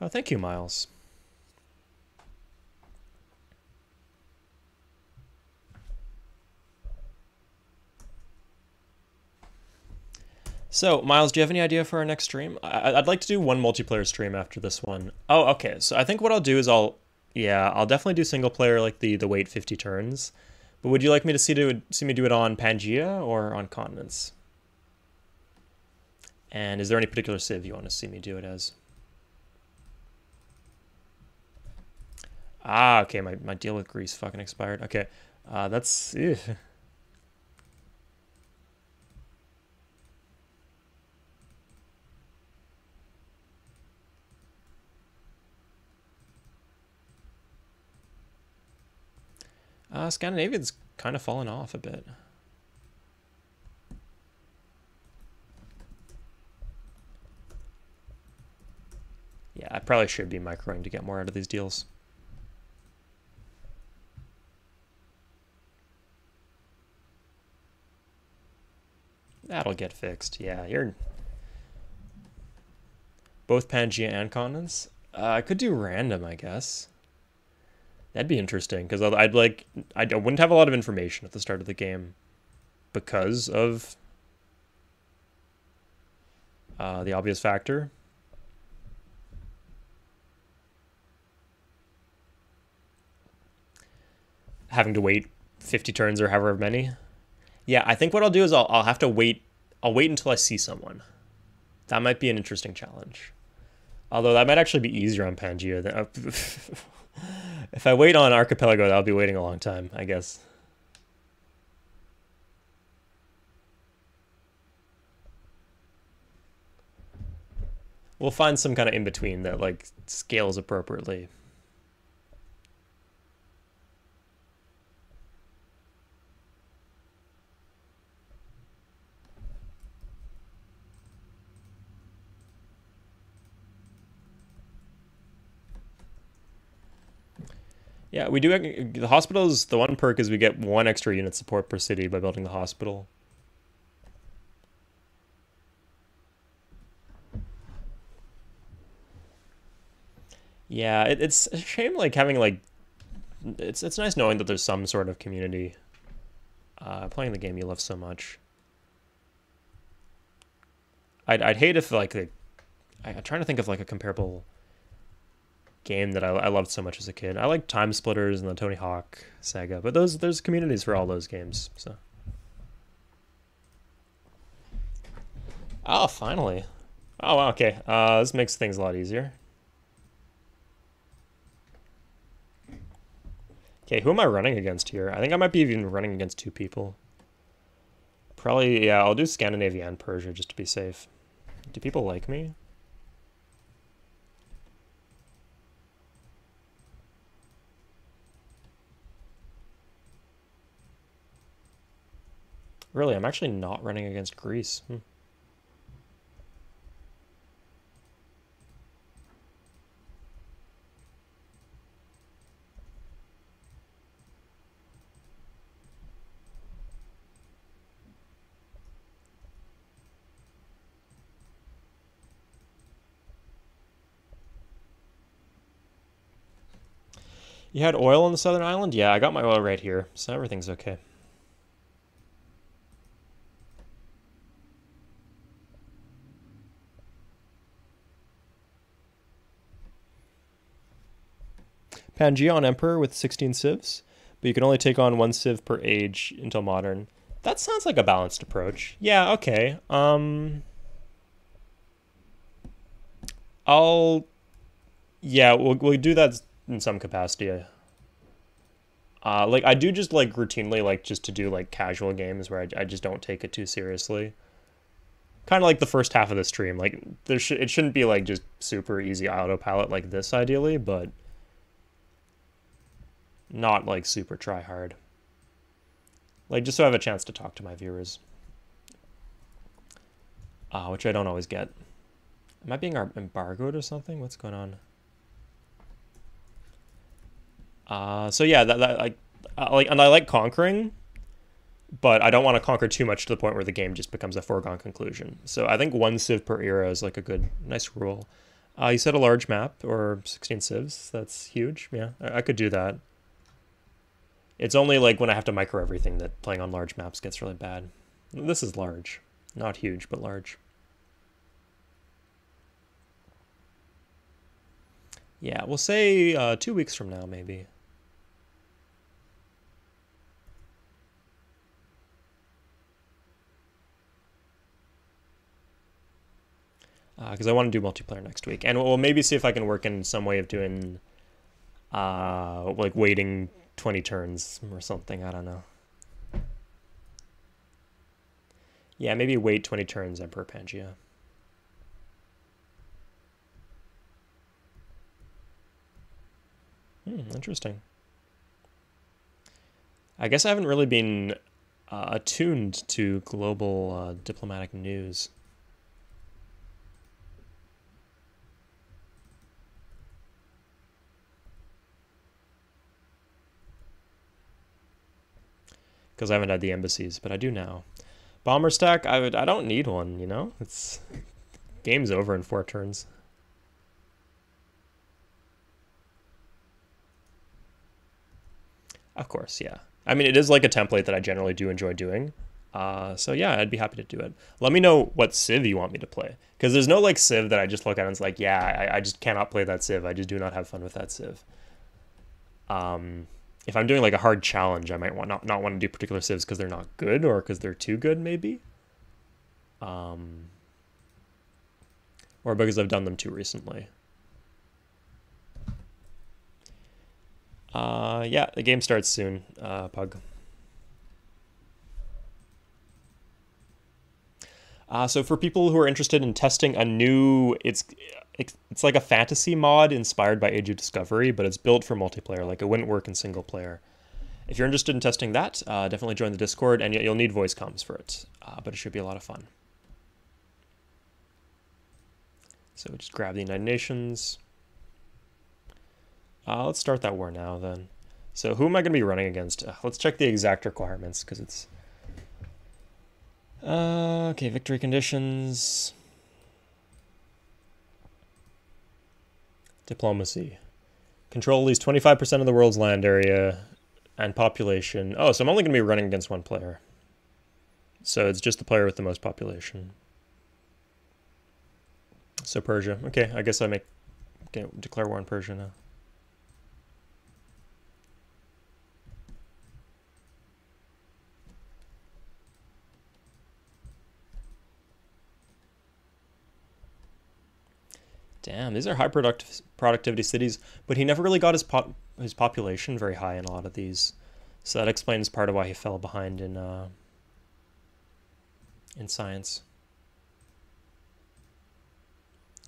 S1: Oh, thank you, Miles. So, Miles, do you have any idea for our next stream? I- would like to do one multiplayer stream after this one. Oh, okay. So I think what I'll do is I'll, yeah, I'll definitely do single player, like the the wait 50 turns. But would you like me to see do see me do it on Pangea or on Continents? And is there any particular civ you want to see me do it as? Ah, okay, my, my deal with Greece fucking expired. Okay, uh, that's... [laughs] Ew. Uh, Scandinavian's kind of fallen off a bit. Yeah, I probably should be microing to get more out of these deals. That'll get fixed. Yeah, you're both Pangea and Continents. Uh, I could do random, I guess. That'd be interesting because I'd like I wouldn't have a lot of information at the start of the game because of uh, the obvious factor. Having to wait 50 turns or however many. Yeah, I think what I'll do is I'll, I'll have to wait. I'll wait until I see someone. That might be an interesting challenge. Although that might actually be easier on Pangea. Than, [laughs] if I wait on Archipelago, I'll be waiting a long time, I guess. We'll find some kind of in-between that like scales appropriately. Yeah, we do. The hospitals. The one perk is we get one extra unit support per city by building the hospital. Yeah, it, it's a shame like having like it's it's nice knowing that there's some sort of community uh, playing the game you love so much. I'd I'd hate if like the, I, I'm trying to think of like a comparable game that I, I loved so much as a kid. I like Time Splitters and the Tony Hawk saga, but those there's communities for all those games. So. Oh, finally. Oh, okay. Uh, this makes things a lot easier. Okay, who am I running against here? I think I might be even running against two people. Probably, yeah, I'll do Scandinavia and Persia just to be safe. Do people like me? Really, I'm actually not running against Greece. Hmm. You had oil on the southern island? Yeah, I got my oil right here, so everything's okay. Pangea on Emperor with 16 civs, but you can only take on one civ per age until modern. That sounds like a balanced approach. Yeah, okay. Um, I'll, yeah, we'll we'll do that in some capacity. Uh, like I do just like routinely like just to do like casual games where I, I just don't take it too seriously. Kind of like the first half of the stream. Like there should it shouldn't be like just super easy autopilot like this ideally, but not like super try hard. Like just so I have a chance to talk to my viewers. Uh, which I don't always get. Am I being embargoed or something? What's going on? Uh, so yeah, that, that like, uh, like, and I like conquering, but I don't want to conquer too much to the point where the game just becomes a foregone conclusion. So I think one civ per era is like a good, nice rule. Uh, you said a large map or 16 civs. That's huge. Yeah, I, I could do that. It's only like when I have to micro everything that playing on large maps gets really bad. This is large. Not huge, but large. Yeah, we'll say uh, two weeks from now, maybe. Because uh, I want to do multiplayer next week. And we'll maybe see if I can work in some way of doing, uh, like, waiting 20 turns or something. I don't know. Yeah, maybe wait 20 turns Emperor Pangea. Hmm, interesting. I guess I haven't really been uh, attuned to global uh, diplomatic news. Because I haven't had the embassies, but I do now. Bomber stack, I would I don't need one, you know? It's game's over in four turns. Of course, yeah. I mean, it is like a template that I generally do enjoy doing. Uh, so yeah, I'd be happy to do it. Let me know what Civ you want me to play. Because there's no like Civ that I just look at and it's like, yeah, I, I just cannot play that Civ. I just do not have fun with that Civ. Um, if I'm doing like a hard challenge, I might want not, not want to do particular civs because they're not good or because they're too good, maybe. Um, or because I've done them too recently. Uh, yeah, the game starts soon, uh, Pug. Uh, so for people who are interested in testing a new, it's it's like a fantasy mod inspired by Age of Discovery, but it's built for multiplayer. Like it wouldn't work in single player. If you're interested in testing that, uh, definitely join the Discord, and you'll need voice comms for it. Uh, but it should be a lot of fun. So just grab the United Nations. Uh, let's start that war now then. So who am I going to be running against? Uh, let's check the exact requirements because it's... Uh, okay, victory conditions. Diplomacy. Control at least 25% of the world's land area and population. Oh, so I'm only going to be running against one player. So it's just the player with the most population. So Persia. Okay, I guess I make okay, declare war on Persia now. Damn, these are high product productivity cities, but he never really got his his population very high in a lot of these. So that explains part of why he fell behind in uh, in science.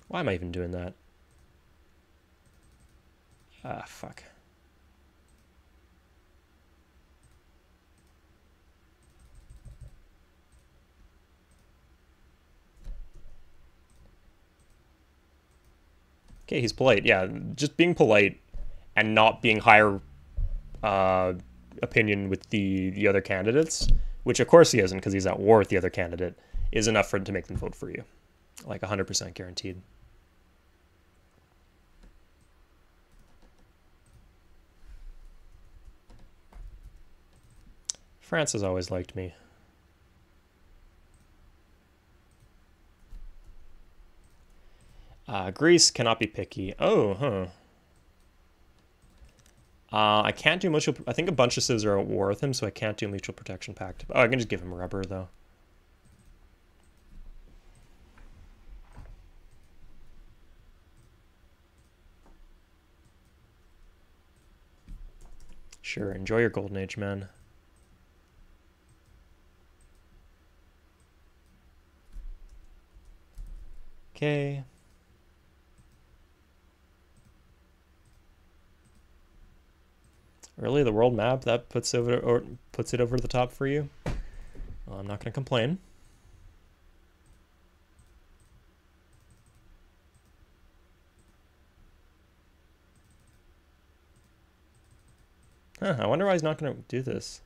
S1: Why am I even doing that? Ah, fuck. Okay, he's polite. Yeah, just being polite and not being higher uh, opinion with the the other candidates, which of course he isn't because he's at war with the other candidate, is enough for him to make them vote for you, like 100% guaranteed. France has always liked me. Greece cannot be picky. Oh, huh. Uh, I can't do mutual. I think a bunch of civs are at war with him, so I can't do mutual protection pact. Oh, I can just give him rubber though. Sure, enjoy your golden age, man. Okay. Really, the world map that puts over or puts it over the top for you. Well, I'm not going to complain. Huh, I wonder why he's not going to do this.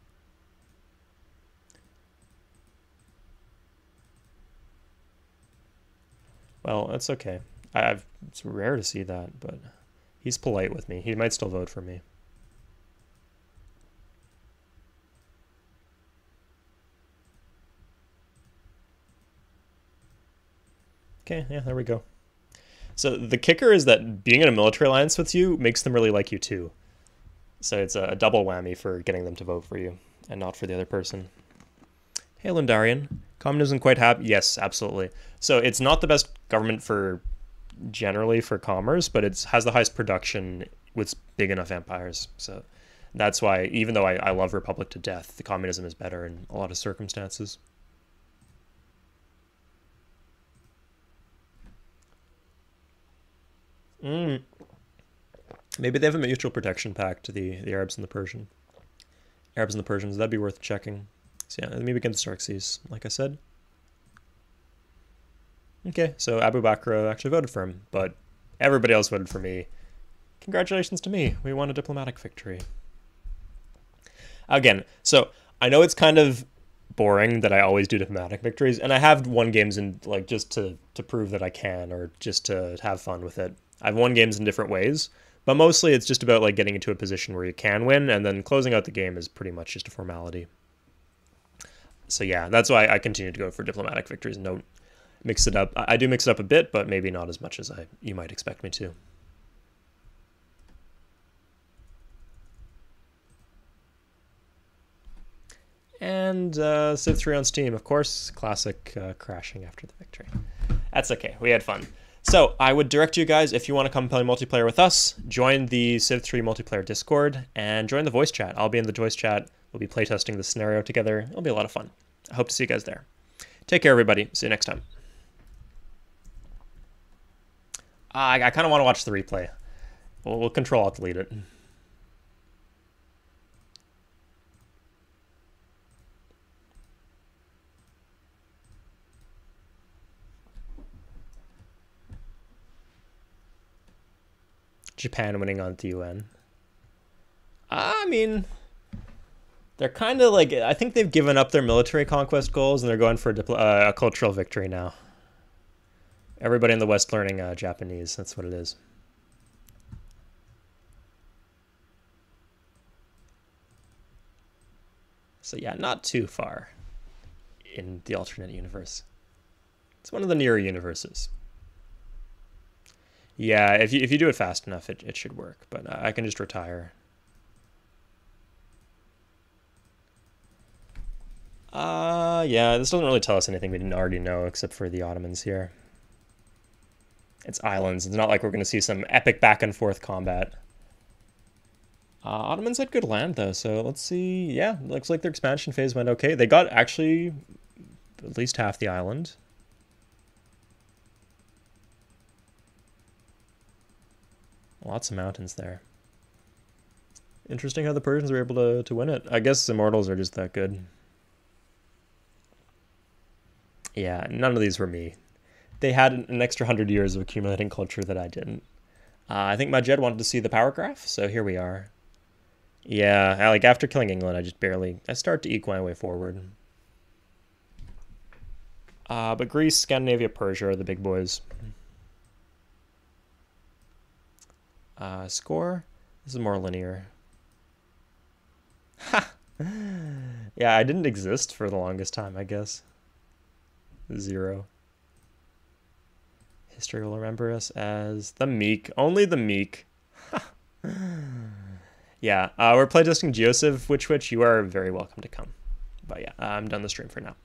S1: Well, that's okay. I've, it's rare to see that, but he's polite with me. He might still vote for me. Okay, yeah, there we go. So the kicker is that being in a military alliance with you makes them really like you too. So it's a double whammy for getting them to vote for you and not for the other person. Hey, Lundarian. Communism quite happy? Yes, absolutely. So it's not the best government for generally for commerce, but it has the highest production with big enough empires. So that's why, even though I, I love Republic to death, the communism is better in a lot of circumstances. Mm. Maybe they have a mutual protection pact, to the, the Arabs and the Persian. Arabs and the Persians, that'd be worth checking. So yeah, maybe against Xerxes, like I said. Okay, so Abu Bakr actually voted for him, but everybody else voted for me. Congratulations to me. We won a diplomatic victory. Again, so I know it's kind of boring that I always do diplomatic victories, and I have won games in like just to to prove that I can or just to have fun with it. I've won games in different ways, but mostly it's just about like getting into a position where you can win, and then closing out the game is pretty much just a formality. So yeah, that's why I continue to go for diplomatic victories and don't mix it up. I do mix it up a bit, but maybe not as much as I you might expect me to. And uh, Civ 3 on Steam, of course, classic uh, crashing after the victory. That's okay, we had fun. So I would direct you guys, if you want to come play multiplayer with us, join the Civ 3 multiplayer Discord and join the voice chat. I'll be in the voice chat. We'll be playtesting the scenario together. It'll be a lot of fun. I hope to see you guys there. Take care, everybody. See you next time. I, I kind of want to watch the replay. We'll, we'll control I'll delete it. Japan winning on the UN. I mean, they're kind of like I think they've given up their military conquest goals and they're going for a, uh, a cultural victory now. Everybody in the West learning uh, Japanese. That's what it is. So yeah, not too far in the alternate universe. It's one of the nearer universes. Yeah, if you if you do it fast enough, it, it should work. But I can just retire. Uh, yeah, this doesn't really tell us anything we didn't already know, except for the Ottomans here. It's islands. It's not like we're going to see some epic back and forth combat. Uh, Ottomans had good land, though, so let's see. Yeah, looks like their expansion phase went okay. They got actually at least half the island. Lots of mountains there. Interesting how the Persians were able to, to win it. I guess Immortals are just that good. Yeah, none of these were me. They had an extra hundred years of accumulating culture that I didn't. Uh, I think Majed wanted to see the power graph, so here we are. Yeah, like after killing England, I just barely, I start to eke my way forward. Uh, but Greece, Scandinavia, Persia are the big boys. Uh, score, this is more linear. Ha! yeah, I didn't exist for the longest time, I guess. Zero. History will remember us as the meek. Only the meek. yeah, uh, we're playtesting Geociv, which which you are very welcome to come. But yeah, I'm done the stream for now.